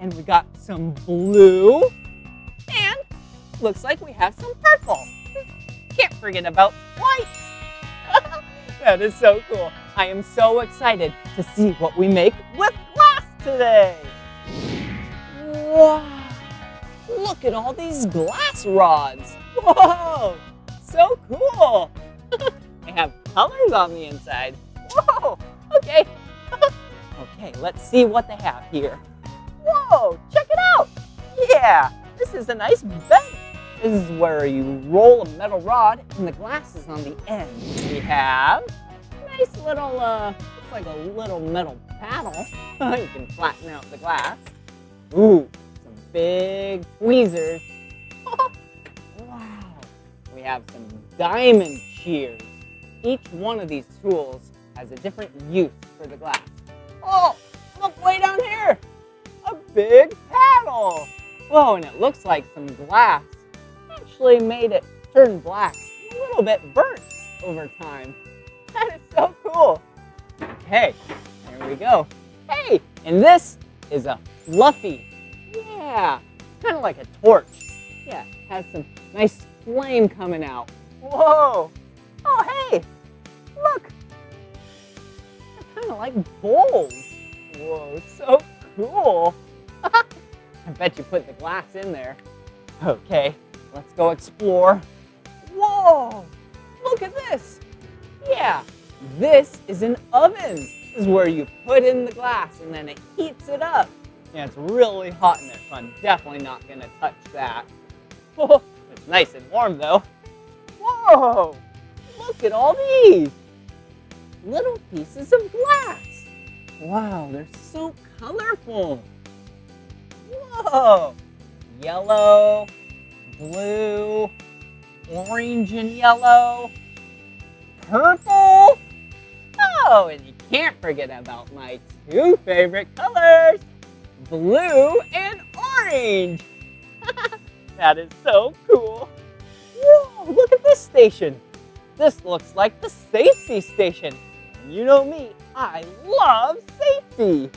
and we got some blue, and looks like we have some purple. Can't forget about white. *laughs* that is so cool. I am so excited to see what we make with glass today. Wow, look at all these glass rods. Whoa, so cool. *laughs* they have colors on the inside. Whoa, okay. *laughs* okay, let's see what they have here. Whoa, check it out. Yeah, this is a nice bench. This is where you roll a metal rod and the glass is on the end. We have a nice little, uh, looks like a little metal paddle. *laughs* you can flatten out the glass. Ooh, some big tweezers. *laughs* wow. We have some diamond shears. Each one of these tools has a different use for the glass. Oh, look way down here. A big paddle. Whoa, and it looks like some glass actually made it turn black, a little bit burnt over time. *laughs* That is so cool. Okay, there we go. Hey, and this is a fluffy. Yeah, kind of like a torch. Yeah, has some nice flame coming out. Whoa. Oh, hey, look. Kind of like bowls. Whoa, so cool. *laughs* I bet you put the glass in there. Okay, let's go explore. Whoa, look at this. Yeah, this is an oven. This is where you put in the glass and then it heats it up. Yeah, it's really hot in there, so I'm definitely not gonna touch that. *laughs* it's nice and warm though. Whoa, look at all these. Little pieces of glass. Wow, they're so colorful. Whoa, yellow, blue, orange and yellow, purple. Oh, and you can't forget about my two favorite colors, blue and orange. *laughs* that is so cool. Whoa, look at this station. This looks like the safety station. You know me, I love safety.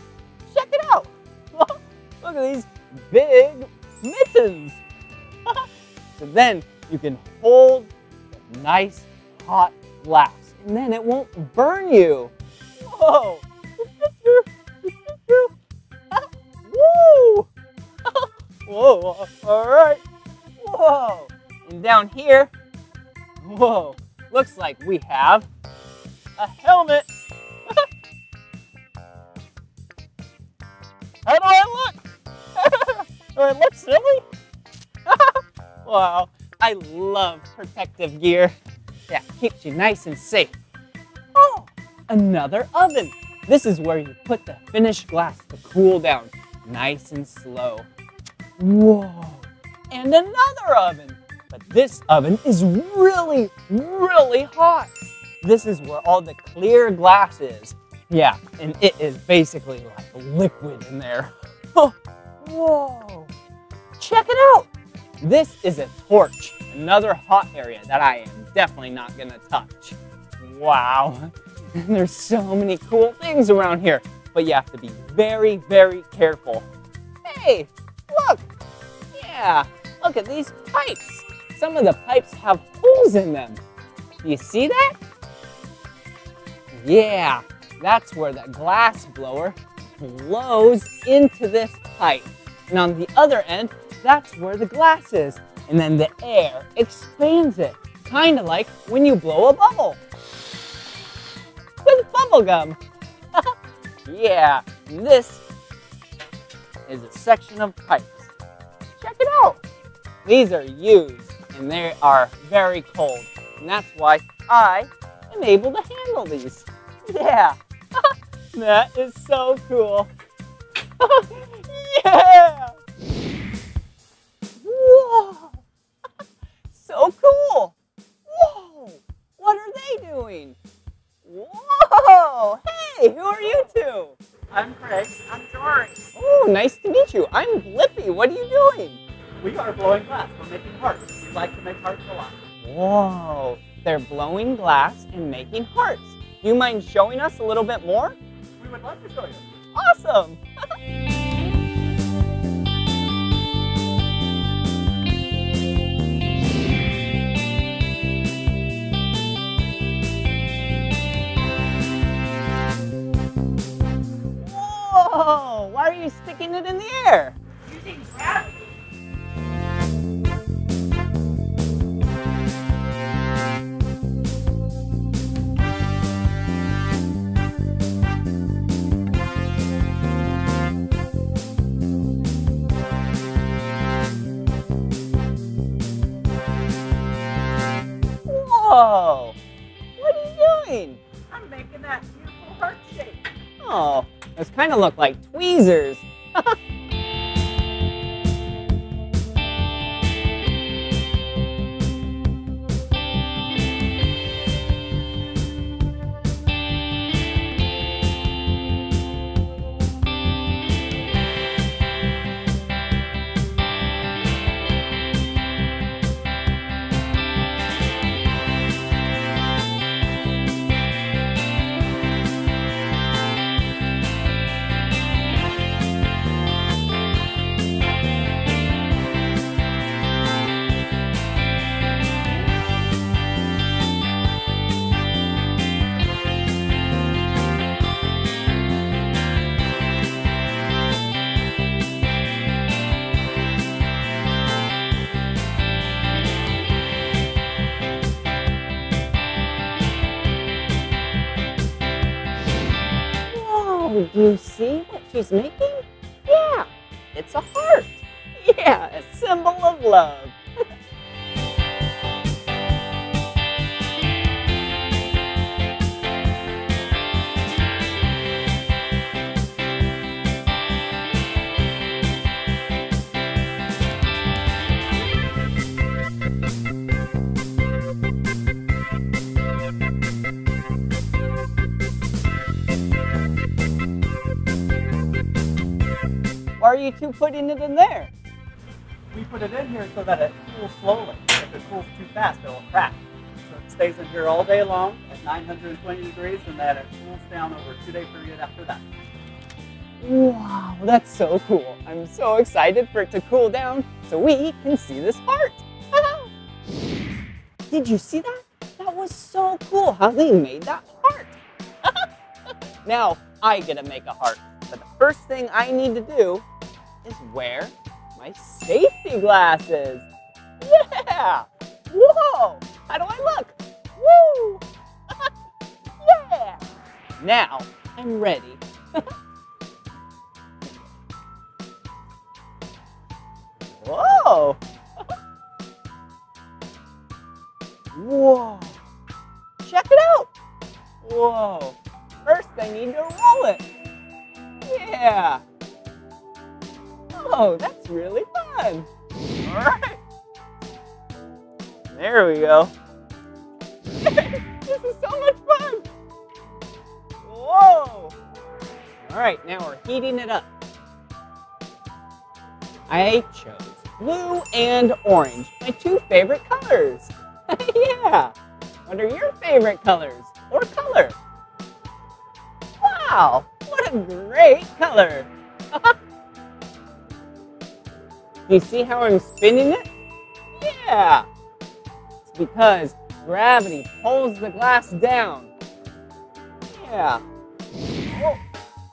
Check it out. *laughs* look at these big mittens. *laughs* so then you can hold nice hot glass and then it won't burn you. Whoa. *laughs* Woo. Whoa, all right. Whoa. And down here, whoa, looks like we have a helmet. *laughs* How do I look? *laughs* do I look silly? *laughs* wow, I love protective gear. Yeah, keeps you nice and safe. Oh, another oven. This is where you put the finished glass to cool down nice and slow. Whoa, and another oven. But this oven is really, really hot. This is where all the clear glass is. Yeah, and it is basically like liquid in there. *laughs* Oh, whoa, check it out. This is a torch, another hot area that I am definitely not gonna touch. Wow, *laughs* There's so many cool things around here, but you have to be very, very careful. Hey, look! Yeah, look at these pipes. Some of the pipes have holes in them. You see that? Yeah, that's where the glass blower blows into this pipe. And on the other end, that's where the glass is. And then the air expands it, kind of like when you blow a bubble. With bubble gum. *laughs* yeah, this is a section of pipes. Check it out. These are used and they are very cold. And that's why I am able to handle these. Yeah, *laughs* that is so cool. *laughs* yeah! Whoa! *laughs* so cool! Whoa! What are they doing? Whoa! Hey, who are you two? I'm Craig. I'm Jory. Oh, nice to meet you. I'm Blippi. What are you doing? We are blowing glass. We're making hearts. We like to make hearts a lot. Whoa! They're blowing glass and making hearts. Do you mind showing us a little bit more? We would love to show you. Awesome! *laughs* Whoa! Why are you sticking it in the air? Whoa! What are you doing? I'm making that beautiful heart shape. Oh, those kind of look like tweezers. *laughs* see what Why are you two putting it in there? We put it in here so that it cools slowly. If it cools too fast, it'll crack. So it stays in here all day long at 920 degrees and then it cools down over a two-day period after that. Wow, that's so cool. I'm so excited for it to cool down so we can see this heart. *laughs* Did you see that? That was so cool how they made that heart. *laughs* now I get to make a heart. But the first thing I need to do is wear my safety glasses. Yeah! Whoa! How do I look? Woo! *laughs* yeah! Now I'm ready. *laughs* Whoa! *laughs* Whoa! Check it out! Whoa! First I need to roll it. Yeah! Oh, that's really fun. All right. There we go. *laughs* this is so much fun. Whoa! All right, now we're heating it up. I chose blue and orange, my two favorite colors. *laughs* yeah. What are your favorite colors or color? Wow, what a great color. *laughs* You see how I'm spinning it? Yeah. It's because gravity pulls the glass down. Yeah. Whoa.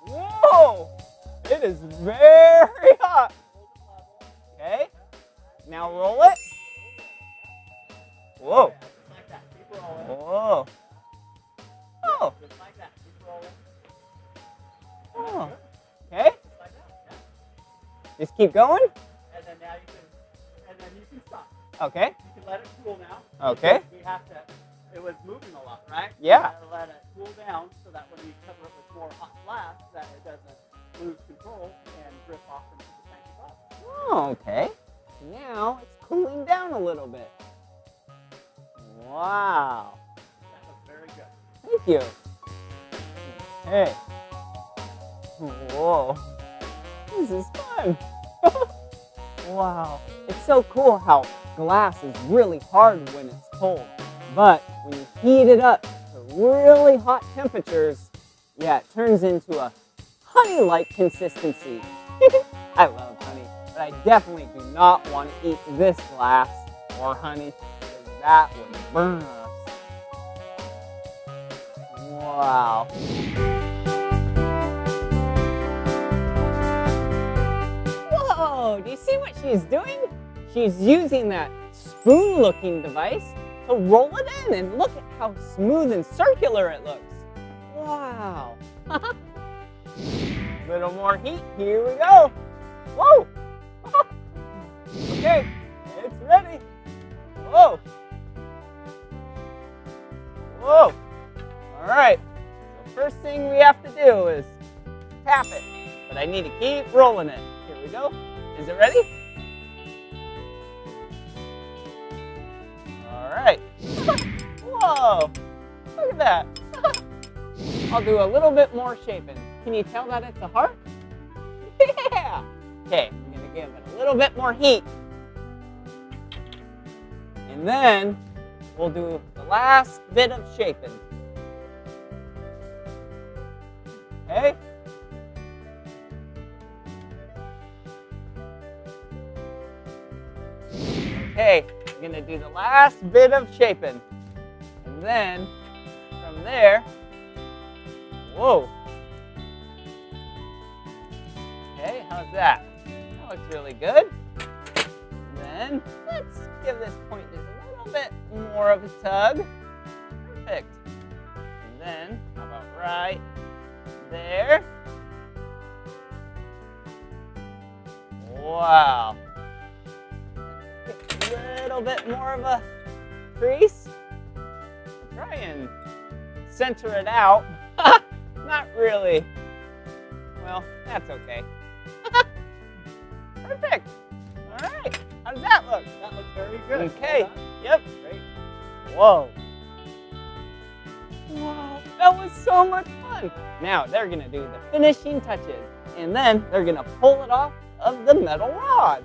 Whoa. It is very hot. Okay. Now roll it. Whoa. Whoa. Oh. Oh. Okay. Just keep going. Okay. You can let it cool now. Okay. We have to. It was moving a lot, right? Yeah. We let it cool down so that when you cover it with more hot glass, that it doesn't lose control and drip off into the tank above. Oh, okay. Now it's cooling down a little bit. Wow. That was very good. Thank you. Hey. Whoa. This is fun. *laughs* wow. It's so cool how glass is really hard when it's cold. But when you heat it up to really hot temperatures, yeah, it turns into a honey-like consistency. *laughs* I love honey, but I definitely do not want to eat this glass or honey because that would burn us. Wow. Whoa, do you see what she's doing? She's using that spoon-looking device to roll it in and look at how smooth and circular it looks. Wow. *laughs* Little more heat, here we go. Whoa. *laughs* okay, it's ready. Whoa. Whoa. All right, the first thing we have to do is tap it, but I need to keep rolling it. Here we go. Is it ready? All right. Whoa, look at that. *laughs* I'll do a little bit more shaping. Can you tell that it's a heart? *laughs* Yeah. Okay, I'm gonna give it a little bit more heat. And then we'll do the last bit of shaping. Okay? Okay, I'm gonna do the last bit of shaping. And then from there, whoa. Okay, how's that? That looks really good. And then let's give this point just a little bit more of a tug. Perfect. And then, how about right there? Wow. Little bit more of a crease. Try and center it out. *laughs* Not really. Well, that's okay. *laughs* Perfect. All right. How does that look? That looks very good. Okay. Well. Yep. Great. Whoa. Wow, that was so much fun. Now they're gonna do the finishing touches and then they're gonna pull it off of the metal rod.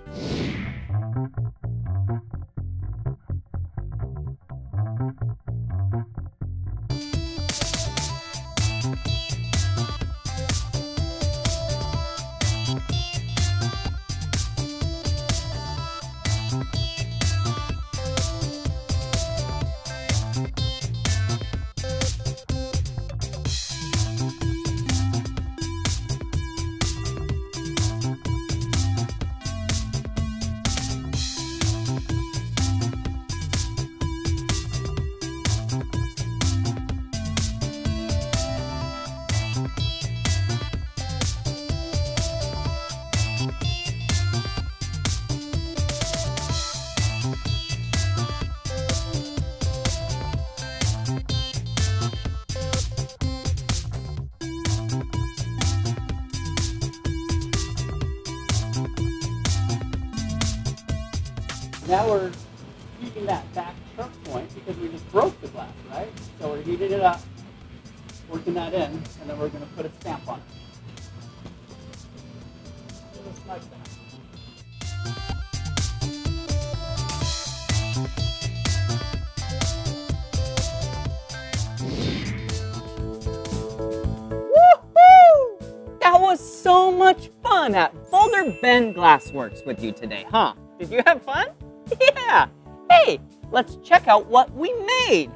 Bend Glassworks with you today, huh? Did you have fun? *laughs* Yeah. Hey, let's check out what we made.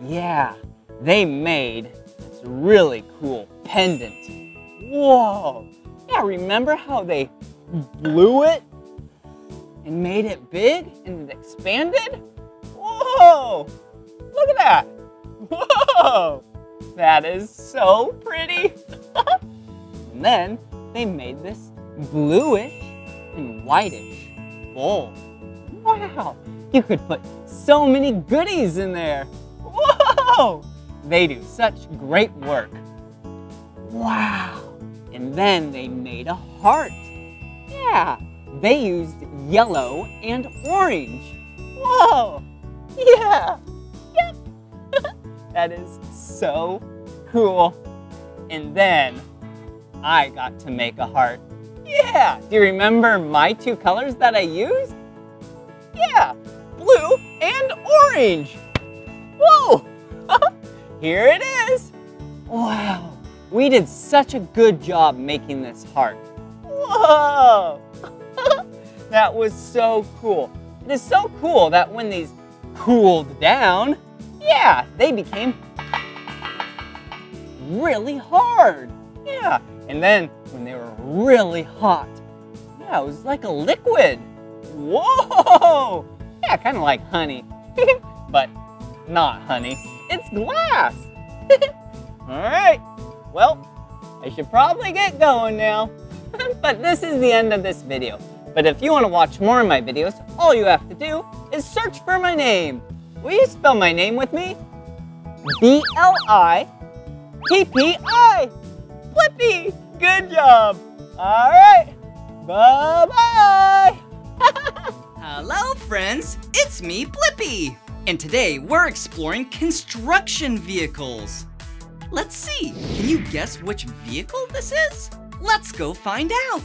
Yeah, they made this really cool pendant. Whoa. Yeah, remember how they blew it and made it big and it expanded? Whoa! Look at that! Whoa! That is so pretty! *laughs* and then they made this bluish and whitish bowl. Wow! You could put so many goodies in there! Whoa! They do such great work. Wow! And then they made a heart. Yeah, they used yellow and orange. Whoa! Yeah! Yep! *laughs* that is so cool. And then I got to make a heart. Yeah! Do you remember my two colors that I used? Yeah! Blue and orange! Whoa! *laughs* Here it is! Wow! We did such a good job making this heart. Whoa! *laughs* that was so cool. It is so cool that when these cooled down, yeah, they became really hard. Yeah, and then when they were really hot, yeah, it was like a liquid. Whoa! Yeah, kind of like honey, *laughs* but not honey. It's glass. *laughs* All right, well, I should probably get going now. *laughs* but this is the end of this video. But if you want to watch more of my videos, all you have to do is search for my name. Will you spell my name with me? B-L-I-P-P-I. Blippi. Good job. All right. Bye-bye. *laughs* Hello, friends. It's me, Blippi. And today we're exploring construction vehicles. Let's see. Can you guess which vehicle this is? Let's go find out.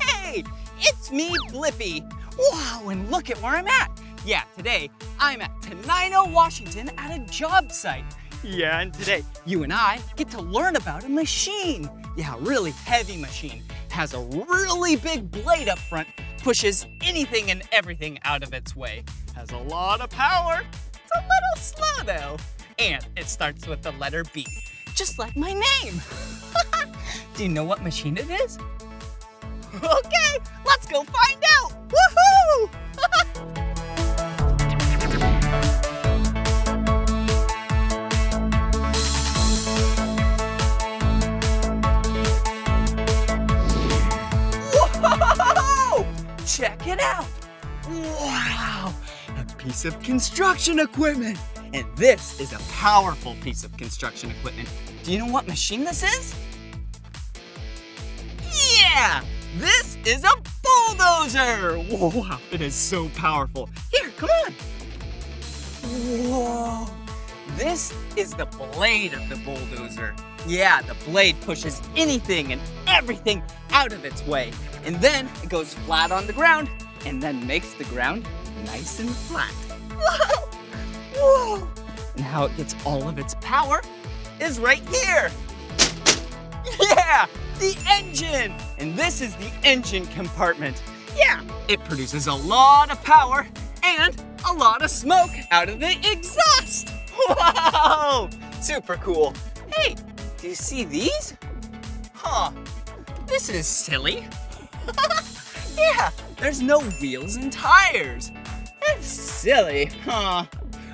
Hey, it's me, Blippi. Wow, and look at where I'm at. Yeah, today I'm at Tenino, Washington at a job site. Yeah, and today you and I get to learn about a machine. Yeah, a really heavy machine. Has a really big blade up front, pushes anything and everything out of its way. Has a lot of power. It's a little slow though. And it starts with the letter B, just like my name. *laughs* Do you know what machine it is? *laughs* Okay, let's go find out! Woohoo! *laughs* Check it out! Wow! A piece of construction equipment! And this is a powerful piece of construction equipment. Do you know what machine this is? Yeah! This is a bulldozer! Wow, it is so powerful. Here, come on. Whoa! This is the blade of the bulldozer. Yeah, the blade pushes anything and everything out of its way. And then it goes flat on the ground and then makes the ground nice and flat. *laughs* Whoa! Whoa! And how it gets all of its power is right here. Yeah, the engine. And this is the engine compartment. Yeah, it produces a lot of power and a lot of smoke out of the exhaust. *laughs* Wow, super cool. Hey, do you see these? Huh, this is silly. *laughs* yeah, there's no wheels and tires. That's silly, huh?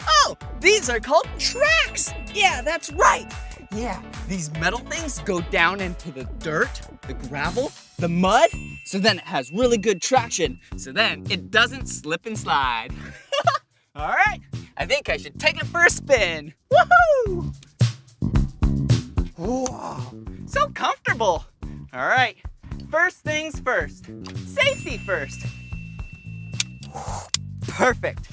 Oh, these are called tracks. Yeah, that's right. Yeah, these metal things go down into the dirt, the gravel, the mud, so then it has really good traction. So then it doesn't slip and slide. *laughs* All right, I think I should take it for a spin. Woohoo! Whoa, so comfortable. All right, first things first, safety first. Perfect.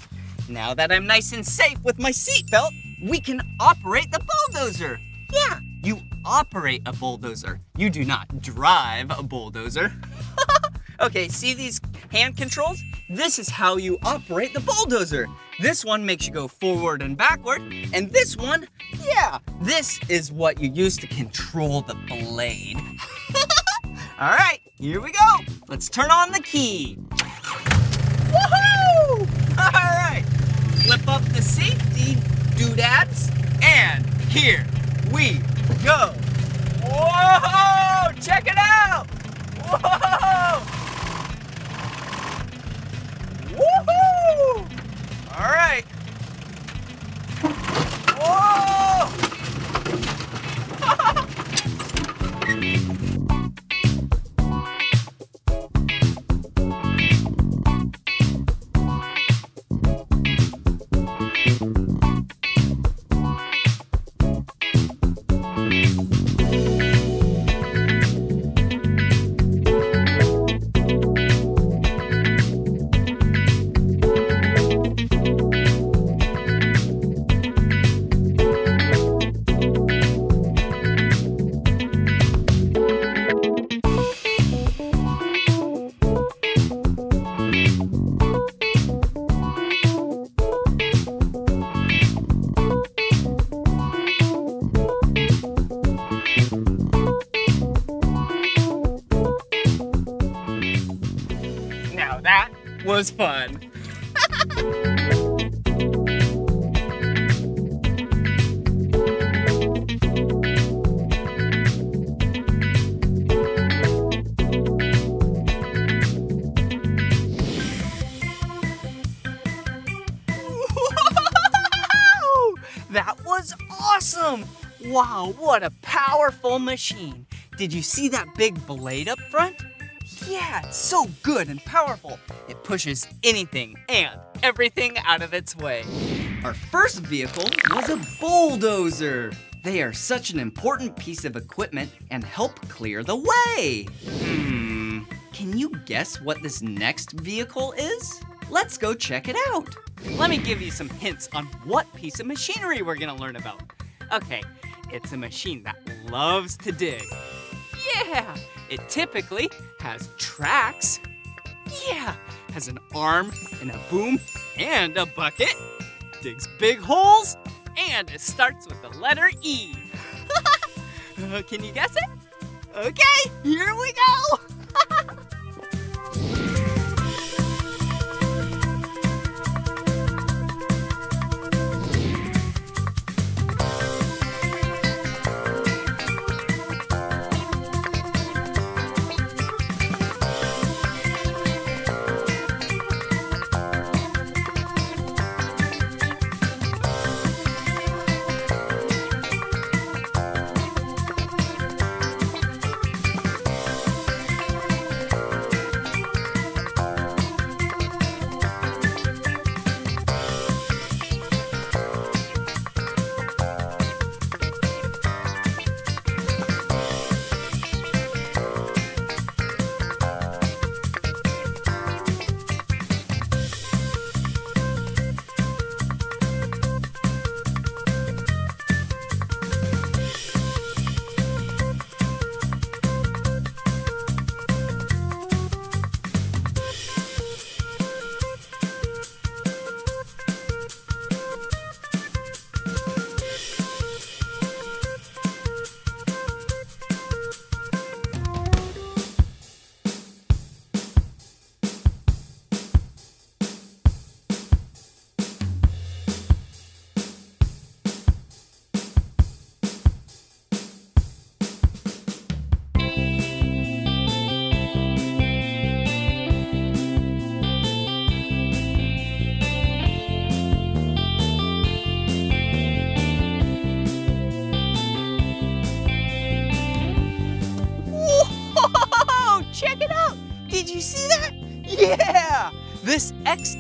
Now that I'm nice and safe with my seatbelt, we can operate the bulldozer. Yeah, you operate a bulldozer. You do not drive a bulldozer. *laughs* okay, see these hand controls? This is how you operate the bulldozer. This one makes you go forward and backward, and this one, yeah, this is what you use to control the blade. *laughs* All right, here we go. Let's turn on the key. Woohoo! *laughs* All right, flip up the safety doodads, and here we go. Whoa! Check it out! Whoa! Woohoo! All right. Whoa! *laughs* was fun. *laughs* That was awesome! Wow, what a powerful machine. Did you see that big blade up front? Yeah, it's so good and powerful. It pushes anything and everything out of its way. Our first vehicle was a bulldozer. They are such an important piece of equipment and help clear the way. Hmm, can you guess what this next vehicle is? Let's go check it out. Let me give you some hints on what piece of machinery we're gonna learn about. Okay, it's a machine that loves to dig. Yeah, it typically has tracks. Yeah, has an arm and a boom and a bucket. Digs big holes and it starts with the letter E. Uh, *laughs* Can you guess it? Okay, here we go.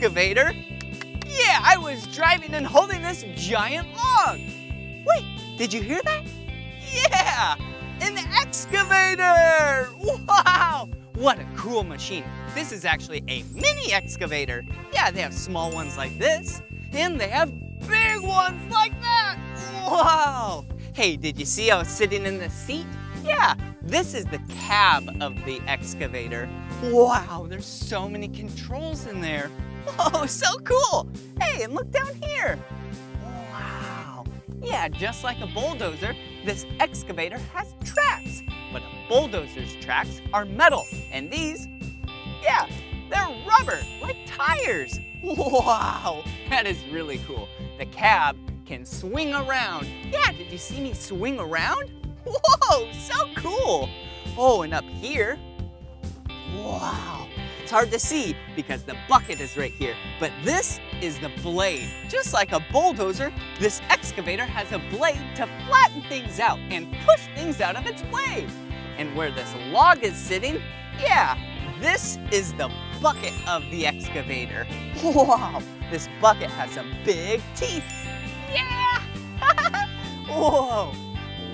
Excavator. Yeah, I was driving and holding this giant log. Wait, did you hear that? Yeah! An excavator! Wow! What a cool machine. This is actually a mini excavator. Yeah, they have small ones like this, and they have big ones like that. Wow! Hey, did you see I was sitting in the seat? Yeah, this is the cab of the excavator. Wow, there's so many controls in there. Whoa, so cool. Hey, and look down here. Wow. Yeah, just like a bulldozer, this excavator has tracks. But a bulldozer's tracks are metal, and these, yeah, they're rubber, like tires. Wow, that is really cool. The cab can swing around. Yeah, did you see me swing around? Whoa, so cool. Oh, and up here, wow, it's hard to see because the bucket is right here, but this is the blade. Just like a bulldozer, this excavator has a blade to flatten things out and push things out of its way. And where this log is sitting, yeah, this is the bucket of the excavator. *laughs* Wow, this bucket has some big teeth. Yeah! *laughs* Whoa!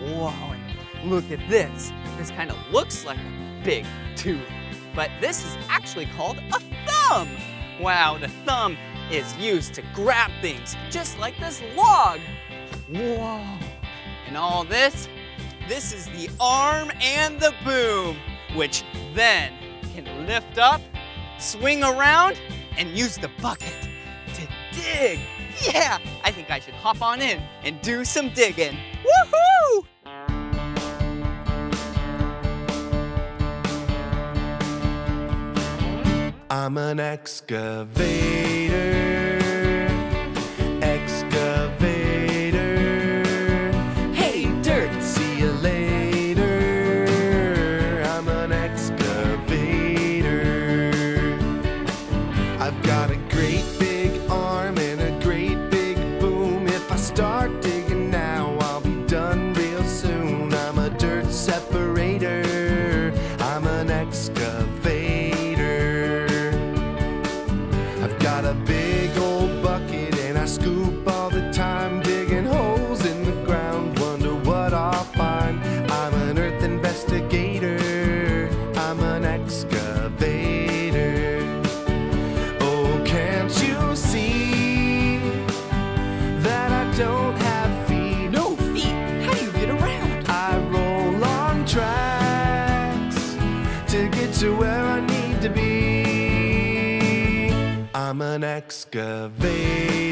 Whoa, look at this. This kind of looks like a big tooth, but this is actually called a thumb. Wow, the thumb is used to grab things, just like this log. Whoa! And all this, this is the arm and the boom, which then can lift up, swing around, and use the bucket to dig. Yeah, I think I should hop on in and do some digging. Woohoo! I'm an excavator. An excavator.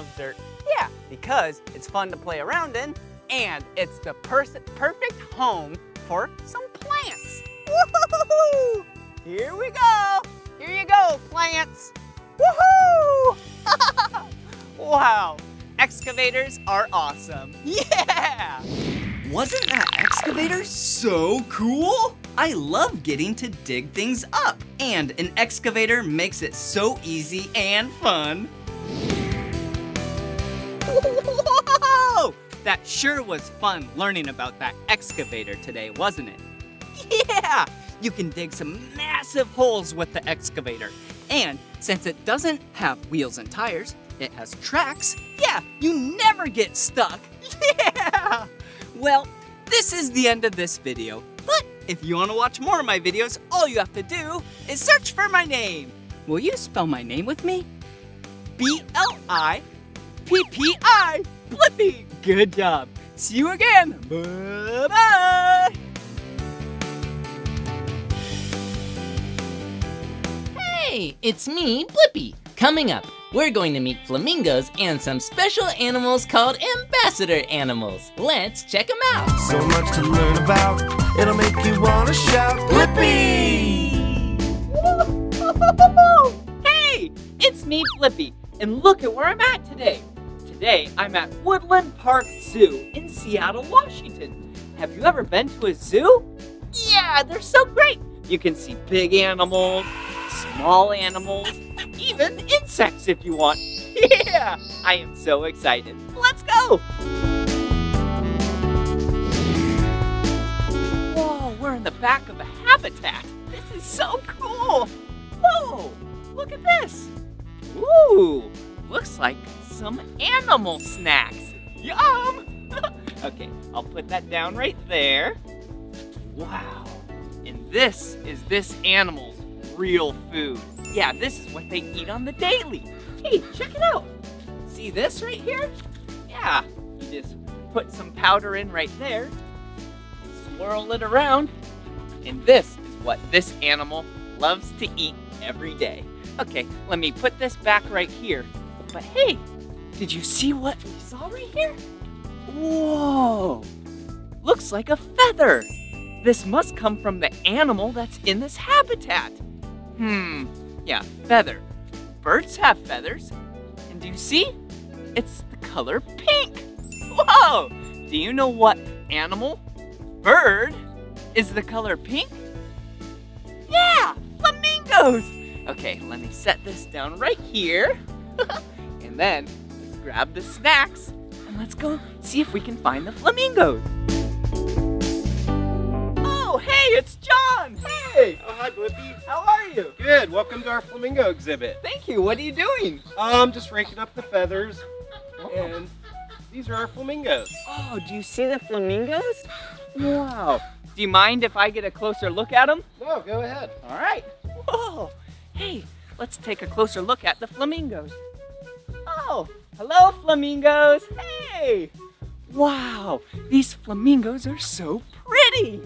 I love dirt. Yeah, because it's fun to play around in and it's the pers- perfect home for some plants. Woohoo! Here we go. Here you go, plants. Woohoo! *laughs* wow, excavators are awesome. Yeah! Wasn't that excavator so cool? I love getting to dig things up, and an excavator makes it so easy and fun. Whoa! That sure was fun learning about that excavator today, wasn't it? Yeah! You can dig some massive holes with the excavator. And since it doesn't have wheels and tires, it has tracks. Yeah, you never get stuck. *laughs* Yeah! Well, this is the end of this video. But if you want to watch more of my videos, all you have to do is search for my name. Will you spell my name with me? B-L-I P-P-I, Blippi. Good job. See you again. Bye-bye. Hey, it's me, Blippi. Coming up, we're going to meet flamingos and some special animals called ambassador animals. Let's check them out. So much to learn about, it'll make you wanna shout, Blippi! *laughs* Hey, it's me, Blippi, and look at where I'm at today. Today, I'm at Woodland Park Zoo in Seattle, Washington. Have you ever been to a zoo? Yeah, they're so great. You can see big animals, small animals, even insects if you want. *laughs* Yeah, I am so excited. Let's go! Whoa, we're in the back of a habitat. This is so cool. Whoa, look at this. Ooh, looks like some animal snacks. Yum! *laughs* okay, I'll put that down right there. Wow. And this is this animal's real food. Yeah, this is what they eat on the daily. Hey, check it out. See this right here? Yeah, you just put some powder in right there, swirl it around, and this is what this animal loves to eat every day. Okay, let me put this back right here. But hey, did you see what we saw right here? Whoa! Looks like a feather. This must come from the animal that's in this habitat. Hmm, yeah, feather. Birds have feathers. And do you see? It's the color pink. Whoa! Do you know what animal, bird, is the color pink? Yeah, flamingos. Okay, let me set this down right here. *laughs* and then grab the snacks and let's go see if we can find the flamingos. Oh, hey, it's John. Hey. Oh, hi, Blippi. How are you? Good. Welcome to our flamingo exhibit. Thank you. What are you doing? Um, just raking up the feathers. And these are our flamingos. Oh, do you see the flamingos? Wow. Do you mind if I get a closer look at them? No, go ahead. All right. Whoa. Hey, let's take a closer look at the flamingos. Oh, hello, flamingos. Hey. Wow, these flamingos are so pretty.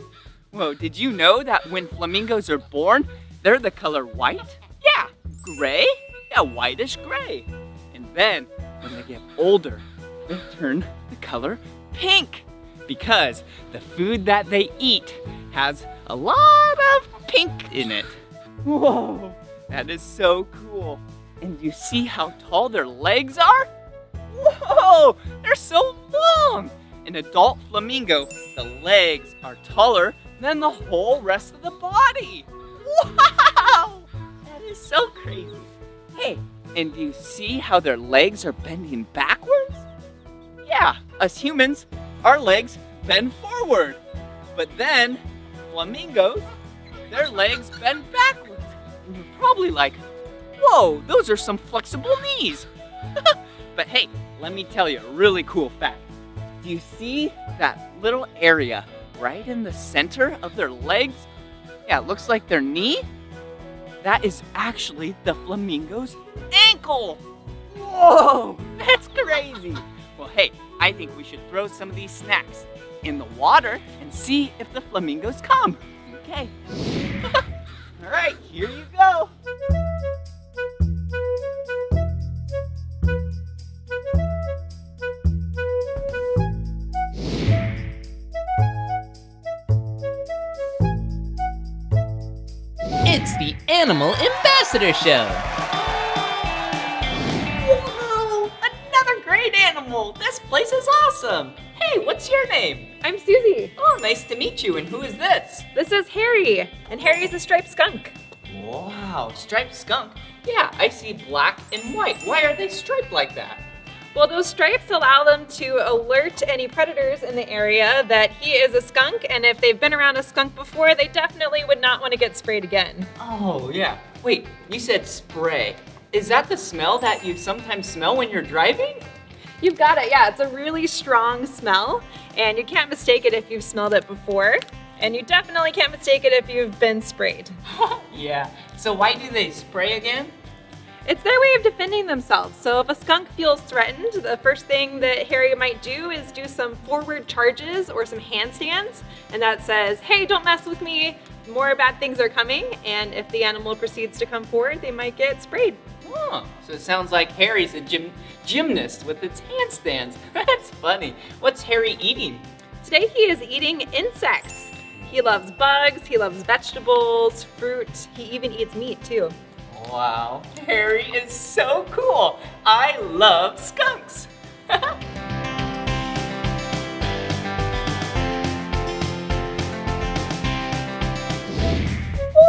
Whoa, did you know that when flamingos are born, they're the color white? Yeah, gray? Yeah, whitish gray. And then when they get older, they turn the color pink because the food that they eat has a lot of pink in it. Whoa, that is so cool. And you see how tall their legs are? Whoa, they're so long. An adult flamingo, the legs are taller than the whole rest of the body. Wow, that is so crazy. Hey, and do you see how their legs are bending backwards? Yeah, us humans, our legs bend forward. But then, flamingos, their legs bend backwards. And you're probably like, whoa, those are some flexible knees. *laughs* but hey, let me tell you a really cool fact. Do you see that little area right in the center of their legs? Yeah, it looks like their knee. That is actually the flamingo's ankle. Whoa, that's crazy. Well, hey, I think we should throw some of these snacks in the water and see if the flamingos come. Okay. *laughs* All right, here you go. It's the Animal Ambassador Show. Whoa, another great animal. This place is awesome. Hey, what's your name? I'm Susie. Oh, nice to meet you. And who is this? This is Harry, and Harry's a striped skunk. Wow, striped skunk. Yeah, I see black and white. Why are they striped like that? Well, those stripes allow them to alert any predators in the area that he is a skunk, and if they've been around a skunk before, they definitely would not want to get sprayed again. Oh, yeah. Wait, you said spray. Is that the smell that you sometimes smell when you're driving? You've got it, yeah. It's a really strong smell, and you can't mistake it if you've smelled it before. And you definitely can't mistake it if you've been sprayed. *laughs* Yeah. So why do they spray again? It's their way of defending themselves. So if a skunk feels threatened, the first thing that Harry might do is do some forward charges or some handstands. And that says, hey, don't mess with me. More bad things are coming. And if the animal proceeds to come forward, they might get sprayed. Oh, so it sounds like Harry's a gym gymnast with its handstands. *laughs* That's funny. What's Harry eating? Today he is eating insects. He loves bugs, he loves vegetables, fruit, he even eats meat too. Wow, Harry is so cool. I love skunks. *laughs*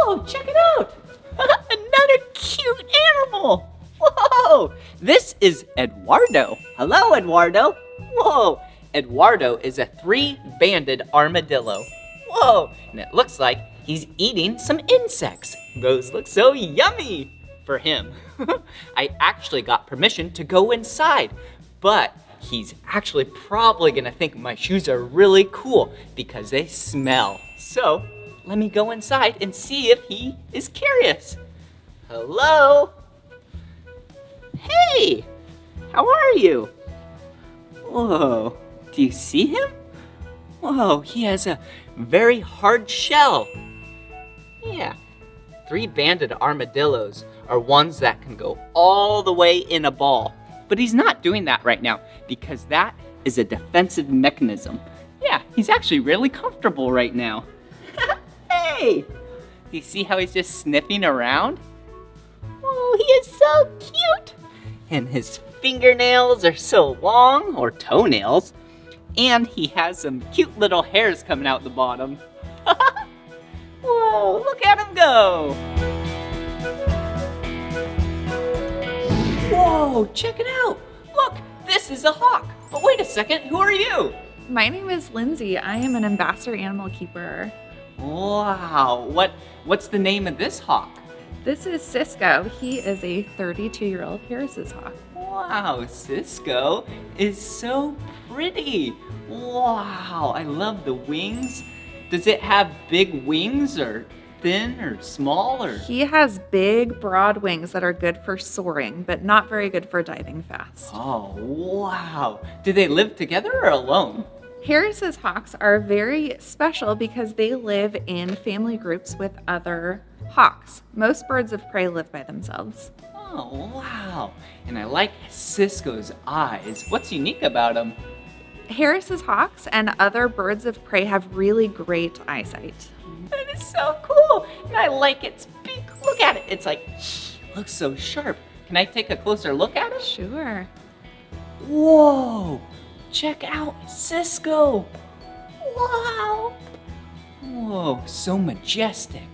Whoa, check it out. *laughs* Another cute animal. Whoa, this is Eduardo. Hello, Eduardo. Whoa, Eduardo is a three-banded armadillo. Whoa, and it looks like he's eating some insects. Those look so yummy for him. *laughs* I actually got permission to go inside, but he's actually probably gonna think my shoes are really cool because they smell. So let me go inside and see if he is curious. Hello? Hey, how are you? Whoa, do you see him? Whoa, he has a very hard shell. Yeah, three-banded armadillos are ones that can go all the way in a ball. But he's not doing that right now because that is a defensive mechanism. Yeah, he's actually really comfortable right now. *laughs* hey! Do you see how he's just sniffing around? Oh, he is so cute! And his fingernails are so long, or toenails, and he has some cute little hairs coming out the bottom. *laughs* Whoa, look at him go! Whoa, check it out! Look, this is a hawk. But wait a second, who are you? My name is Lindsay. I am an ambassador animal keeper. Wow, what what's the name of this hawk? This is Cisco. He is a 32 year old Harris's hawk. Wow, Cisco is so pretty. Wow, I love the wings. Does it have big wings or thin or small or? He has big, broad wings that are good for soaring, but not very good for diving fast. Oh, wow. Do they live together or alone? Harris's hawks are very special because they live in family groups with other hawks. Most birds of prey live by themselves. Oh, wow. And I like Cisco's eyes. What's unique about them? Harris's hawks and other birds of prey have really great eyesight. That is so cool. And I like its beak. Look at it. It's like, looks so sharp. Can I take a closer look at it? Sure. Whoa. Check out Cisco. Wow. Whoa, so majestic.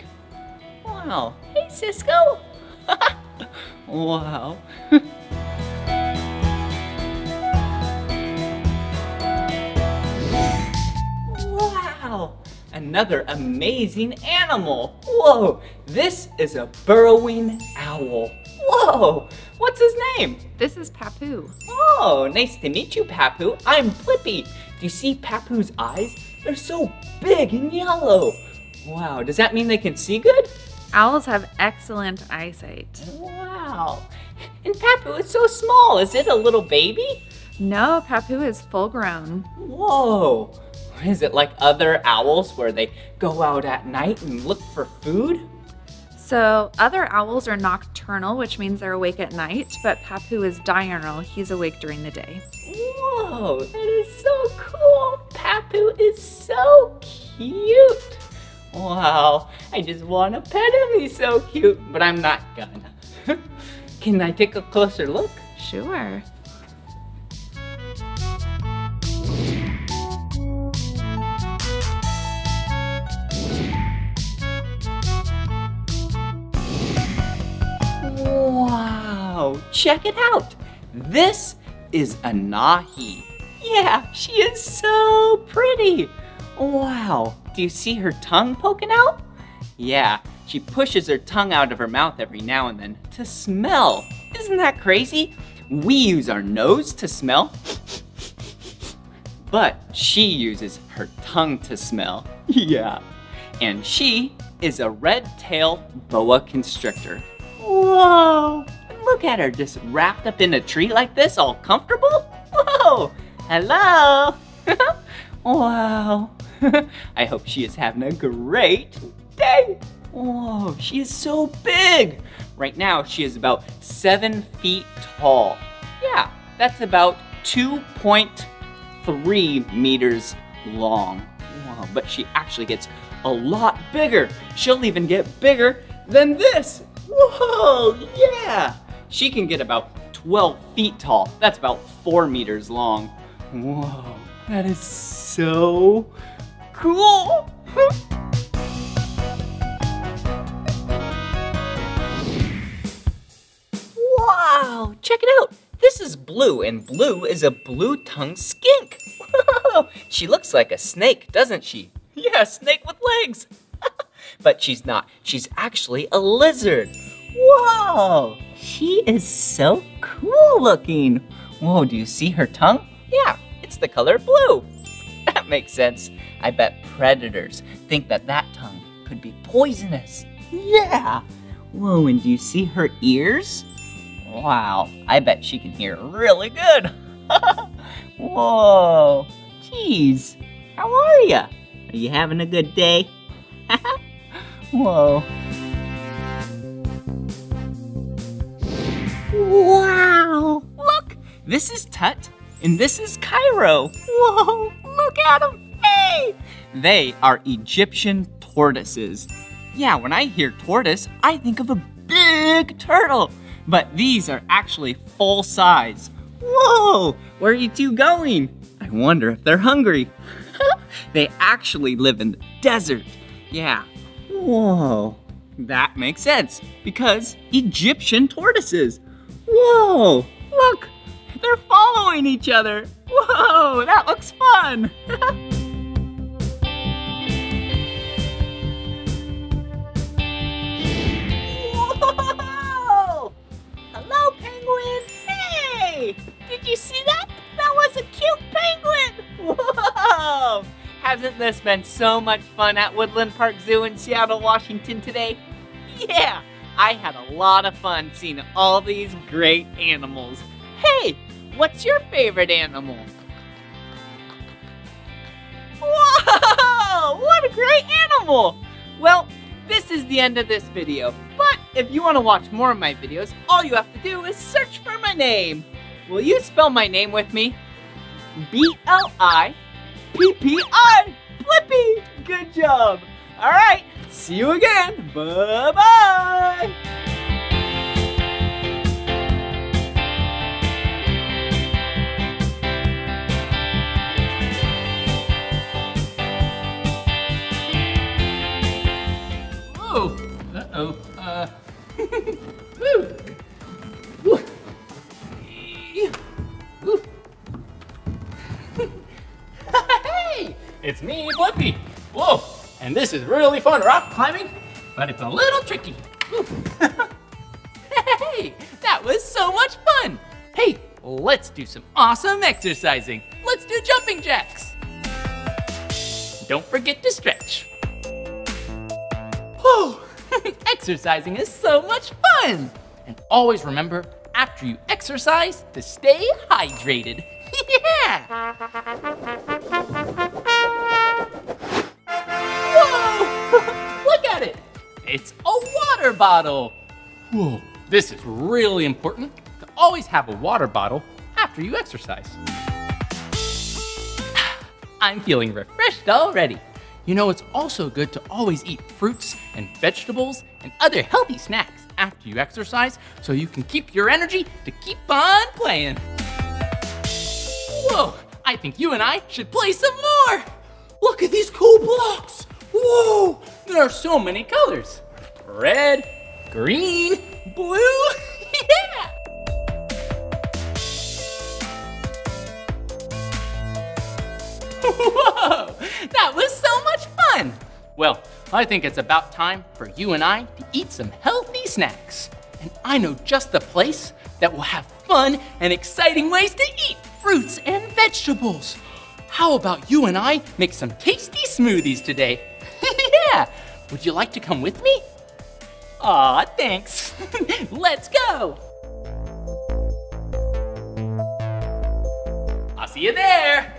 Wow. Hey, Cisco. *laughs* wow. *laughs* wow. Another amazing animal. Whoa, this is a burrowing owl. Whoa, what's his name? This is Papu. Oh, nice to meet you, Papu. I'm Blippi. Do you see Papu's eyes? They're so big and yellow. Wow, does that mean they can see good? Owls have excellent eyesight. Wow. And Papu is so small. Is it a little baby? No, Papu is full grown. Whoa. *laughs* Is it like other owls where they go out at night and look for food? So, other owls are nocturnal, which means they're awake at night, but Papu is diurnal. He's awake during the day. Whoa, that is so cool. Papu is so cute. Wow, I just want to pet him. He's so cute, but I'm not gonna. *laughs* Can I take a closer look? Sure. Wow, check it out. This is Anahi. Yeah, she is so pretty. Wow, do you see her tongue poking out? Yeah, she pushes her tongue out of her mouth every now and then to smell. Isn't that crazy? We use our nose to smell, but she uses her tongue to smell. *laughs* Yeah, and she is a red-tailed boa constrictor. Whoa! Look at her just wrapped up in a tree like this, all comfortable. Whoa! Hello! *laughs* wow! *laughs* I hope she is having a great day. Whoa, she is so big. Right now, she is about seven feet tall. Yeah, that's about 2.3 meters long. Wow, but she actually gets a lot bigger. She'll even get bigger than this. Whoa, yeah. She can get about 12 feet tall. That's about four meters long. Whoa, that is so cool. wow, check it out. This is Blue, and Blue is a blue-tongued skink. *laughs* Whoa, she looks like a snake, doesn't she? Yeah, snake with legs. But she's not. She's actually a lizard. Whoa, she is so cool looking. Whoa, do you see her tongue? Yeah, it's the color blue. *laughs* That makes sense. I bet predators think that that tongue could be poisonous. Yeah. Whoa, and do you see her ears? Wow, I bet she can hear really good. *laughs* Whoa, geez, how are you? Are you having a good day? *laughs* Whoa. Wow, look, this is Tut, and this is Cairo. Whoa, look at them. Hey! They are Egyptian tortoises. Yeah, when I hear tortoise, I think of a big turtle. But these are actually full size. Whoa, where are you two going? I wonder if they're hungry. *laughs* they actually live in the desert. Yeah. Whoa, that makes sense because Egyptian tortoises. Whoa, look, they're following each other. Whoa, that looks fun. *laughs* Whoa! Hello, penguin. Hey! Did you see that? That was a cute penguin. *laughs* Whoa! Hasn't this been so much fun at Woodland Park Zoo in Seattle, Washington today? Yeah, I had a lot of fun seeing all these great animals. Hey, what's your favorite animal? Whoa! What a great animal! Well, this is the end of this video. But if you want to watch more of my videos, all you have to do is search for my name. Will you spell my name with me? B-L-I P-P-I! Blippi! Good job! Alright, see you again. Bye-bye! Oh, uh-oh. Uh, *laughs* woo. Woo. Hey, it's me, Blippi. Whoa, and this is really fun rock climbing, but it's a little tricky. *laughs* Hey, that was so much fun. Hey, let's do some awesome exercising. Let's do jumping jacks. Don't forget to stretch. Whew. *laughs* Exercising is so much fun! And always remember, after you exercise, to stay hydrated. Yeah! *laughs* Whoa! *laughs* Look at it! It's a water bottle! Whoa, this is really important to always have a water bottle after you exercise. *sighs* I'm feeling refreshed already. You know, it's also good to always eat fruits and vegetables and other healthy snacks after you exercise so you can keep your energy to keep on playing. Whoa, I think you and I should play some more. Look at these cool blocks. Whoa, there are so many colors. Red, green, blue, *laughs* yeah. Whoa, that was so much fun. Well, I think it's about time for you and I to eat some healthy snacks. And I know just the place that will have fun and exciting ways to eat fruits and vegetables. How about you and I make some tasty smoothies today? *laughs* yeah, would you like to come with me? Aw, thanks. *laughs* Let's go. I'll see you there.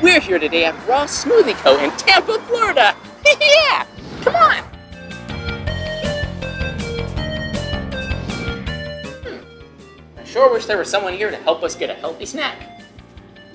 We're here today at Raw Smoothie Co. in Tampa, Florida. *laughs* yeah, come on. Sure wish there was someone here to help us get a healthy snack.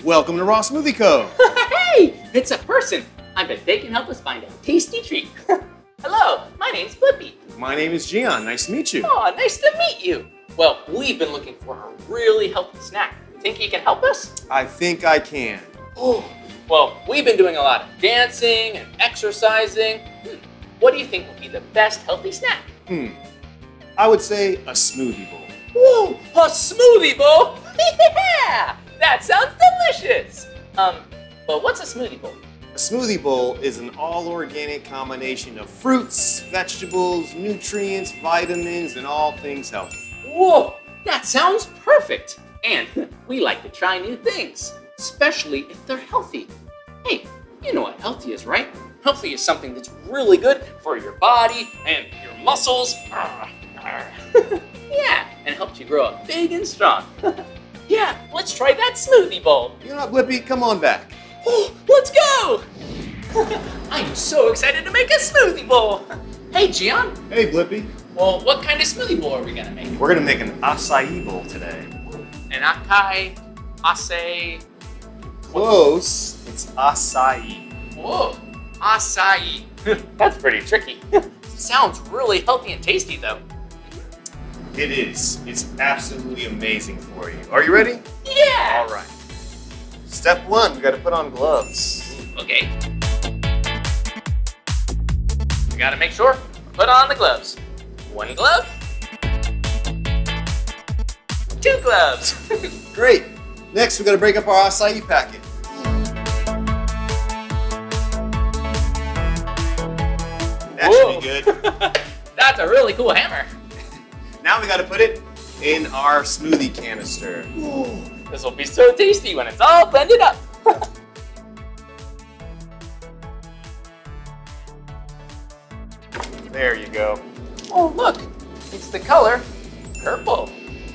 Welcome to Raw Smoothie Co. *laughs* hey, it's a person. I bet they can help us find a tasty treat. *laughs* Hello, my name's Blippi. My name is Gian. Nice to meet you. Oh, nice to meet you. Well, we've been looking for a really healthy snack. You Think you can help us? I think I can. Oh, well, we've been doing a lot of dancing and exercising. Hmm. what do you think would be the best healthy snack? Hmm. I would say a smoothie bowl. Whoa, a smoothie bowl? *laughs* yeah, that sounds delicious. Um, but what's a smoothie bowl? A smoothie bowl is an all organic combination of fruits, vegetables, nutrients, vitamins, and all things healthy. Whoa, that sounds perfect. And *laughs* we like to try new things, especially if they're healthy. Hey, you know what healthy is, right? Healthy is something that's really good for your body and your muscles. *laughs* yeah, and helps you grow up big and strong. *laughs* yeah, let's try that smoothie bowl. You're not Blippi? Come on back. Oh, let's go! *laughs* I'm so excited to make a smoothie bowl. Hey, Gian. Hey, Blippi. Well, what kind of smoothie bowl are we gonna make? We're gonna make an acai bowl today. An acai, acai. Close. It's acai. Whoa, acai. *laughs* That's pretty tricky. Sounds really healthy and tasty, though. It is. It's absolutely amazing for you. Are you ready? Yeah. All right. Step one, we gotta put on gloves. Okay. We gotta make sure put on the gloves. One glove. Two gloves. *laughs* Great. Next, we gotta break up our acai packet. That should be good. *laughs* That's a really cool hammer. Now we gotta put it in our smoothie canister. This will be so tasty when it's all blended up. *laughs* There you go. Oh, look, it's the color purple.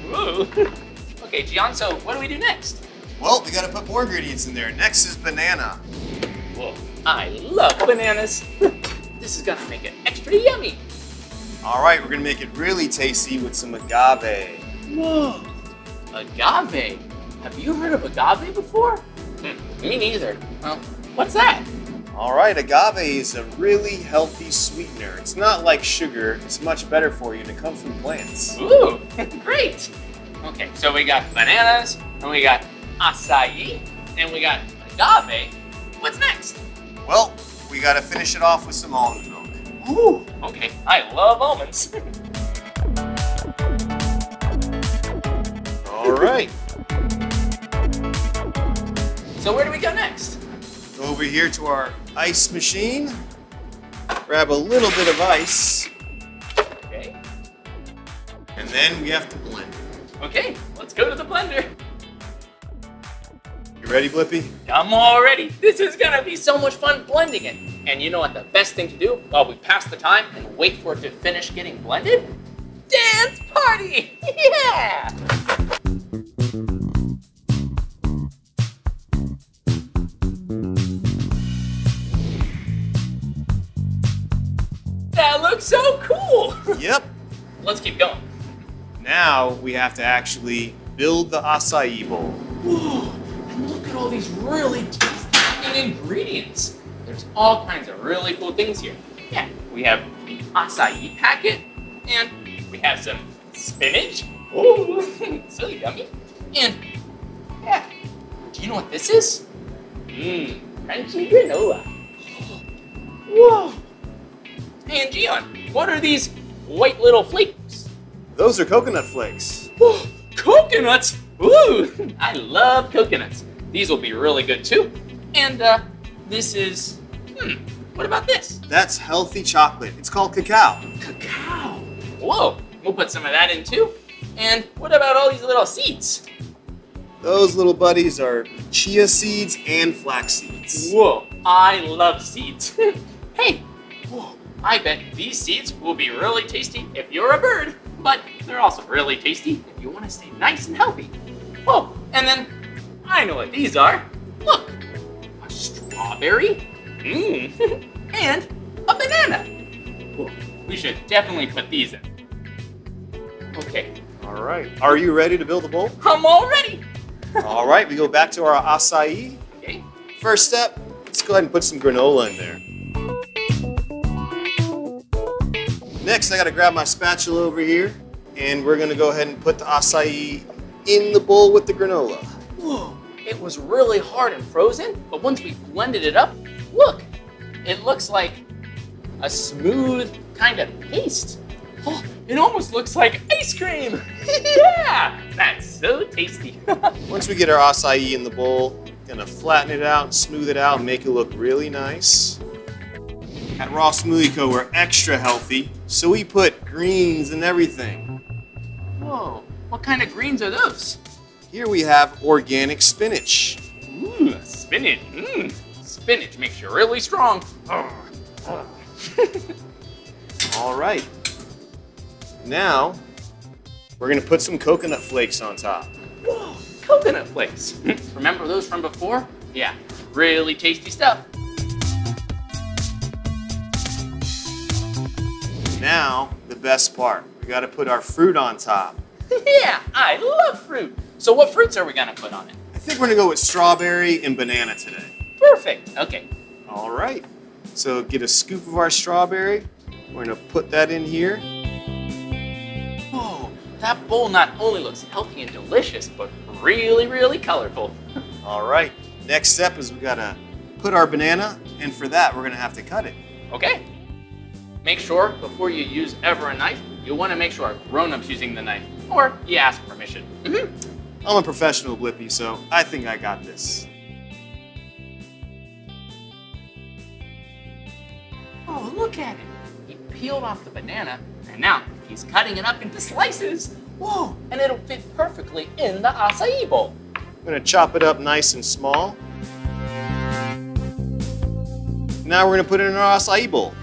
Ooh. *laughs* okay, Gian, so what do we do next? Well, we gotta put more ingredients in there. Next is banana. Whoa, I love bananas. *laughs* this is gonna make it extra yummy. All right, we're gonna make it really tasty with some agave. Whoa, agave. Have you heard of agave before? Hmm, me neither. Well, what's that? All right, agave is a really healthy sweetener. It's not like sugar. It's much better for you, and it comes from plants. Ooh, *laughs* great. Okay, so we got bananas, and we got acai, and we got agave. What's next? Well, we gotta finish it off with some almond. Ooh, okay, I love almonds. *laughs* All right. So where do we go next? Go over here to our ice machine. Grab a little bit of ice. Okay. And then we have to blend. Okay, let's go to the blender. You ready, Blippi? I'm all ready. This is gonna be so much fun blending it. And you know what the best thing to do while we pass the time and wait for it to finish getting blended? Dance party! *laughs* Yeah! That looks so cool! *laughs* Yep. Let's keep going. Now we have to actually build the acai bowl. Whoa, and look at all these really tasty ingredients. There's all kinds of really cool things here. Yeah, we have the acai packet, and we have some spinach. Ooh, *laughs* so yummy. And yeah, do you know what this is? Mmm, crunchy granola. Whoa. And Gian, what are these white little flakes? Those are coconut flakes. Whoa, coconuts! Ooh, *laughs* I love coconuts. These will be really good too. And uh, this is, hmm, what about this? That's healthy chocolate. It's called cacao. Cacao. Whoa, we'll put some of that in too. And what about all these little seeds? Those little buddies are chia seeds and flax seeds. Whoa, I love seeds. *laughs* hey, whoa, I bet these seeds will be really tasty if you're a bird, but they're also really tasty if you want to stay nice and healthy. Whoa, and then I know what these are. Look, a strawberry, mmm, *laughs* and a banana. Whoa, we should definitely put these in. Okay, All right. Are you ready to build the bowl? I'm all ready. *laughs* All right, we go back to our acai. Okay. First step, let's go ahead and put some granola in there. Next, I gotta grab my spatula over here, and we're gonna go ahead and put the acai in the bowl with the granola. Whoa, it was really hard and frozen, but once we blended it up, look, it looks like a smooth kind of paste. Oh, it almost looks like ice cream. *laughs* yeah, that's so tasty. *laughs* Once we get our acai in the bowl, gonna flatten it out, smooth it out, make it look really nice. At Raw Smoothie Co, we're extra healthy, so we put greens and everything. Whoa, what kind of greens are those? Here we have organic spinach. Ooh, spinach. Mmm, spinach makes you really strong. *laughs* All right. Now, we're gonna put some coconut flakes on top. Whoa, *gasps* coconut flakes. *laughs* Remember those from before? Yeah, really tasty stuff. Now, the best part. We gotta put our fruit on top. *laughs* yeah, I love fruit. So what fruits are we gonna put on it? I think we're gonna go with strawberry and banana today. Perfect, okay. All right. So get a scoop of our strawberry. We're gonna put that in here. Whoa, that bowl not only looks healthy and delicious, but really, really colorful. *laughs* All right. Next step is we gotta put our banana, and for that, we're gonna have to cut it. Okay. Make sure before you use ever a knife, you want to make sure a grown-up's using the knife, or you ask permission. Mm-hmm. I'm a professional Blippi, so I think I got this. Oh, look at it. He peeled off the banana, and now he's cutting it up into slices. Whoa, and it'll fit perfectly in the acai bowl. I'm gonna chop it up nice and small. Now we're gonna put it in our acai bowl.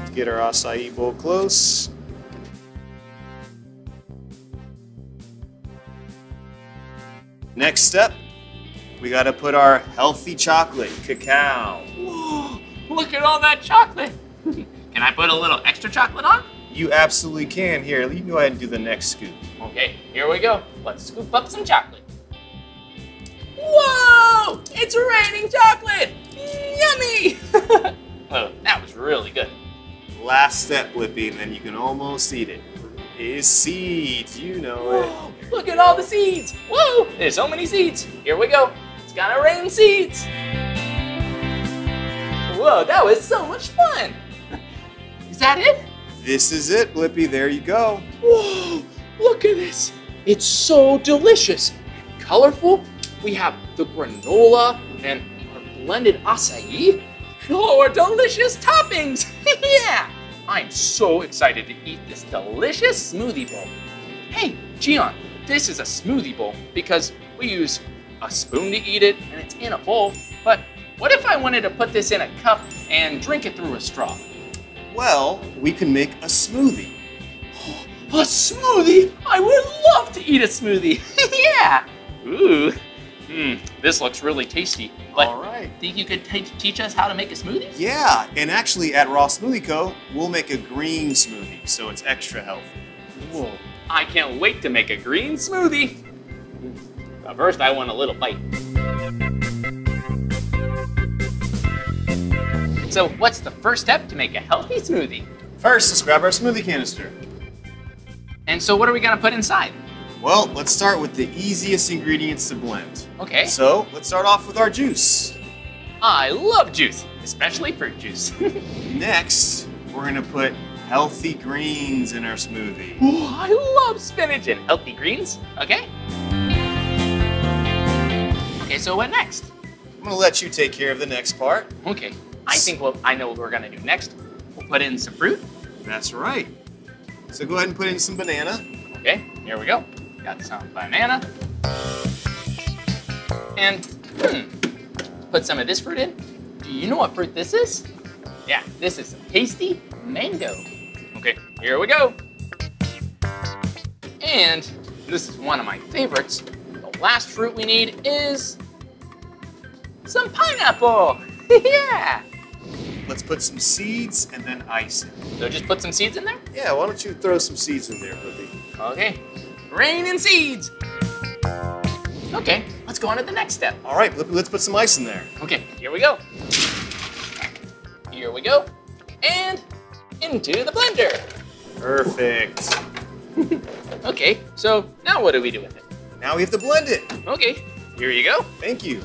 Let's get our acai bowl close. Next step, we gotta put our healthy chocolate, cacao. Whoa, *gasps* look at all that chocolate. *laughs* Can I put a little extra chocolate on? You absolutely can. Here, you go ahead and do the next scoop. Okay, here we go. Let's scoop up some chocolate. Whoa! It's raining chocolate! Yummy! *laughs* oh, that was really good. Last step, Blippi, and then you can almost eat it. Is seeds, you know it. *gasps* Look at all the seeds! Whoa! There's so many seeds. Here we go. It's gonna rain seeds. Whoa, that was so much fun. *laughs* Is that it? This is it, Blippi. There you go. Whoa! Look at this. It's so delicious and colorful. We have the granola and our blended acai. *laughs* Oh, our delicious toppings! *laughs* yeah! I'm so excited to eat this delicious smoothie bowl. Hey, Gian, this is a smoothie bowl because we use a spoon to eat it and it's in a bowl. But what if I wanted to put this in a cup and drink it through a straw? Well, we can make a smoothie. *gasps* A smoothie? I would love to eat a smoothie. *laughs* yeah. Ooh. Hmm. This looks really tasty. But All right. think you could t- teach us how to make a smoothie? Yeah, and actually at Raw Smoothie Co., we'll make a green smoothie, so it's extra healthy. Whoa. I can't wait to make a green smoothie. But first, I want a little bite. So, what's the first step to make a healthy smoothie? First, let's grab our smoothie canister. And so, what are we gonna put inside? Well, let's start with the easiest ingredients to blend. Okay. So, let's start off with our juice. I love juice, especially fruit juice. *laughs* Next, we're gonna put healthy greens in our smoothie. Ooh, I love spinach and healthy greens. Okay. Okay, so what next? I'm gonna let you take care of the next part. Okay. I think well, I know what we're gonna do next. We'll put in some fruit. That's right. So go ahead and put in some banana. Okay, here we go. Got some banana. And hmm, put some of this fruit in. Do you know what fruit this is? Yeah, this is tasty mango. Okay, here we go. And this is one of my favorites. The last fruit we need is some pineapple. *laughs* yeah. Let's put some seeds and then ice in. So just put some seeds in there? Yeah, why don't you throw some seeds in there, Blippi? Okay. Rain and seeds. Okay, let's go on to the next step. All right, let's put some ice in there. Okay, here we go. Here we go. And into the blender. Perfect. Okay, so now what do we do with it? Now we have to blend it. Okay, here you go. Thank you.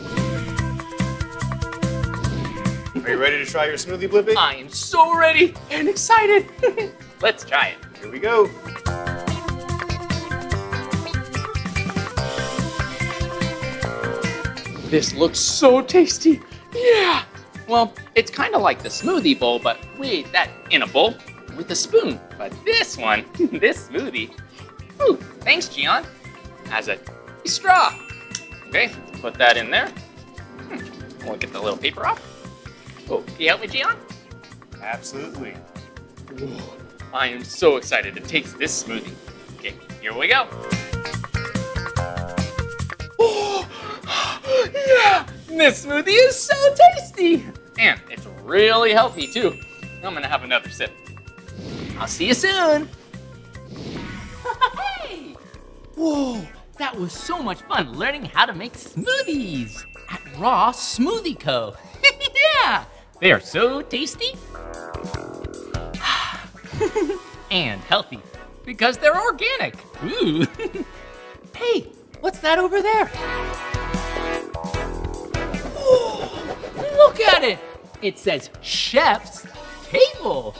Are you ready to try your smoothie, Blippi? I am so ready and excited. *laughs* Let's try it. Here we go. This looks so tasty. Yeah. Well, it's kind of like the smoothie bowl, but wait, that in a bowl with a spoon. But this one, *laughs* this smoothie, ooh, thanks, Gian, has a straw. Okay, put that in there. Hmm, We'll get the little paper off. Oh, can you help me, Gian? Absolutely. Ooh, I am so excited to taste this smoothie. Okay, here we go. *gasps* yeah, this smoothie is so tasty. And it's really healthy too. I'm gonna have another sip. I'll see you soon. *laughs* hey! Whoa, that was so much fun learning how to make smoothies at Raw Smoothie Co. *laughs* yeah, they are so tasty *laughs* and healthy because they're organic. Ooh. hey, what's that over there? *gasps* Look at it! It says Chef's Table.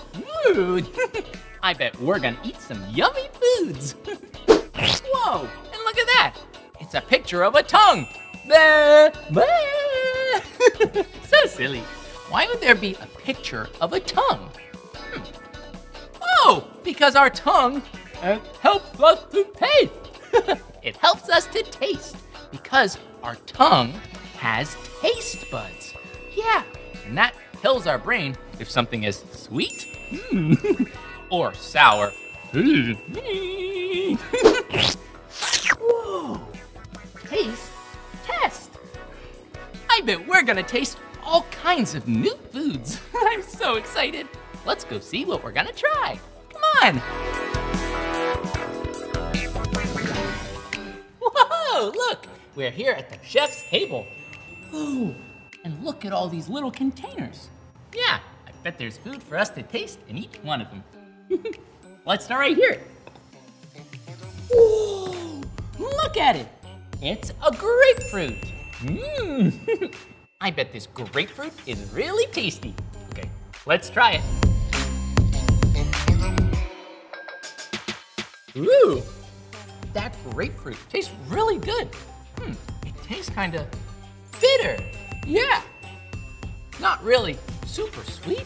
Ooh. *laughs* I bet we're gonna eat some yummy foods. *laughs* Whoa, and look at that. It's a picture of a tongue. Bah, bah. *laughs* so silly. Why would there be a picture of a tongue? Hmm. Oh, because our tongue uh, helps us to taste. It helps us to taste because our tongue has taste buds. Yeah, and that tells our brain if something is sweet mm, *laughs* or sour. Whoa, *laughs* taste test. I bet we're gonna taste all kinds of new foods. *laughs* I'm so excited. Let's go see what we're gonna try. Come on. Look, we're here at the chef's table. Ooh, and look at all these little containers. Yeah, I bet there's food for us to taste in each one of them. *laughs* Let's start right here. Whoa, look at it. It's a grapefruit. Mmm. *laughs* I bet this grapefruit is really tasty. Okay, let's try it. Ooh, that grapefruit tastes really good. Hmm, it tastes kind of bitter. Yeah. Not really super sweet,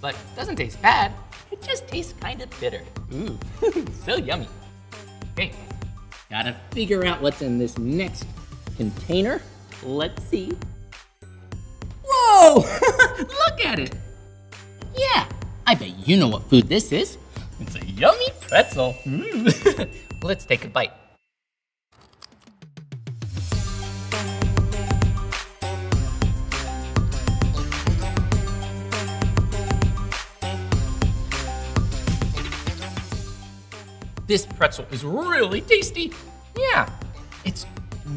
but doesn't taste bad. It just tastes kind of bitter. Ooh, *laughs* so yummy. Okay, gotta figure out what's in this next container. Let's see. Whoa! *laughs* Look at it. Yeah, I bet you know what food this is. It's a yummy pretzel. Mm. *laughs* Let's take a bite. This pretzel is really tasty. Yeah, it's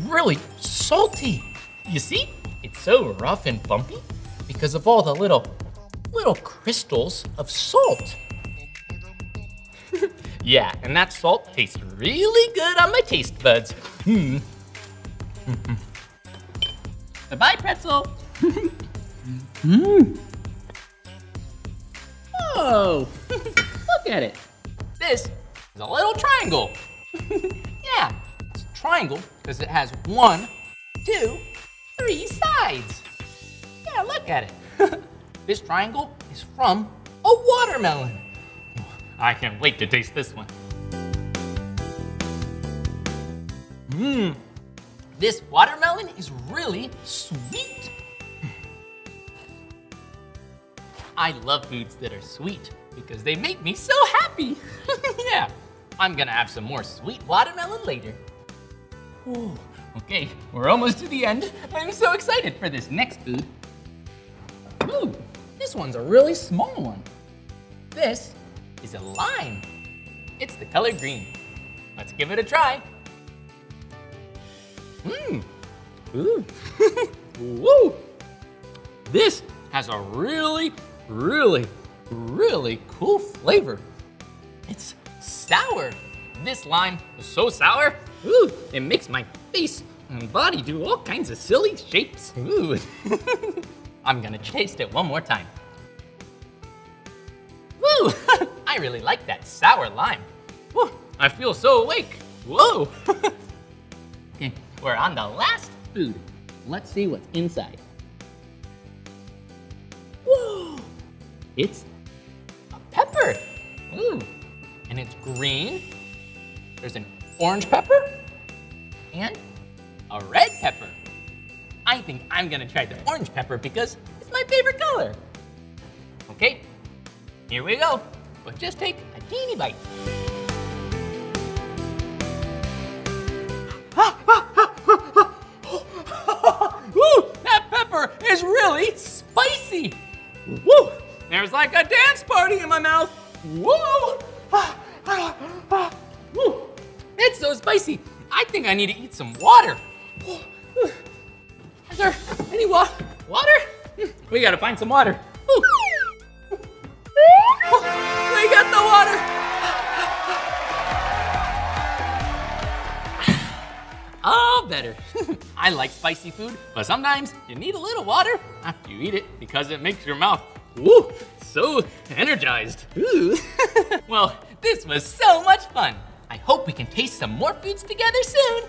really salty. You see, it's so rough and bumpy because of all the little, little crystals of salt. Yeah, and that salt tastes really good on my taste buds. Hmm. *laughs* Bye-bye, pretzel. Mmm. *laughs* Whoa! *laughs* Look at it. This is a little triangle. yeah, it's a triangle because it has one, two, three sides. Yeah, look at it. this triangle is from a watermelon. I can't wait to taste this one. Mmm, this watermelon is really sweet. I love foods that are sweet because they make me so happy. *laughs* yeah, I'm gonna have some more sweet watermelon later. Ooh, okay, we're almost to the end. I'm so excited for this next food. Ooh, this one's a really small one. This is a lime. It's the color green. Let's give it a try. Mmm. Ooh. *laughs* Woo. This has a really, really, really cool flavor. It's sour. This lime is so sour. Ooh, it makes my face and body do all kinds of silly shapes. Ooh. *laughs* I'm gonna taste it one more time. Woo! *laughs* I really like that sour lime. Woo! I feel so awake. Whoa! *laughs* okay, we're on the last food. Let's see what's inside. Whoa! It's a pepper. Ooh. And it's green. There's an orange pepper and a red pepper. I think I'm gonna try the orange pepper because it's my favorite color. Okay, here we go. But just take a teeny bite. *laughs* Woo, that pepper is really spicy. Woo, there's like a dance party in my mouth. Whoa. Woo, it's so spicy. I think I need to eat some water. Is there any wa water? Hmm, we gotta find some water. Oh, we got the water. Oh, better. *laughs* I like spicy food, but sometimes you need a little water after you eat it because it makes your mouth woo, so energized. Ooh. *laughs* well, this was so much fun. I hope we can taste some more foods together soon.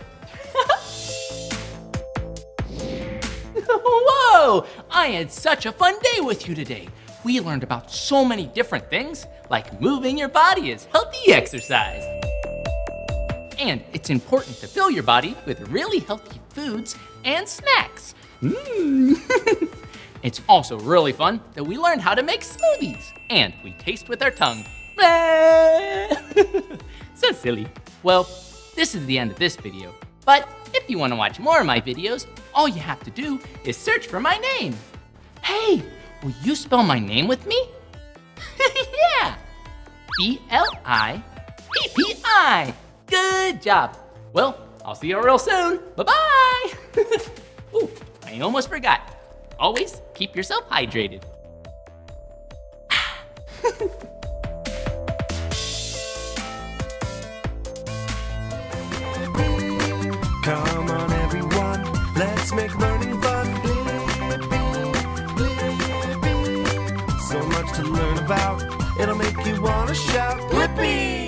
*laughs* Whoa! I had such a fun day with you today. We learned about so many different things, like moving your body is healthy exercise. And it's important to fill your body with really healthy foods and snacks. Mm. *laughs* it's also really fun that we learned how to make smoothies and we taste with our tongue. *laughs* so silly. Well, this is the end of this video. But if you want to watch more of my videos, all you have to do is search for my name. Hey, Will you spell my name with me? *laughs* yeah! B-L-I-P-P-I. Good job. Well, I'll see you real soon. Bye-bye. *laughs* Ooh, I almost forgot. Always keep yourself hydrated. *laughs* Come on, everyone, let's make money. so much to learn about. It'll make you wanna shout, Blippi!